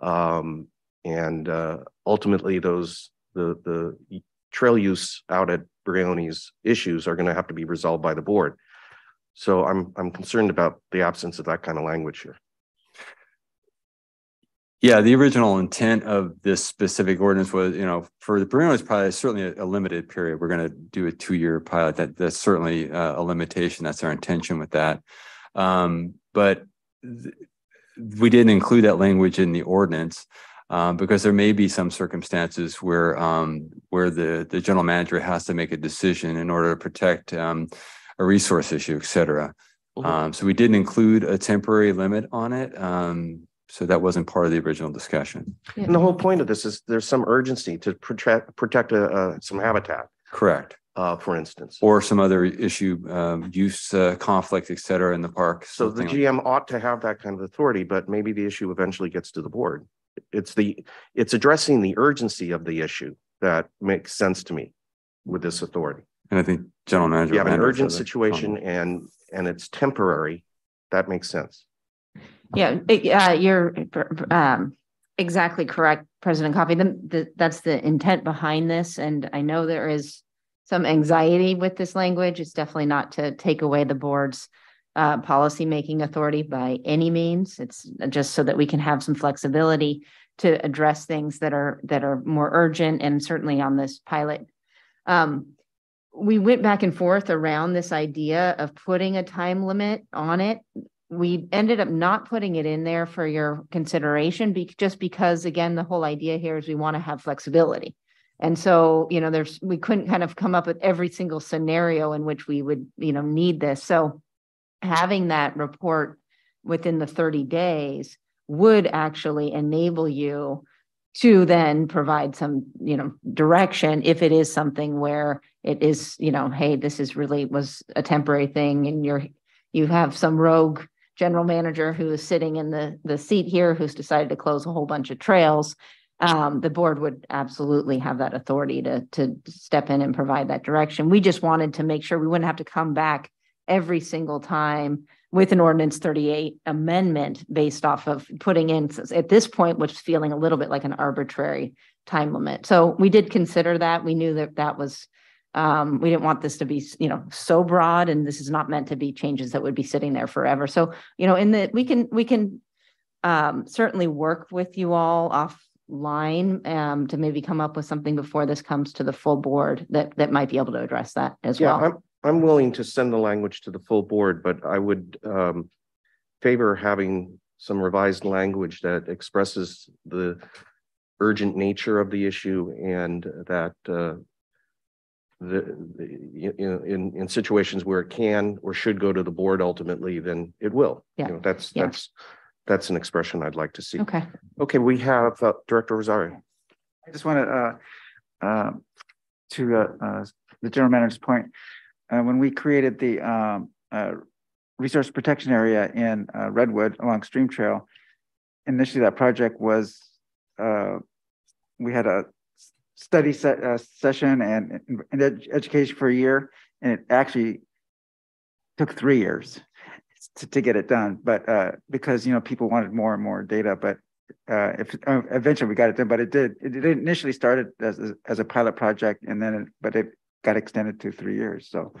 um, and uh, ultimately, those the the trail use out at Briones issues are going to have to be resolved by the board. So I'm I'm concerned about the absence of that kind of language here. Yeah, the original intent of this specific ordinance was, you know, for the Briones pilot, certainly a, a, limited period. We're going to do a two-year pilot. That that's certainly uh, a limitation. That's our intention with that. Um, but we didn't include that language in the ordinance um, because there may be some circumstances where um, where the the general manager has to make a decision in order to protect um, a resource issue, et cetera. Mm-hmm. Um, so we didn't include a temporary limit on it. So that wasn't part of the original discussion. And the whole point of this is there's some urgency to protect protect a, uh, some habitat. Correct. Uh, for instance, or some other issue, um, use uh, conflict, et cetera, in the park. So the GM like ought to have that kind of authority, but maybe the issue eventually gets to the board it's the it's addressing the urgency of the issue that makes sense to me with this authority. And I think general manager. You have an urgent situation and and it's temporary. That makes sense. Yeah, uh, you're um, exactly correct, President Coffey. The, the, that's the intent behind this, and I know there is some anxiety with this language. It's definitely not to take away the board's uh, policymaking authority by any means. It's just so that we can have some flexibility to address things that are that are more urgent and certainly on this pilot. Um, we went back and forth around this idea of putting a time limit on it. We ended up not putting it in there for your consideration, be, just because, again, the whole idea here is we want to have flexibility. And so, you know, there's, we couldn't kind of come up with every single scenario in which we would, you know, need this. So having that report within the 30 days would actually enable you to then provide some, you know, direction if it is something where it is, you know, hey, this is really was a temporary thing and you're you have some rogue general manager who is sitting in the the seat here who's decided to close a whole bunch of trails um, the board would absolutely have that authority to to step in and provide that direction. We just wanted to make sure we wouldn't have to come back every single time with an ordinance 38 amendment based off of putting in at this point which is feeling a little bit like an arbitrary time limit. So we did consider that. We knew that that was um, we didn't want this to be you know so broad and this is not meant to be changes that would be sitting there forever. So you know in the we can we can um, certainly work with you all offline um, to maybe come up with something before this comes to the full board that that might be able to address that as Yeah, well. I'm, I'm willing to send the language to the full board, but I would um, favor having some revised language that expresses the urgent nature of the issue and that uh, the, the- you know, in, in situations where it can or should go to the board ultimately, then it will. You Yeah. know, That's, Yeah. that's, that's an expression I'd like to see. okay Okay, we have uh, Director Rosario. I just want to, uh, uh, to, uh, uh, the general manager's point, uh, when we created the, um, uh, resource protection area in, uh, Redwood along Stream Trail, initially that project was, uh, we had a study se- uh, session and, and ed- education for a year, and it actually took three years to, to get it done, but, uh, because, you know, people wanted more and more data, but uh, if uh, eventually we got it done, but it did. It, it initially started as a, as a pilot project, and then it, but it got extended to three years. So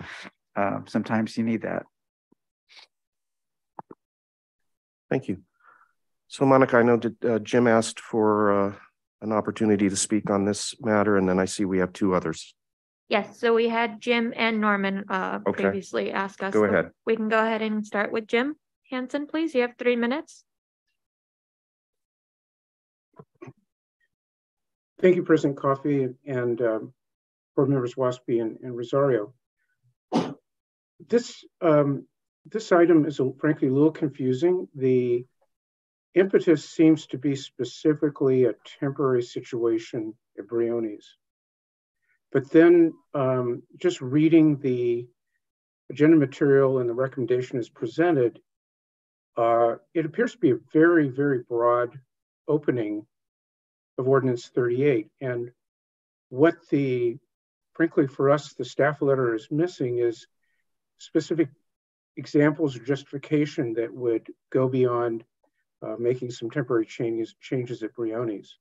uh, sometimes you need that. Thank you. So Monica, I know that uh, Jim asked for an opportunity to speak on this matter, and then I see we have two others. Yes, so we had Jim and Norman uh Okay. previously ask us. Go so ahead. We can go ahead and start with Jim Hanson, please. You have three minutes. Thank you, President Coffey and um, board members Waespi and, and Rosario. This um, this item is a- frankly a little confusing. The impetus seems to be specifically a temporary situation at Briones. But then um, just reading the agenda material and the recommendation as presented, uh, it appears to be a very, very broad opening of ordinance 38. And what the, frankly, for us, the staff letter is missing is specific examples or justification that would go beyond uh, making some temporary changes, changes at Briones.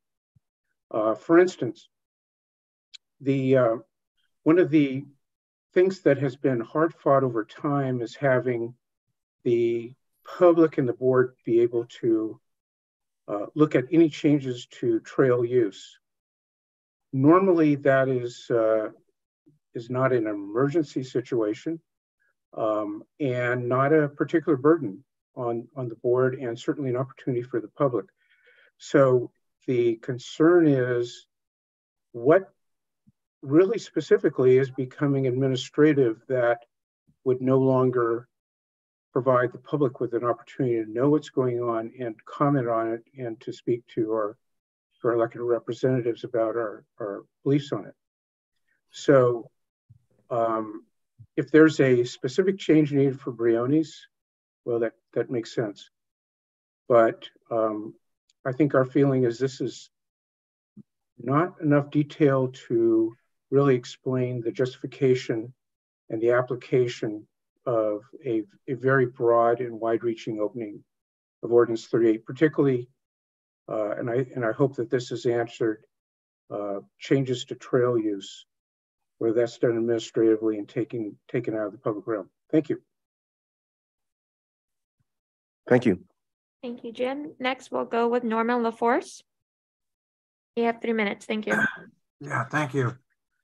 Uh, for instance, the uh, one of the things that has been hard fought over time is having the public and the board be able to uh, look at any changes to trail use. Normally, that is uh, is not an emergency situation um, and not a particular burden on on the board, and certainly an opportunity for the public. So the concern is what really specifically is becoming administrative that would no longer provide the public with an opportunity to know what's going on and comment on it and to speak to our, to our elected representatives about our, our beliefs on it. So um, if there's a specific change needed for Briones, well, that, that makes sense. But um, I think our feeling is this is not enough detail to really explain the justification and the application of a, a very broad and wide-reaching opening of Ordinance 38, particularly, uh, and I and I hope that this is answered, uh, changes to trail use, where that's done administratively and taken taken out of the public realm. Thank you. Thank you. Thank you, Jim. Next, we'll go with Norman LaForce. You have three minutes. Thank you. Yeah, thank you.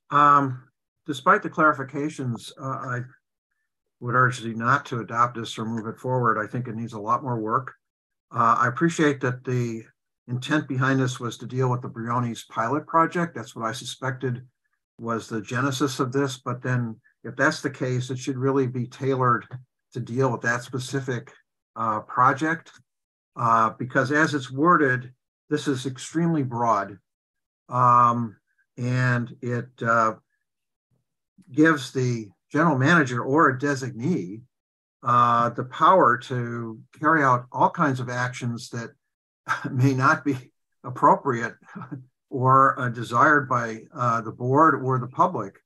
Um, despite the clarifications, uh, I would urge you not to adopt this or move it forward. I think it needs a lot more work. Uh, I appreciate that the intent behind this was to deal with the Briones pilot project. That's what I suspected was the genesis of this. But then if that's the case, it should really be tailored to deal with that specific uh, project. Uh, because as it's worded, this is extremely broad. Um, and it uh, gives the general manager or a designee uh, the power to carry out all kinds of actions that may not be appropriate or uh, desired by uh, the board or the public.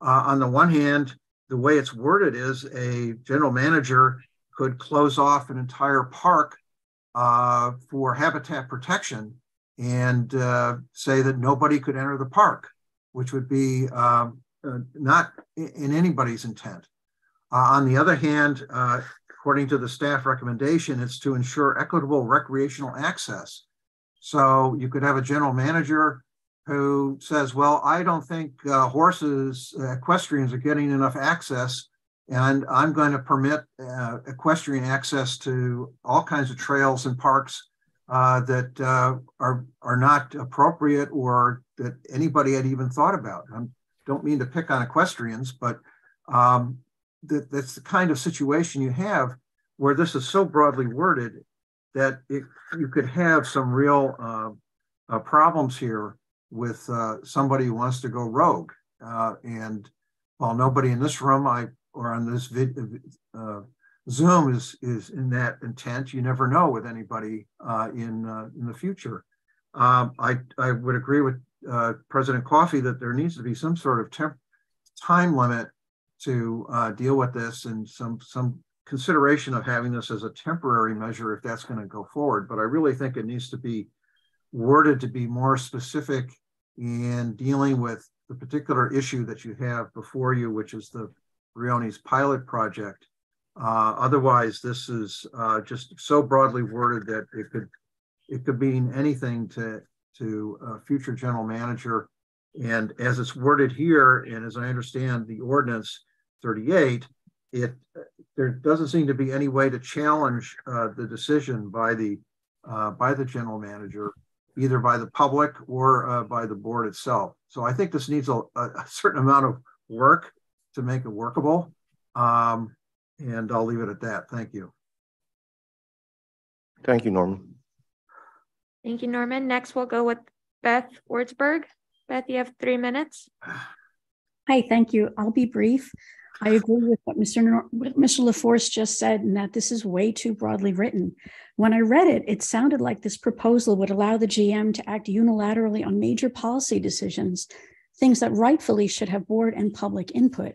Uh, on the one hand, the way it's worded is a general manager could close off an entire park uh, for habitat protection and uh, say that nobody could enter the park, which would be um, uh, not in anybody's intent. on the other hand, according to the staff recommendation, it's to ensure equitable recreational access. So you could have a general manager who says, well, I don't think uh, horses, uh, equestrians are getting enough access, and I'm going to permit uh, equestrian access to all kinds of trails and parks uh, that uh, are, are not appropriate or that anybody had even thought about. I don't mean to pick on equestrians, but um, that, that's the kind of situation you have where this is so broadly worded that it, you could have some real uh, uh, problems here with uh, somebody who wants to go rogue. Uh, and while nobody in this room I or on this uh, Zoom is is in that intent, you never know with anybody uh, in in the future. Um, I I would agree with President Coffey that there needs to be some sort of temp- time limit to deal with this and some some consideration of having this as a temporary measure if that's going to go forward. But I really think it needs to be worded to be more specific in dealing with the particular issue that you have before you, which is the Briones pilot project. Uh, otherwise, this is uh, just so broadly worded that it could it could mean anything to to a future general manager. And as it's worded here, and as I understand the ordinance 38, it there doesn't seem to be any way to challenge uh, the decision by the uh, by the general manager, either by the public or uh, by the board itself. So I think this needs a, a certain amount of work to make it workable. Um, and I'll leave it at that. Thank you. Thank you, Norman. Thank you, Norman. Next, we'll go with Beth Wurzburg. Beth, you have three minutes. Hi, thank you. I'll be brief. I agree with what Mr. Nor- what Mr. LaForce just said, and that this is way too broadly written. When I read it, it sounded like this proposal would allow the GM to act unilaterally on major policy decisions, things that rightfully should have board and public input.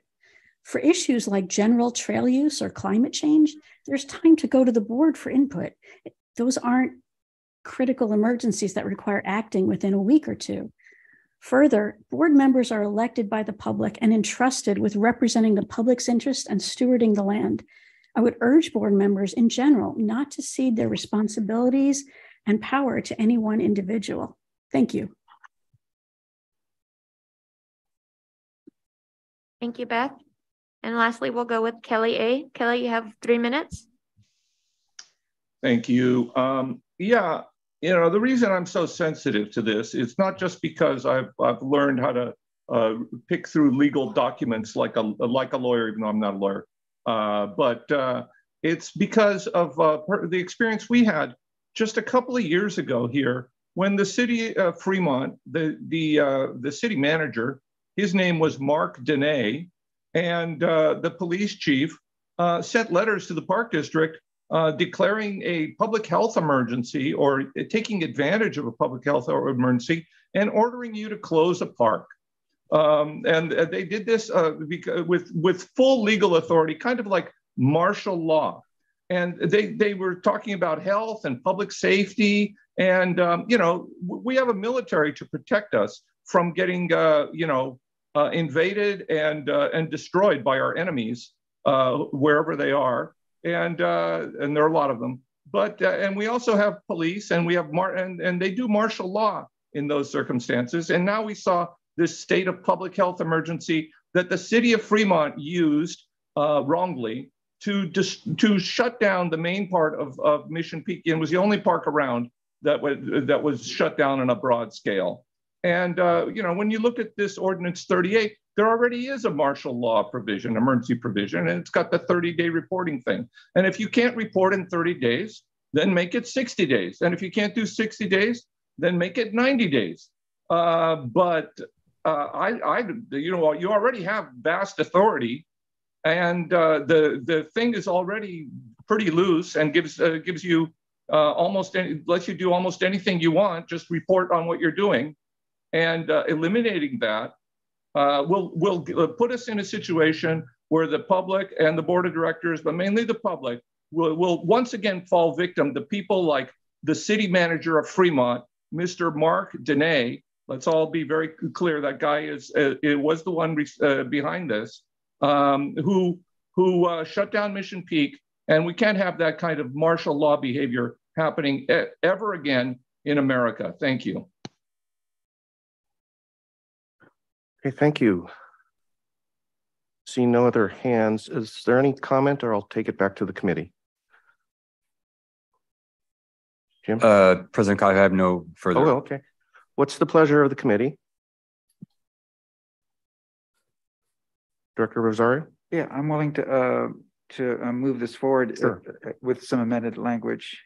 For issues like general trail use or climate change, there's time to go to the board for input. Those aren't critical emergencies that require acting within a week or two. Further, board members are elected by the public and entrusted with representing the public's interest and stewarding the land. I would urge board members in general not to cede their responsibilities and power to any one individual. Thank you. Thank you, Beth. And lastly, we'll go with Kelly A. Kelly, you have three minutes. Thank you. Um, yeah, you know, the reason I'm so sensitive to this is not just because I've, I've learned how to uh, pick through legal documents like a, like a lawyer, even though I'm not a lawyer, uh, but uh, it's because of uh, the experience we had just a couple of years ago here when the city of Fremont, the, the, uh, the city manager, his name was Mark Dene, and uh, the police chief sent letters to the park district uh, declaring a public health emergency or taking advantage of a public health emergency and ordering you to close a park. Um, and they did this uh, with, with full legal authority, kind of like martial law. And they, they were talking about health and public safety. And, um, you know, we have a military to protect us from getting, uh, you know, uh, invaded and, uh, and destroyed by our enemies uh, wherever they are and uh, and there are a lot of them. But uh, and we also have police, and we have mar- and and they do martial law in those circumstances. And now we saw this state of public health emergency that the city of Fremont used uh, wrongly to dis- to shut down the main part of, of Mission Peak, and was the only park around that was that was shut down on a broad scale. And uh, you know, when you look at this ordinance 38, there already is a martial law provision, emergency provision, and it's got the 30-day reporting thing. And if you can't report in 30 days, then make it 60 days. And if you can't do 60 days, then make it 90 days. Uh, but uh, I, I, you know, you already have vast authority, and uh, the the thing is already pretty loose and gives uh, gives you uh, almost any, lets you do almost anything you want. Just report on what you're doing, and uh, eliminating that will will put us in a situation where the public and the board of directors, but mainly the public, will, will once again fall victim to people like the city manager of Fremont, Mr. Mark Dene, Let's all be very clear. That guy is uh, it was the one uh, behind this, um, who who uh, shut down Mission Peak, and we can't have that kind of martial law behavior happening e ever again in America. Thank you. Okay, thank you. See no other hands. Is there any comment, or I'll take it back to the committee? Jim? Uh, President Coffey, I have no further. Oh, okay. What's the pleasure of the committee? Director Rosario? Yeah, I'm willing to uh, to uh, move this forward sure. uh, with some amended language.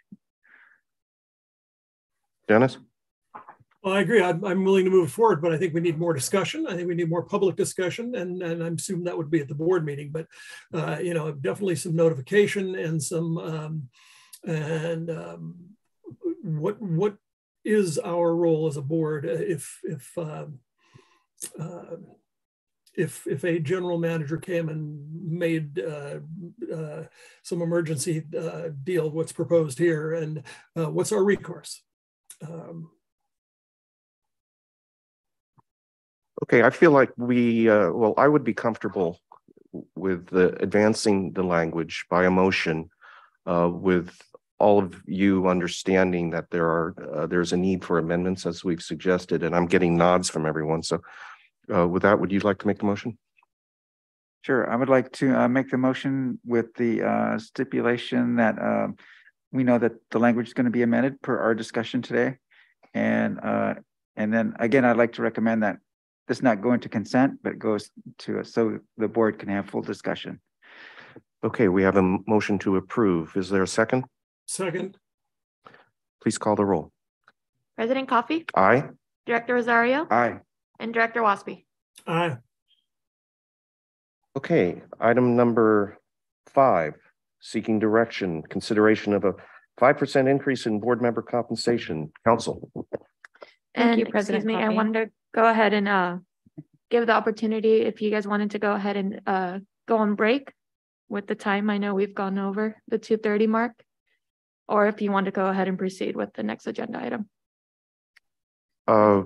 Dennis? Well, I agree. I'm, I'm willing to move forward, but I think we need more discussion. I think we need more public discussion, and, and I'm assuming that would be at the board meeting. But uh, you know, definitely some notification and some um, and um, what what is our role as a board uh, if if um, uh, if if a general manager came and made uh, uh, some emergency uh, deal, what's proposed here, and uh, what's our recourse? Um, okay, I feel like we well, I would be comfortable with advancing the language by a motion with all of you understanding that there are uh, there's a need for amendments as we've suggested, and I'm getting nods from everyone. So, uh, with that, would you like to make the motion? Sure, I would like to uh, make the motion with the uh, stipulation that um, we know that the language is going to be amended per our discussion today, and uh, and then again, I'd like to recommend that this not go into consent, but goes to us so the board can have full discussion. Okay, we have a motion to approve. Is there a second? Second. Please call the roll. President Coffey, Aye. Director Rosario, Aye. and Director Waespi? Aye. Okay, item number five, seeking direction, consideration of a five percent increase in board member compensation. Counsel. Thank and you, President excuse me, I wanted to go ahead and uh give the opportunity if you guys wanted to go ahead and uh go on break with the time. I know we've gone over the 2:30 mark or if you want to go ahead and proceed with the next agenda item. Uh,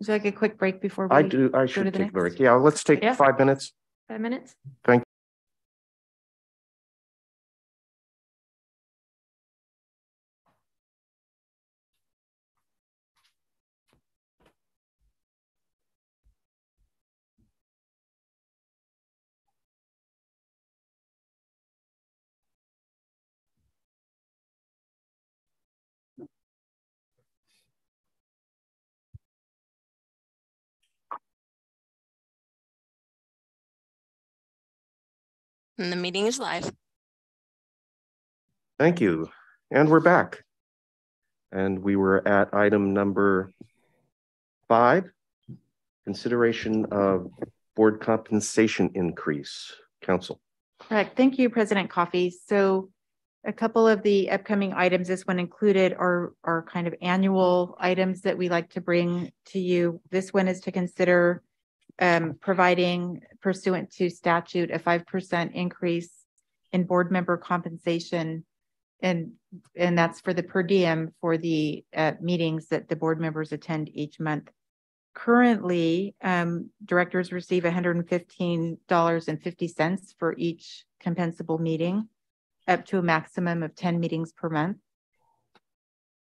Is like a quick break before we I do, I should take a break. Yeah, let's take Yeah. five minutes. Five minutes? Thank And the meeting is live. Thank you. And we're back. And we were at item number five, consideration of board compensation increase. Counsel. Correct. Thank you, President Coffey. So a couple of the upcoming items, this one included are, are kind of annual items that we like to bring to you. This one is to consider um, providing pursuant to statute a 5% increase in board member compensation. And, and that's for the per diem for the uh, meetings that the board members attend each month. Currently, um, directors receive $115.50 for each compensable meeting, up to a maximum of 10 meetings per month.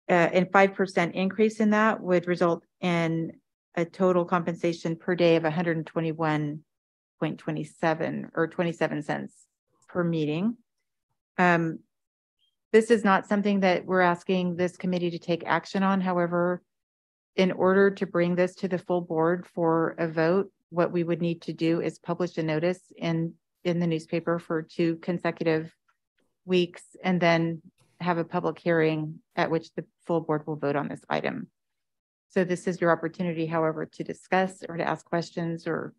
Uh, and 5% increase in that would result in a total compensation per day of 121.27 or 27 cents per meeting. Um, this is not something that we're asking this committee to take action on. However, in order to bring this to the full board for a vote, what we would need to do is publish a notice in, in the newspaper for two consecutive weeks and then have a public hearing at which the full board will vote on this item. So this is your opportunity, however, to discuss or to ask questions or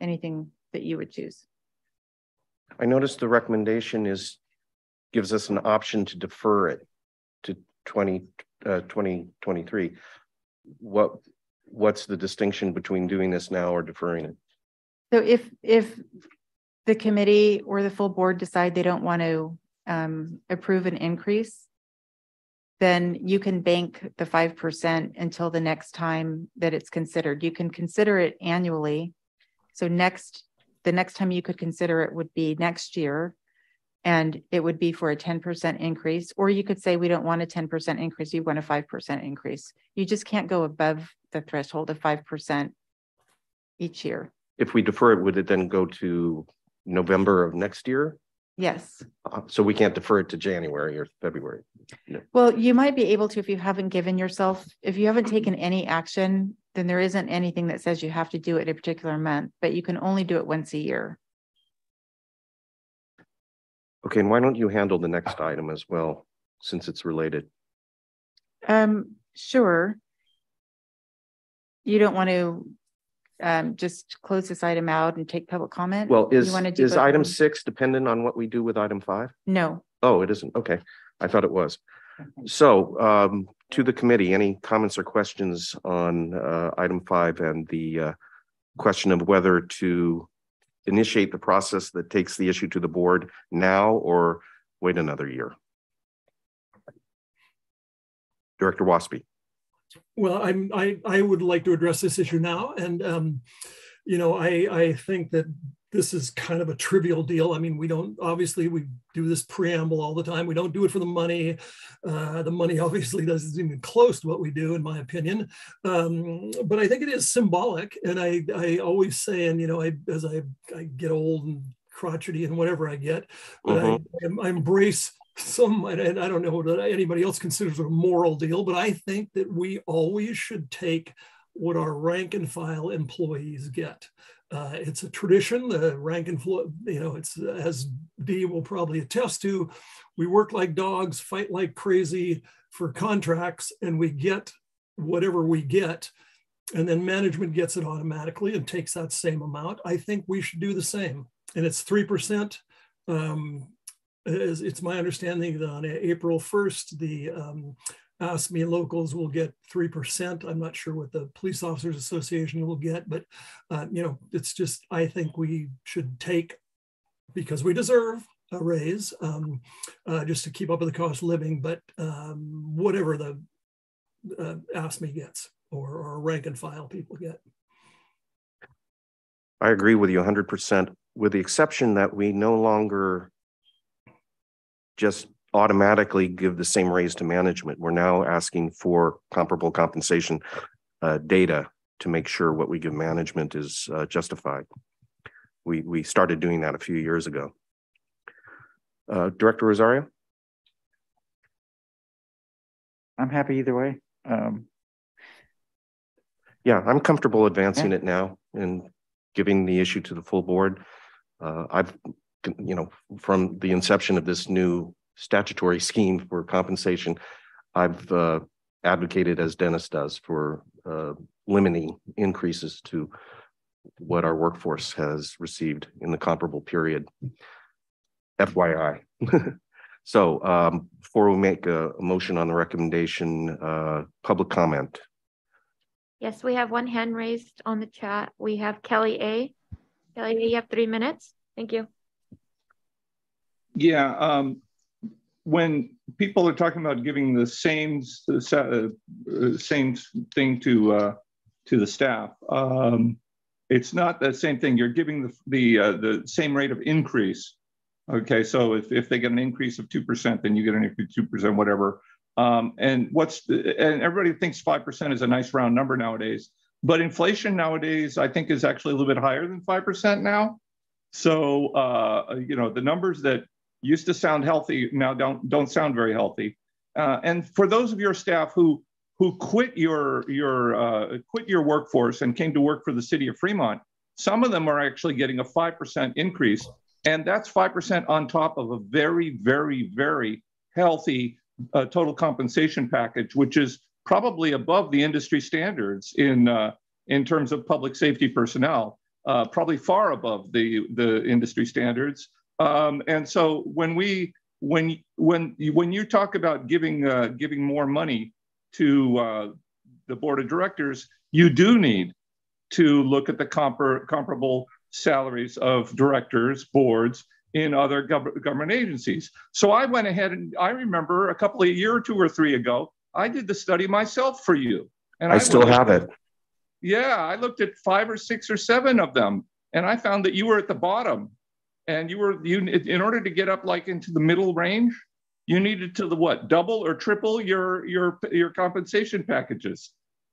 anything that you would choose. I noticed the recommendation is, gives us an option to defer it to 20, uh, 2023. What, what's the distinction between doing this now or deferring it? So if, if the committee or the full board decide they don't want to um, approve an increase, then you can bank the five percent until the next time that it's considered. You can consider it annually. So next, the next time you could consider it would be next year. And it would be for a ten percent increase, or you could say, we don't want a ten percent increase, you want a five percent increase. You just can't go above the threshold of five percent each year. If we defer it, would it then go to November of next year? Yes. Uh, So we can't defer it to January or February? Well, you might be able to if you haven't given yourself, if you haven't taken any action, then there isn't anything that says you have to do it a particular month, but you can only do it once a year. Okay, and why don't you handle the next item as well, since it's related? Um, sure. You don't want to um, just close this item out and take public comment? Well, You is, wanna do is both of item them? six dependent on what we do with item five? No, Oh, it isn't. Okay. I thought it was. So um, to the committee, any comments or questions on uh, item five and the uh, question of whether to initiate the process that takes the issue to the board now or wait another year? Director Waespi. Well, I'm, I, I would like to address this issue now. And, um, you know, I, I think that this is kind of a trivial deal. I mean, we don't, obviously, we do this preamble all the time. We don't do it for the money. Uh, the money obviously doesn't even close to what we do, in my opinion. Um, but I think it is symbolic. And I, I always say, and, you know, I, as I, I get old and crotchety and whatever I get, but I, I embrace some, and I don't know what anybody else considers a moral deal, but I think that we always should take what our rank and file employees get. Uh, it's a tradition, the rank and file, you know, it's as Dee will probably attest to, we work like dogs, fight like crazy for contracts, and we get whatever we get. And then management gets it automatically and takes that same amount. I think we should do the same. And it's 3%. Um, is, it's my understanding that on April 1st, the um, AFSCME locals will get 3%. I'm not sure what the Police Officers Association will get, but uh, you know, it's just, I think we should take, because we deserve a raise, um, uh, just to keep up with the cost of living, but um, whatever the uh, AFSCME gets or, or rank and file people get. I agree with you 100%, with the exception that we no longer just automatically give the same raise to management. We're now asking for comparable compensation uh, data to make sure what we give management is uh, justified. We, we started doing that a few years ago. Uh, Director Rosario? I'm happy either way. Um, Yeah, I'm comfortable advancing it now and giving the issue to the full board. Uh, I've, you know, from the inception of this new statutory scheme for compensation, I've uh, advocated, as Dennis does, for uh, limiting increases to what our workforce has received in the comparable period. FYI. So um, before we make a, motion on the recommendation, uh, public comment. Yes, we have one hand raised on the chat. We have Kelly A. Kelly you have three minutes. Thank you. Yeah, um, when people are talking about giving the same uh, uh, same thing to uh, to the staff, um, it's not the same thing. You're giving the the uh, the same rate of increase. Okay, so if, if they get an increase of two percent, then you get an increase two percent, whatever. Um, and what's the, and everybody thinks five percent is a nice round number nowadays, but inflation nowadays I think is actually a little bit higher than five percent now. So uh, you know the numbers that used to sound healthy, now don't don't sound very healthy. Uh, and for those of your staff who who quit your your uh, quit your workforce and came to work for the city of Fremont, some of them are actually getting a five percent increase, and that's five percent on top of a very very very healthy uh, total compensation package, which is probably above the industry standards in uh, in terms of public safety personnel, uh, probably far above the the industry standards. Um, and so when we when when when you talk about giving uh, giving more money to uh, the board of directors, you do need to look at the compar comparable salaries of directors, boards in other gov government agencies. So I went ahead and I remember a couple of a year or two or three ago, I did the study myself for you. And I, I still have it. Yeah, I looked at five or six or seven of them, and I found that you were at the bottom. And you were you in order to get up like into the middle range, you needed to the what double or triple your your your compensation packages.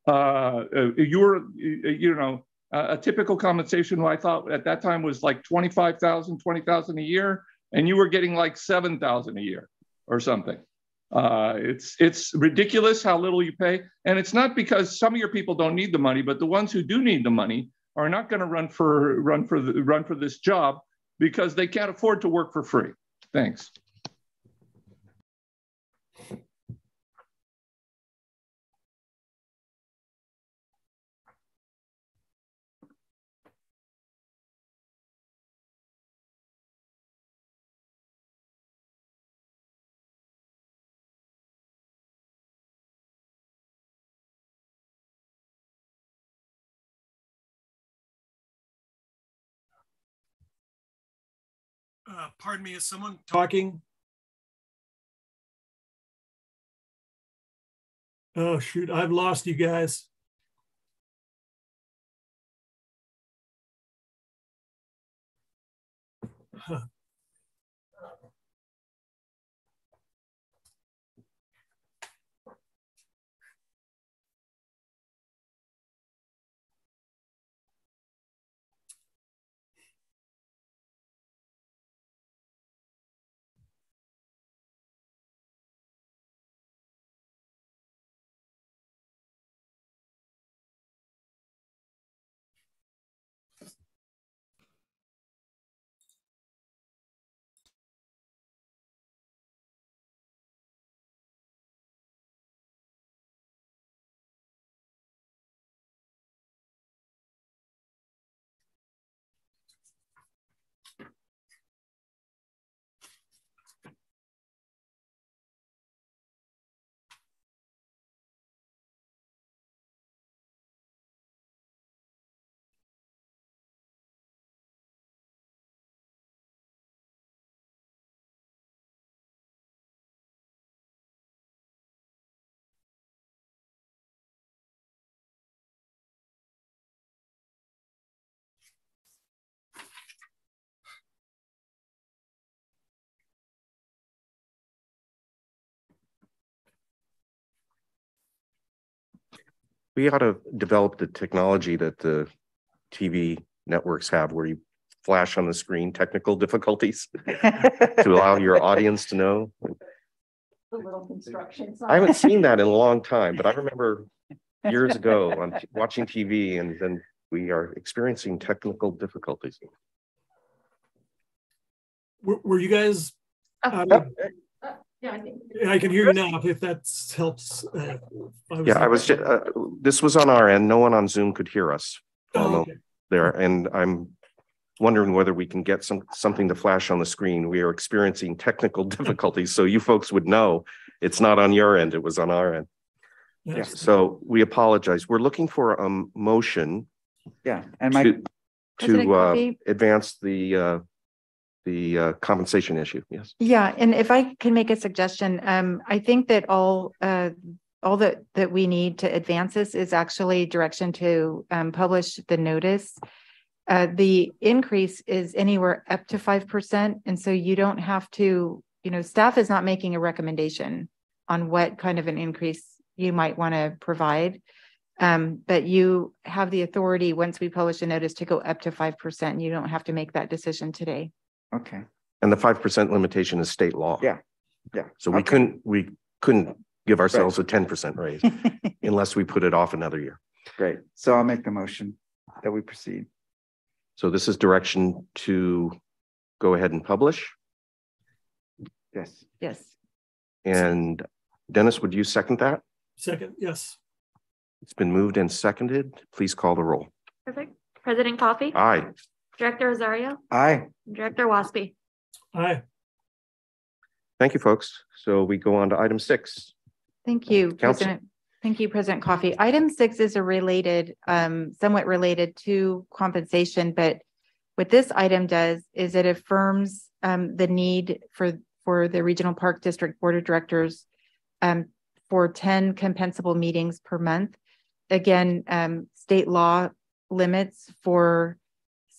Uh, uh you were you know a typical compensation I thought at that time was like 25,000, 20,000 a year, and you were getting like 7,000 a year or something. Uh, it's it's ridiculous how little you pay, and it's not because some of your people don't need the money, but the ones who do need the money are not going to run for run for the, run for this job because they can't afford to work for free. Thanks. Uh, pardon me, is someone talking? Oh, shoot, I've lost you guys. Huh. We ought to develop the technology that the TV networks have where you flash on the screen technical difficulties to allow your audience to know. The little constructions. I haven't seen that in a long time, but I remember years ago on watching TV and then we are experiencing technical difficulties. Were, were you guys? Uh, yeah, I think. I can hear you now if that helps. Uh, I yeah, I was just, uh, this was on our end. No one on Zoom could hear us oh, okay. there. And I'm wondering whether we can get some something to flash on the screen. We are experiencing technical difficulties. so you folks would know it's not on your end, it was on our end. Yes. So we apologize. We're looking for a motion. Yeah, and my to, to uh, advance the uh, the uh, compensation issue. Yes. Yeah, and if I can make a suggestion, um, I think that all uh, all that that we need to advance this is actually direction to um, publish the notice. Uh, the increase is anywhere up to five percent, and so you don't have to. You know, staff is not making a recommendation on what kind of an increase you might want to provide. Um, but you have the authority once we publish a notice to go up to 5%. You don't have to make that decision today. Okay. And the five percent limitation is state law. Yeah, yeah. So we Okay. couldn't, we couldn't give ourselves a ten percent raise unless we put it off another year. Great. So I'll make the motion that we proceed. So this is direction to go ahead and publish. Yes. Yes. And Dennis, would you second that? Second, yes. It's been moved and seconded. Please call the roll. Perfect. President Coffey, Aye. Director Rosario, Aye. Director Waespi. Aye. Thank you, folks. So we go on to item six. Thank you, Counsel. President. Thank you, President Coffey. Item six is a related, um, somewhat related to compensation, but what this item does is it affirms, um, the need for, for the Regional Park District Board of Directors, um, for ten compensable meetings per month. Again, um, state law limits for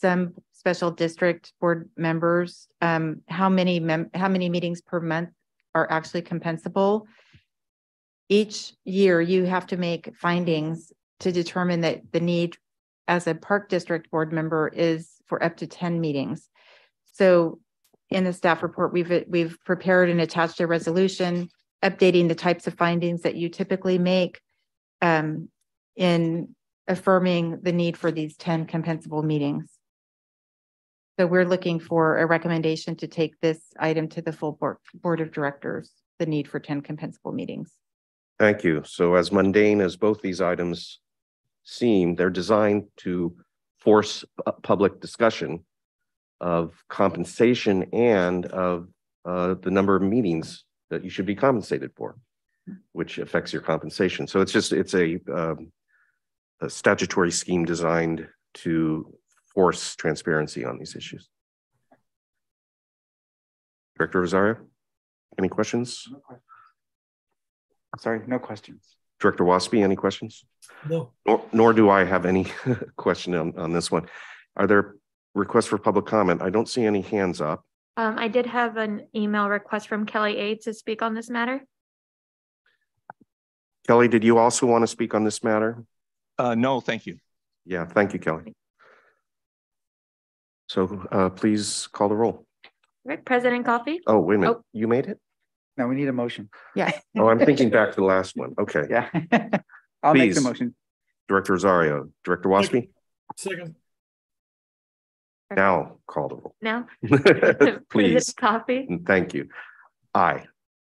some special district board members, um, how many mem- how many meetings per month are actually compensable each year you have to make findings to determine that the need as a park district board member is for up to 10 meetings. So in the staff report, we've, we've prepared and attached a resolution updating the types of findings that you typically make um, in affirming the need for these 10 compensable meetings. So we're looking for a recommendation to take this item to the full board, board of directors, the need for 10 compensable meetings. Thank you. So as mundane as both these items seem, they're designed to force pu- public discussion of compensation and of uh, the number of meetings that you should be compensated for, which affects your compensation. So it's just, it's a um, a statutory scheme designed to force transparency on these issues. Director Rosario, any questions? Sorry, no questions. Director Waespi, any questions? No. Nor, nor do I have any question on, on this one. Are there requests for public comment? I don't see any hands up. Um, I did have an email request from Kelly A to speak on this matter. Kelly, did you also want to speak on this matter? Uh, no, thank you. Yeah, thank you, Kelly. So, uh, please call the roll. Right, President Coffey, Oh, wait a minute. Oh. You made it? No, we need a motion. Yeah. Oh, I'm thinking back to the last one. Okay. Yeah. I'll make the Please. motion. Director Rosario, Director Waespi, Second, now call the roll. now. Please, President Coffey, thank you. Aye.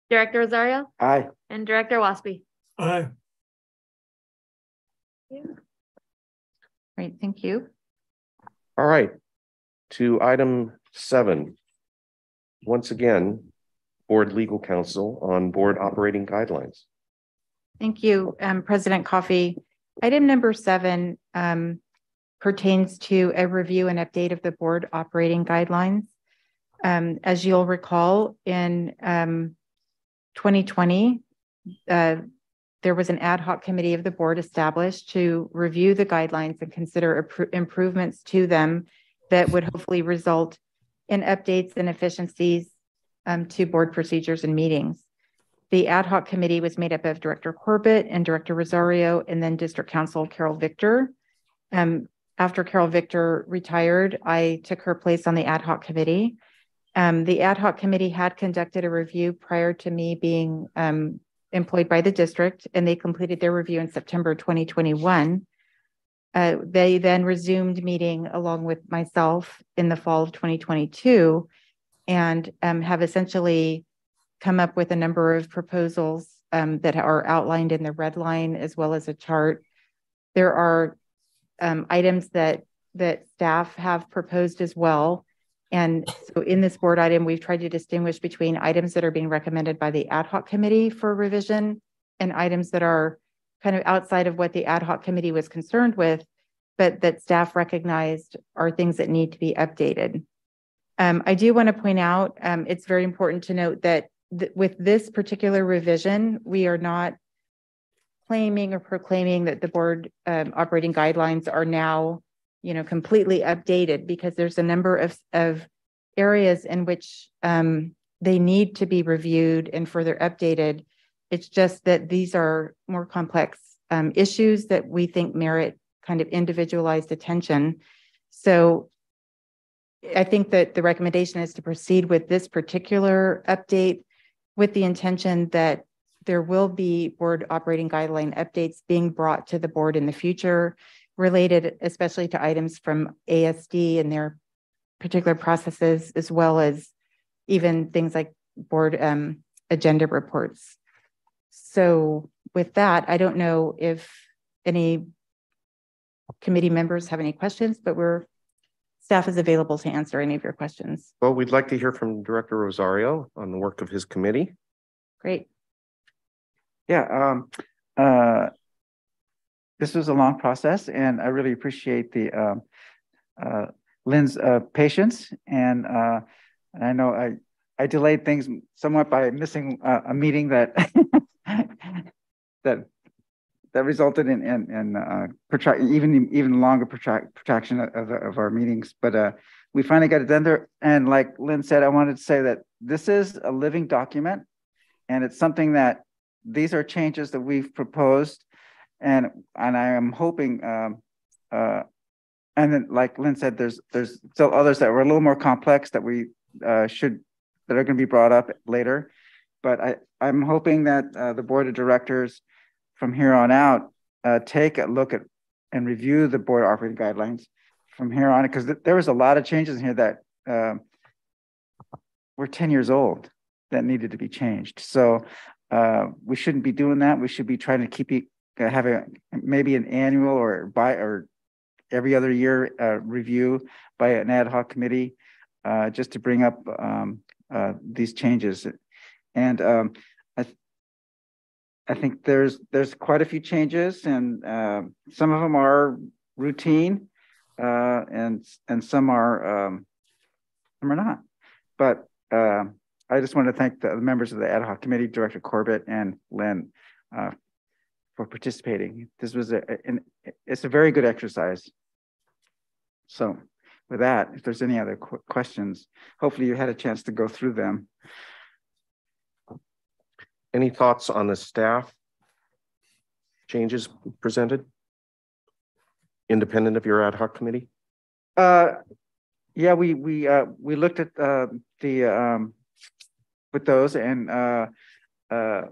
Director Rosario, Aye. and Director Waespi. aye. Great, thank you. All right. To item seven. Once again, Board Legal Counsel on Board Operating Guidelines. Thank you, um, President Coffey. Item number seven, um, pertains to a review and update of the board operating guidelines. Um, as you'll recall, in, um, twenty twenty, uh, there was an ad hoc committee of the board established to review the guidelines and consider improvements to them that would hopefully result in updates and efficiencies um, to board procedures and meetings. The ad hoc committee was made up of Director Corbett and Director Rosario, and then District Counsel Carol Victor. Um, after Carol Victor retired, I took her place on the ad hoc committee. Um, the ad hoc committee had conducted a review prior to me being um, employed by the district, and they completed their review in September 2021. Uh, they then resumed meeting along with myself in the fall of 2022 and um, have essentially come up with a number of proposals um, that are outlined in the red line as well as a chart. There are um, items that that staff have proposed as well. And so in this board item, we've tried to distinguish between items that are being recommended by the ad hoc committee for revision and items that are kind of outside of what the ad hoc committee was concerned with, but that staff recognized are things that need to be updated. Um, I do want to point out, um, it's very important to note that th- with this particular revision, we are not claiming or proclaiming that the board um, operating guidelines are now, you know, completely updated because there's a number of, of areas in which um, they need to be reviewed and further updated. It's just that these are more complex um, issues that we think merit kind of individualized attention. So I think that the recommendation is to proceed with this particular update with the intention that there will be board operating guideline updates being brought to the board in the future related especially to items from ASD and their particular processes, as well as even things like board um, agenda reports. So with that, I don't know if any committee members have any questions, but we're staff is available to answer any of your questions. Well, we'd like to hear from Director Rosario on the work of his committee. Great. Yeah, um, uh, this was a long process and I really appreciate the um, uh, Lynn's uh, patience and uh, I know I I delayed things somewhat by missing uh, a meeting that that that resulted in in, in uh, protract even even longer protract, protraction of, of our meetings. But uh, we finally got it done there. And like Lynn said, I wanted to say that this is a living document, and it's something that these are changes that we've proposed, and and I am hoping. Um, uh, and then, like Lynn said, there's there's still others that were a little more complex that we uh, should that are going to be brought up later. But I, I'm hoping that uh, the board of directors from here on out uh, take a look at and review the board operating guidelines from here on, because th there was a lot of changes in here that uh, were 10 years old that needed to be changed. So uh, we shouldn't be doing that. We should be trying to keep it, uh, have a, maybe an annual or by or every other year uh, review by an ad hoc committee uh, just to bring up um, uh, these changes. And um, I, think there's there's quite a few changes, and uh, some of them are routine, uh, and and some are um, some are not. But uh, I just want to thank the members of the ad hoc committee, Director Corbett and Lynn, uh, for participating. This was a, an, it's a very good exercise. So with that, if there's any other qu questions, hopefully you had a chance to go through them. Any thoughts on the staff changes presented? Independent of your ad hoc committee? Uh, yeah, we we uh, we looked at uh, the um, with those and uh, uh,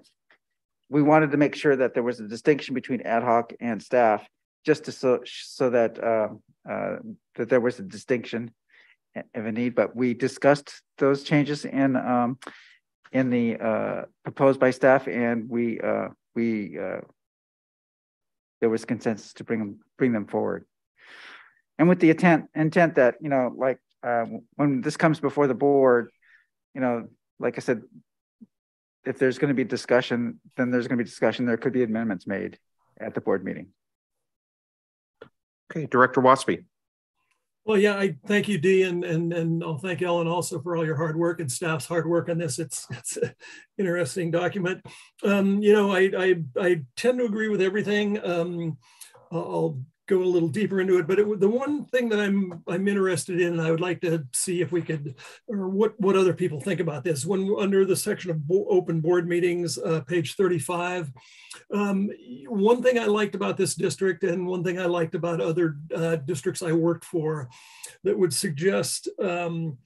we wanted to make sure that there was a distinction between ad hoc and staff, just to so so that uh, uh, that there was a distinction of a need, but we discussed those changes in um, in the uh, proposed by staff, and we uh, we uh, there was consensus to bring them bring them forward, and with the intent intent that you know, like uh, when this comes before the board, you know, like I said, if there's going to be discussion, then there's going to be discussion. There could be amendments made at the board meeting. Okay, Director Waespi. Well, yeah, I thank you, Dee, and and and I'll thank Ellen also for all your hard work and staff's hard work on this. It's it's an interesting document. Um, you know, I, I I tend to agree with everything. Um, I'll go a little deeper into it. But it, the one thing that I'm I'm interested in, and I would like to see if we could, or what what other people think about this. When under the section of bo open board meetings, uh, page 35, um, one thing I liked about this district, and one thing I liked about other uh, districts I worked for, that would suggest. Um,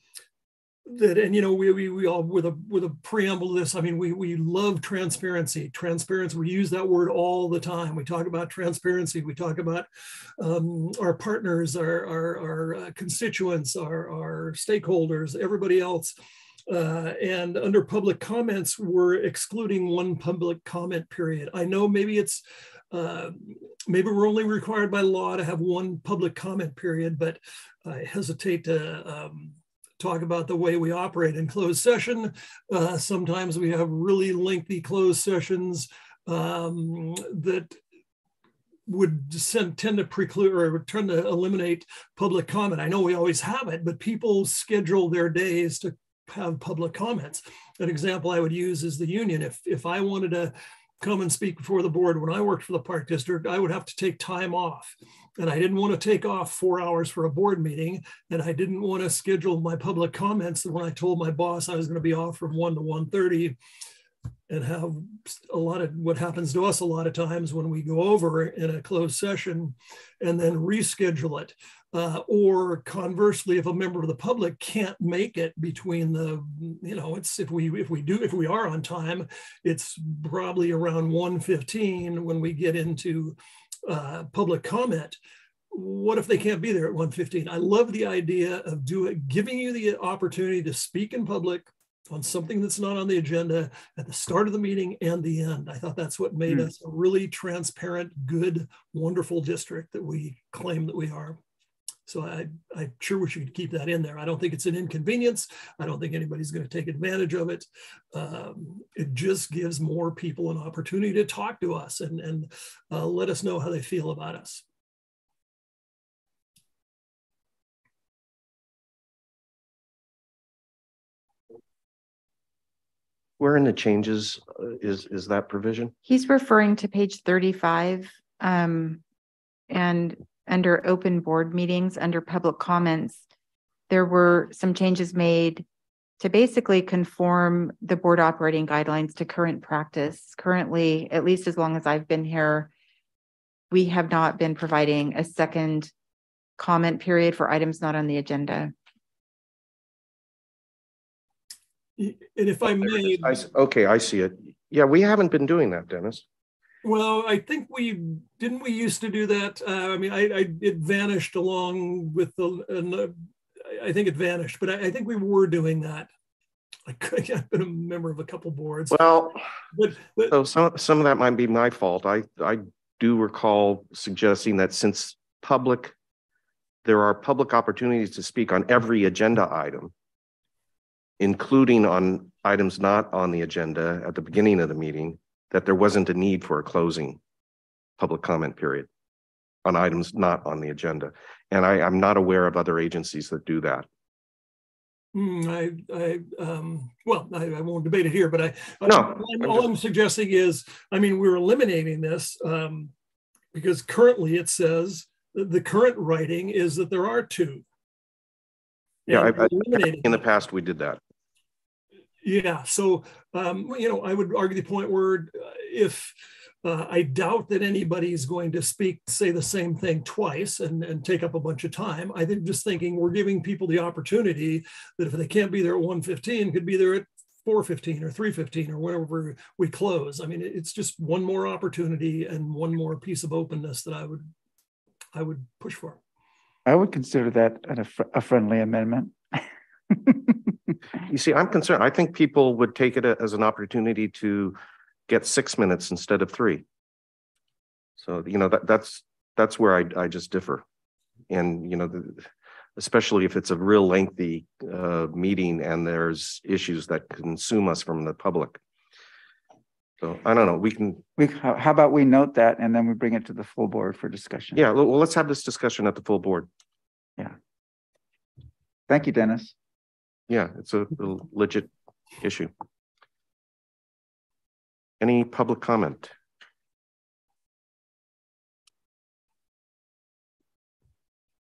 that and you know we, we we all with a with a preamble to this i mean we we love transparency. Transparency we use that word all the time. We talk about transparency. We talk about um, our partners our our, our uh, constituents our our stakeholders everybody else. Uh, and under public comments we're excluding one public comment period. I know maybe it's uh, maybe we're only required by law to have one public comment period but i hesitate to um, talk about the way we operate in closed session. Uh, sometimes we have really lengthy closed sessions um, that would tend to preclude or tend to eliminate public comment. I know we always have it, but people schedule their days to have public comments. An example I would use is the union. If, if I wanted to come and speak before the board when I worked for the park district, I would have to take time off. And I didn't want to take off four hours for a board meeting. And I didn't want to schedule my public comments when I told my boss I was going to be off from 1 to 1.30 and have a lot of what happens to us a lot of times when we go over in a closed session and then reschedule it. Uh, or conversely, if a member of the public can't make it between the, you know, it's if we if we do if we are on time, it's probably around 1:15 when we get into uh, public comment. What if they can't be there at 1:15? I love the idea of doing giving you the opportunity to speak in public on something that's not on the agenda at the start of the meeting and the end. I thought that's what made mm. us a really transparent, good, wonderful district that we claim that we are. So I, I sure wish you could keep that in there. I don't think it's an inconvenience. I don't think anybody's going to take advantage of it. Um, it just gives more people an opportunity to talk to us and, and uh, let us know how they feel about us. Where in the changes uh, is is that provision? He's referring to page 35 um, and under open board meetings, under public comments, there were some changes made to basically conform the board operating guidelines to current practice. Currently, at least as long as I've been here, we have not been providing a second comment period for items not on the agenda. And if I oh, may, I, okay, I see it. Yeah, we haven't been doing that, Dennis. Well, I think we didn't. We used to do that. Uh, I mean, I, I, it vanished along with the. And the, I think it vanished, but I, I think we were doing that. I could, I've been a member of a couple boards. Well, but, but, so some some of that might be my fault. I I do recall suggesting that since public, there are public opportunities to speak on every agenda item including on items not on the agenda at the beginning of the meeting, that there wasn't a need for a closing public comment period on items not on the agenda. And I, am not aware of other agencies that do that. Mm, I, I, um, well, I, I, won't debate it here, but I, no, I'm, all I'm suggesting is, I mean, we're eliminating this um, because currently it says the current writing is that there are two. Yeah, I, I, in the past we did that. Yeah. So, um, you know, I would argue the point where uh, if uh, I doubt that anybody's going to speak, say the same thing twice and, and take up a bunch of time. I think just thinking we're giving people the opportunity that if they can't be there at 115, could be there at 415 or 315 or whenever we close. I mean, it's just one more opportunity and one more piece of openness that I would I would push for. I would consider that a, a friendly amendment. You see, I'm concerned. I think people would take it as an opportunity to get six minutes instead of three. So, you know, that, that's, that's where I, I just differ. And, you know, the, especially if it's a real lengthy uh, meeting and there's issues that consume us from the public. So I don't know, we can. We, how about we note that and then we bring it to the full board for discussion? Yeah, well, let's have this discussion at the full board. Yeah. Thank you, Dennis. Yeah, it's a, a legit issue. Any public comment?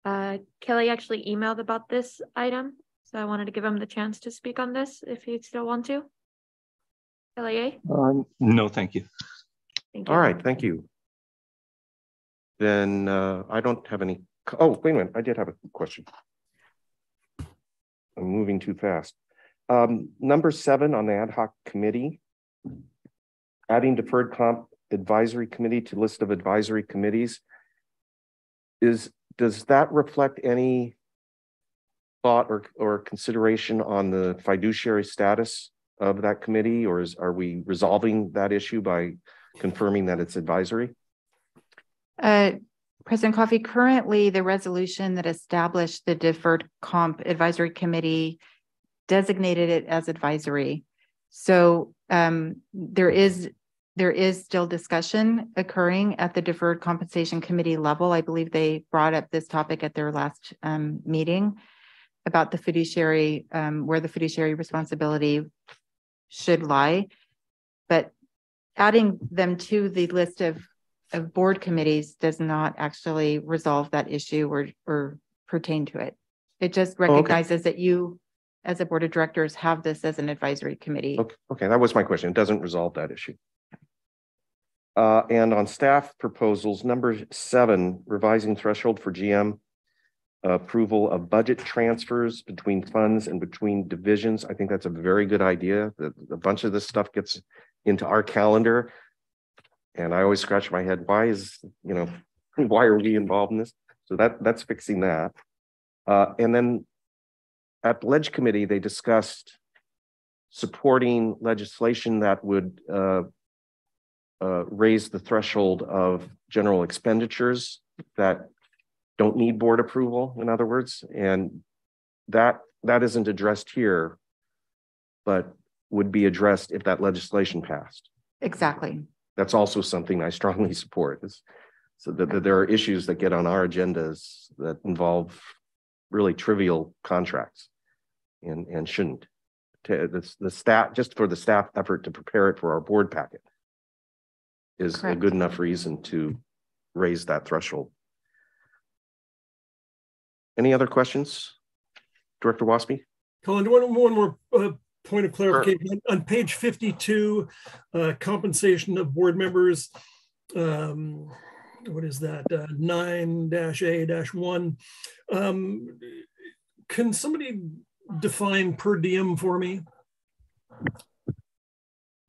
Uh, Kelly actually emailed about this item, so I wanted to give him the chance to speak on this if he'd still want to. Kelly Um, no, thank you. Thank you. All right, thank you. Then uh, I don't have any. Oh, wait a minute. I did have a question. I'm moving too fast. Um, number seven on the ad hoc committee, adding deferred comp advisory committee to list of advisory committees. Is does that reflect any thought or, or consideration on the fiduciary status of that committee, or is are we resolving that issue by confirming that it's advisory? Uh, President Coffey, currently the resolution that established the Deferred Comp Advisory Committee designated it as advisory. So um, there is there is still discussion occurring at the Deferred Compensation Committee level. I believe they brought up this topic at their last um, meeting about the fiduciary, um, where the fiduciary responsibility should lie. But adding them to the list of of board committees does not actually resolve that issue or, or pertain to it. It just recognizes okay. that you as a board of directors, have this as an advisory committee. Okay, okay, that was my question. It doesn't resolve that issue. Uh, and on staff proposals, number seven, revising threshold for GM approval of budget transfers between funds and between divisions. I think that's a very good idea. That a bunch of this stuff gets into our calendar. And I always scratch my head, why is, you know, why are we involved in this? So that that's fixing that. Uh, and then at the Ledge Committee, they discussed supporting legislation that would uh, uh, raise the threshold of general expenditures that don't need board approval, in other words, and that that isn't addressed here, but would be addressed if that legislation passed. Exactly. That's also something I strongly support. Is so that, that there are issues that get on our agendas that involve really trivial contracts and and shouldn't. To, the, the staff just for the staff effort to prepare it for our board packet is Correct. a good enough reason to raise that threshold. Any other questions? Director Waespi? Colin, one, one more uh, point of clarification. On page 52, uh, compensation of board members, um, what is that? Uh, 9-A-1. Um, can somebody define per diem for me?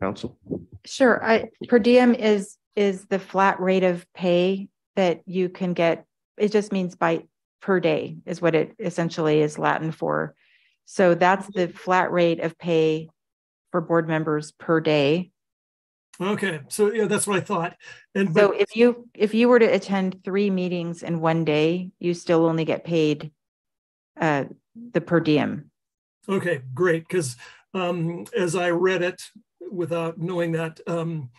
Counsel? Sure. I, per diem is, is the flat rate of pay that you can get. It just means by per day is what it essentially is Latin for. So that's the flat rate of pay for board members per day. Okay, so yeah, that's what I thought. And So but, if you, if you were to attend three meetings in one day, you still only get paid uh, the per diem. okay, great. Because um, as I read it without knowing that, um,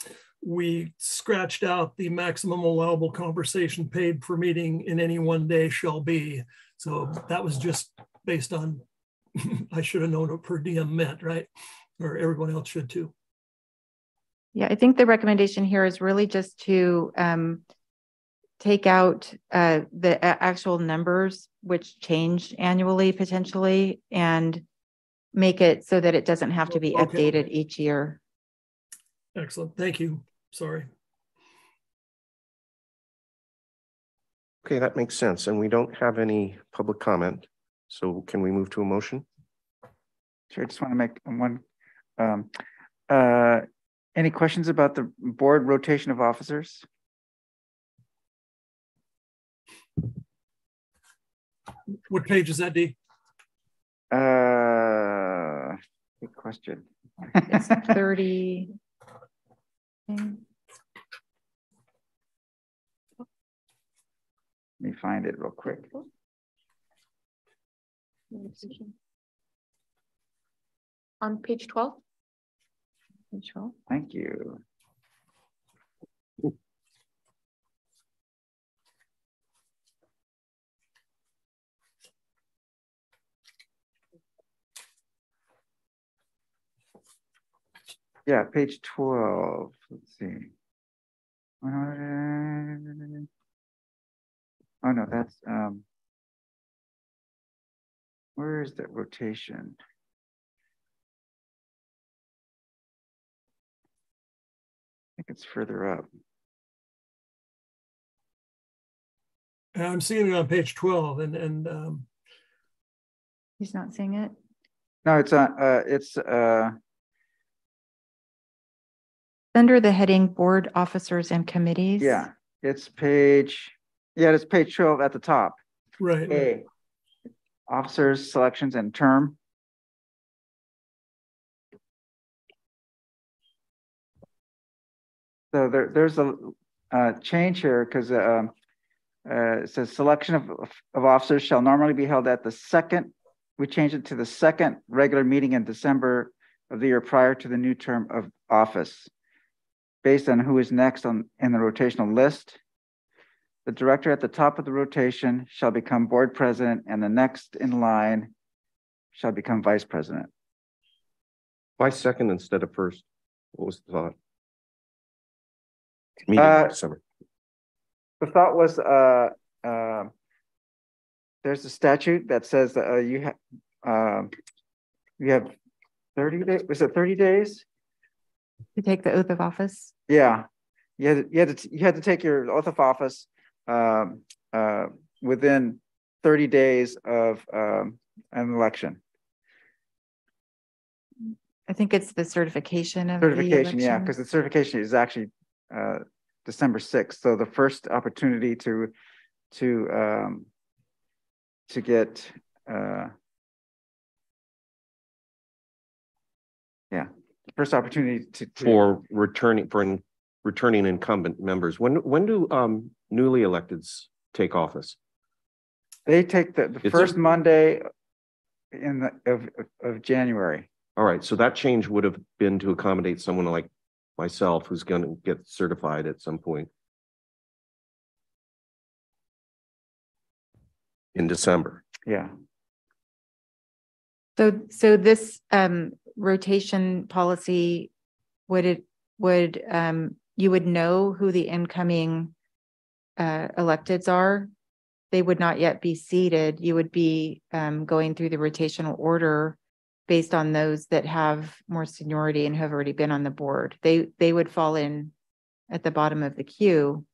we scratched out the maximum allowable conversation paid per meeting in any one day shall be. So that was just based on, I should have known what per diem meant, right? Or everyone else should too. Yeah, I think the recommendation here is really just to um, take out uh, the actual numbers, which change annually potentially, and make it so that it doesn't have to be Okay. updated each year. Excellent, thank you. Sorry. Okay, that makes sense. And we don't have any public comment. So can we move to a motion? Sure, I just want to make one, um, uh, any questions about the board rotation of officers? What page is that, D? Uh, good question. It's thirty. Let me find it real quick. On page twelve? Page twelve. Thank you. Yeah, page twelve, let's see. Uh, Oh, no, that's, um. Where is that rotation? I think it's further up. I'm seeing it on page 12 and, and um, He's not seeing it? No, it's, uh, uh, it's, uh, Under the heading Board Officers and Committees. yeah, it's page, yeah, it's page twelve at the top. right. A. Officers, selections and term. So there, there's a, uh, change here because, um, uh, it says selection of, of officers shall normally be held at the second. We changed it to the second regular meeting in December of the year prior to the new term of office. Based on who is next on, in the rotational list. The director at the top of the rotation shall become board president and the next in line shall become vice president. Why second instead of first? What was the thought? Meeting in Uh, December. The thought was, uh, uh, there's a statute that says that uh, you have, um, you have thirty days, was it thirty days? To take the oath of office? Yeah, you had, to- you had to, you had to take your oath of office um, uh, within thirty days of um, an election. I think it's the certification of. the Certification, yeah, because the certification is actually uh, December sixth, so the first opportunity to, to, um, to get, uh, yeah, first opportunity to. to- For returning, for in- returning incumbent members, when, when do um newly electeds take office? They take the, the It's- first Monday in the, of, of January. All right, so that change would have been to accommodate someone like myself who's gonna get certified at some point. In December. Yeah. So, so this um rotation policy, would it, would um, you would know who the incoming uh electeds are? They would not yet be seated. You would be um going through the rotational order based on those that have more seniority and have already been on the board. They, they would fall in at the bottom of the queue.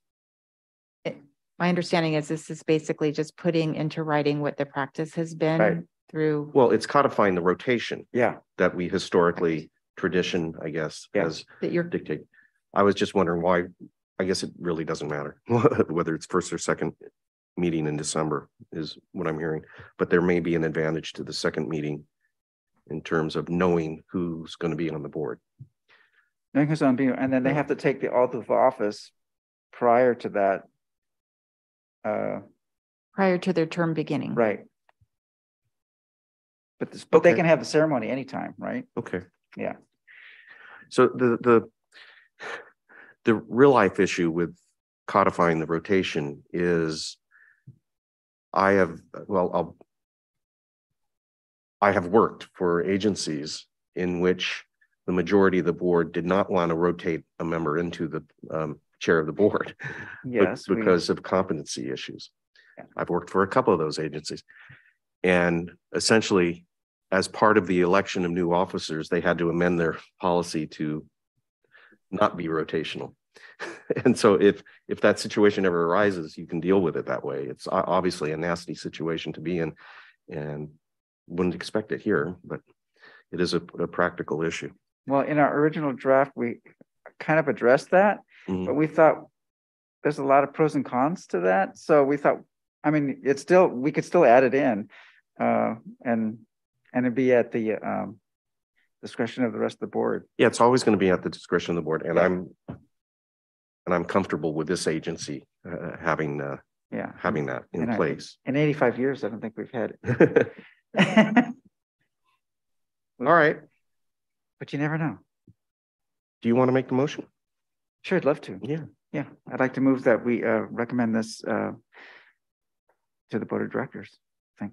It- My understanding is this is basically just putting into writing what the practice has Right. been through. Well, it's codifying the rotation. Yeah. That we historically, tradition, I guess, has That you're dictate. I was just wondering why, I guess it really doesn't matter whether it's first or second meeting in December is what I'm hearing. But there may be an advantage to the second meeting in terms of knowing who's going to be on the board. Knowing who's on being, and then they have to take the oath of office prior to that. Uh, prior to their term beginning. right. But this, but they can have the ceremony anytime, right? Okay. Yeah. So the, the, the real life issue with codifying the rotation is I have, well, I'll, I have worked for agencies in which the majority of the board did not want to rotate a member into the um, chair of the board. Yes, we- Because of competency issues. I've worked for a couple of those agencies. And essentially, as part of the election of new officers, they had to amend their policy to not be rotational. And so if, if that situation ever arises, you can deal with it that way. It's obviously a nasty situation to be in and wouldn't expect it here, but it is a, a practical issue. Well, in our original draft, we kind of addressed that, Mhm. but we thought there's a lot of pros and cons to that. So we thought, I mean, it's still, we could still add it in. Uh, and, and it'd be at the um discretion of the rest of the board. Yeah, it's always going to be at the discretion of the board and I'm and I'm comfortable with this agency uh, having uh, Yeah. having that in And I- place. In eighty-five years, I don't think we've had. All right. But you never know. Do you want to make the motion? Sure, I'd love to. Yeah. Yeah, I'd like to move that we uh recommend this uh to the board of directors. Thank.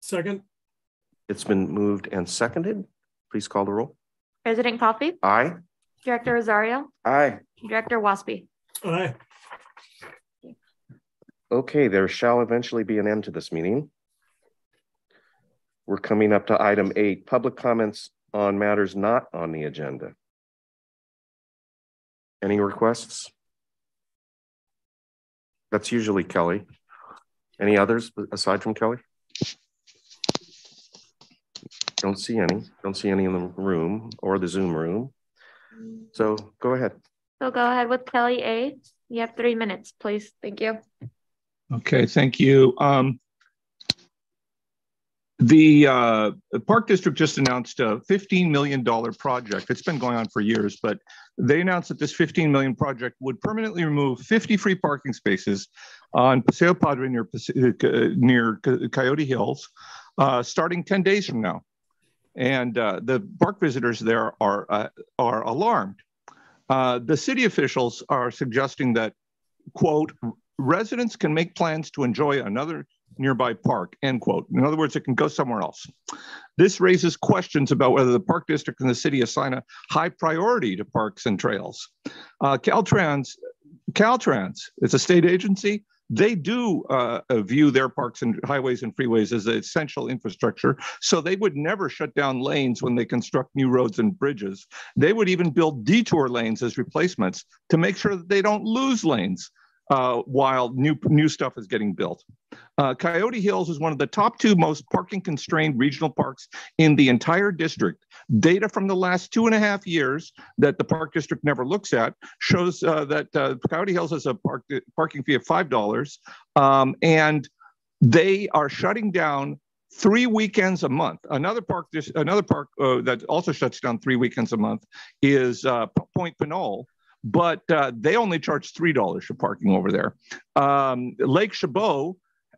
Second, It's been moved and seconded. Please call the roll. President Coffey, Aye. Director Rosario, Aye. Director Waespi. aye. Okay, there shall eventually be an end to this meeting. We're coming up to item eight, public comments on matters not on the agenda. Any requests? That's usually Kelly. Any others aside from Kelly? Don't see any. Don't see any in the room or the Zoom room. So go ahead. So go ahead with Kelly A. You have three minutes, please. Thank you. Okay, thank you. Um, the uh, Park District just announced a $15 million project. It's been going on for years, but they announced that this 15 million project would permanently remove 50 free parking spaces on Paseo Padre near Paci- uh, near Coyote Hills, uh, starting 10 days from now. And uh, the park visitors there are uh, are alarmed. Uh, the city officials are suggesting that, quote, residents can make plans to enjoy another nearby park, end quote. In other words, it can go somewhere else. This raises questions about whether the park district and the city assign a high priority to parks and trails. Uh, Caltrans Caltrans, it's a state agency. They do uh, uh, view their parks and highways and freeways as essential infrastructure. So they would never shut down lanes when they construct new roads and bridges. They would even build detour lanes as replacements to make sure that they don't lose lanes uh, while new new stuff is getting built. Uh, Coyote Hills is one of the top two most parking constrained regional parks in the entire district. Data from the last two and a half years that the park district never looks at shows uh, that uh, Coyote Hills has a park, parking fee of five dollars, um, and they are shutting down three weekends a month. Another park, another park uh, that also shuts down three weekends a month is uh, Point Pinole, but uh, they only charge three dollars for parking over there. Um, Lake Chabot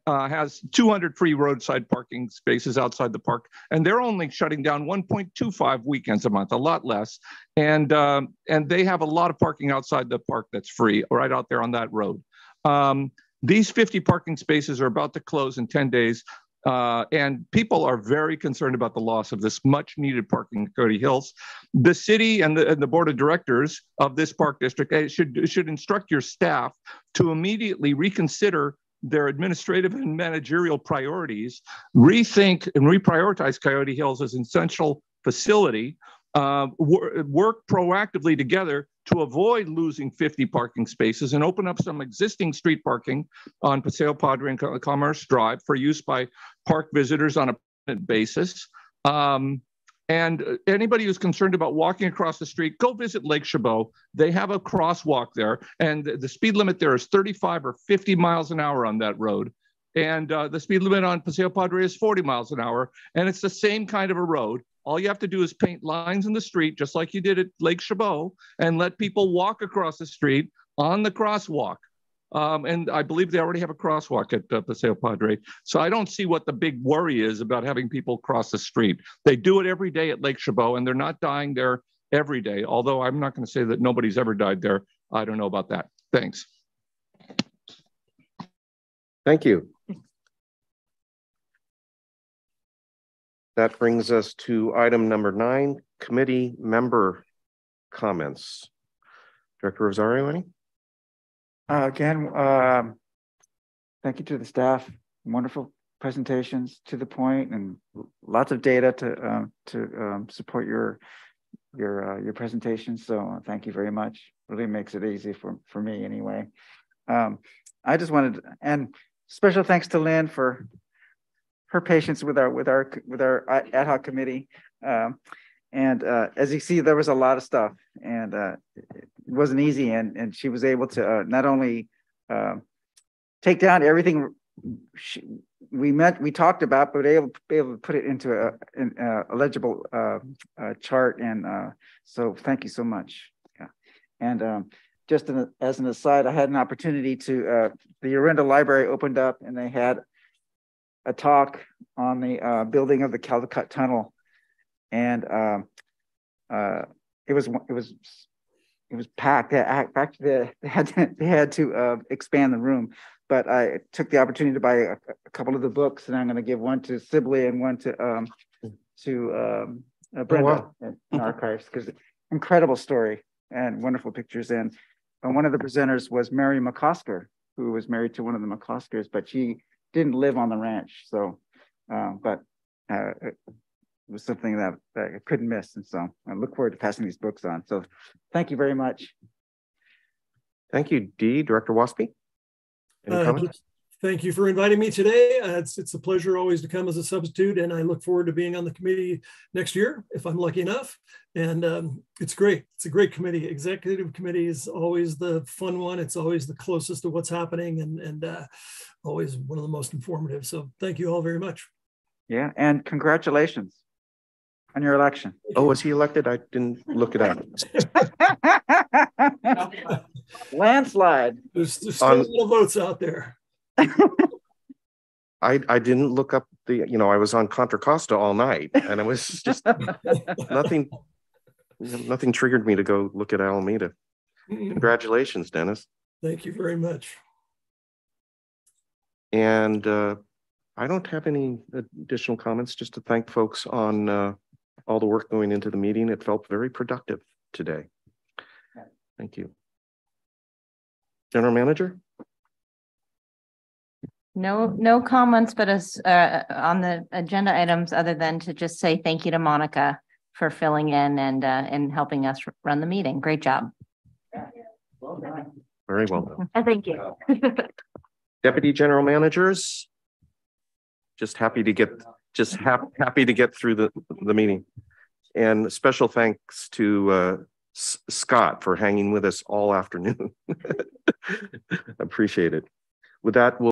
uh, has 200 free roadside parking spaces outside the park, and they're only shutting down 1.25 weekends a month, a lot less. And um, and they have a lot of parking outside the park that's free, right out there on that road. Um, these 50 parking spaces are about to close in 10 days. Uh, and people are very concerned about the loss of this much needed parking in Coyote Hills. The city and the, and the board of directors of this park district eh, should, should instruct your staff to immediately reconsider their administrative and managerial priorities, rethink and reprioritize Coyote Hills as an essential facility, uh, wor work proactively together to avoid losing 50 parking spaces and open up some existing street parking on Paseo Padre and Commerce Drive for use by park visitors on a basis. Um, and anybody who's concerned about walking across the street, go visit Lake Chabot. They have a crosswalk there, and the speed limit there is 35 or 50 miles an hour on that road. And uh, the speed limit on Paseo Padre is 40 miles an hour. And it's the same kind of a road. All you have to do is paint lines in the street, just like you did at Lake Chabot, and let people walk across the street on the crosswalk. Um, and I believe they already have a crosswalk at uh, Paseo Padre. So I don't see what the big worry is about having people cross the street. They do it every day at Lake Chabot, and they're not dying there every day. Although I'm not going to say that nobody's ever died there. I don't know about that. Thanks. Thank you. That brings us to item number nine, committee member comments. Director Rosario, any? Uh, again, um, thank you to the staff. Wonderful presentations to the point and lots of data to um, to um, support your your uh, your presentation. So uh, thank you very much. Really makes it easy for for me anyway. Um, I just wanted and special thanks to Lynn for her patience with our with our with our ad hoc committee. Um, and uh, as you see, there was a lot of stuff, and uh, it wasn't easy. And and she was able to uh, not only um, take down everything she, we met, we talked about, but able be able to put it into a, a legible uh, chart. And uh, so, thank you so much. Yeah. And um, just as an aside, I had an opportunity to uh, the Orinda Library opened up, and they had a talk on the uh, building of the Caldecott Tunnel, and uh, uh, it was it was it was packed. They, actually, they had to, they had to uh, expand the room, but I took the opportunity to buy a, a couple of the books, and I'm going to give one to Sibley and one to um, to um, uh, Brenda oh, wow. in archives because incredible story and wonderful pictures. And, and one of the presenters was Mary McCosker, who was married to one of the McCoskers, but she didn't live on the ranch. So, uh, but uh, it was something that, that I couldn't miss. And so I look forward to passing these books on. So thank you very much. Thank you, Dee. Director Waespi. Any uh, comments? Thank you for inviting me today. Uh, it's, it's a pleasure always to come as a substitute, and I look forward to being on the committee next year if I'm lucky enough. And um, it's great. It's a great committee. Executive committee is always the fun one. It's always the closest to what's happening and, and uh, always one of the most informative. So thank you all very much. Yeah, and congratulations on your election. Oh, was he elected? I didn't look it up. Landslide. There's, there's still um, a lot of votes out there. I I didn't look up the you know I was on Contra Costa all night and it was just nothing nothing triggered me to go look at Alameda. Mm-hmm. Congratulations, Dennis. Thank you very much. And uh, I don't have any additional comments. Just to thank folks on uh, all the work going into the meeting. It felt very productive today. Thank you. General Manager? No, no comments, but as, uh, on the agenda items, other than to just say thank you to Monica for filling in and, uh, and helping us run the meeting. Great job. Well done. Very well done. Uh, Thank you. Deputy General Managers? Just happy to get, just hap- happy to get through the, the meeting. And special thanks to uh, S- Scott for hanging with us all afternoon. Appreciate it. With that, we'll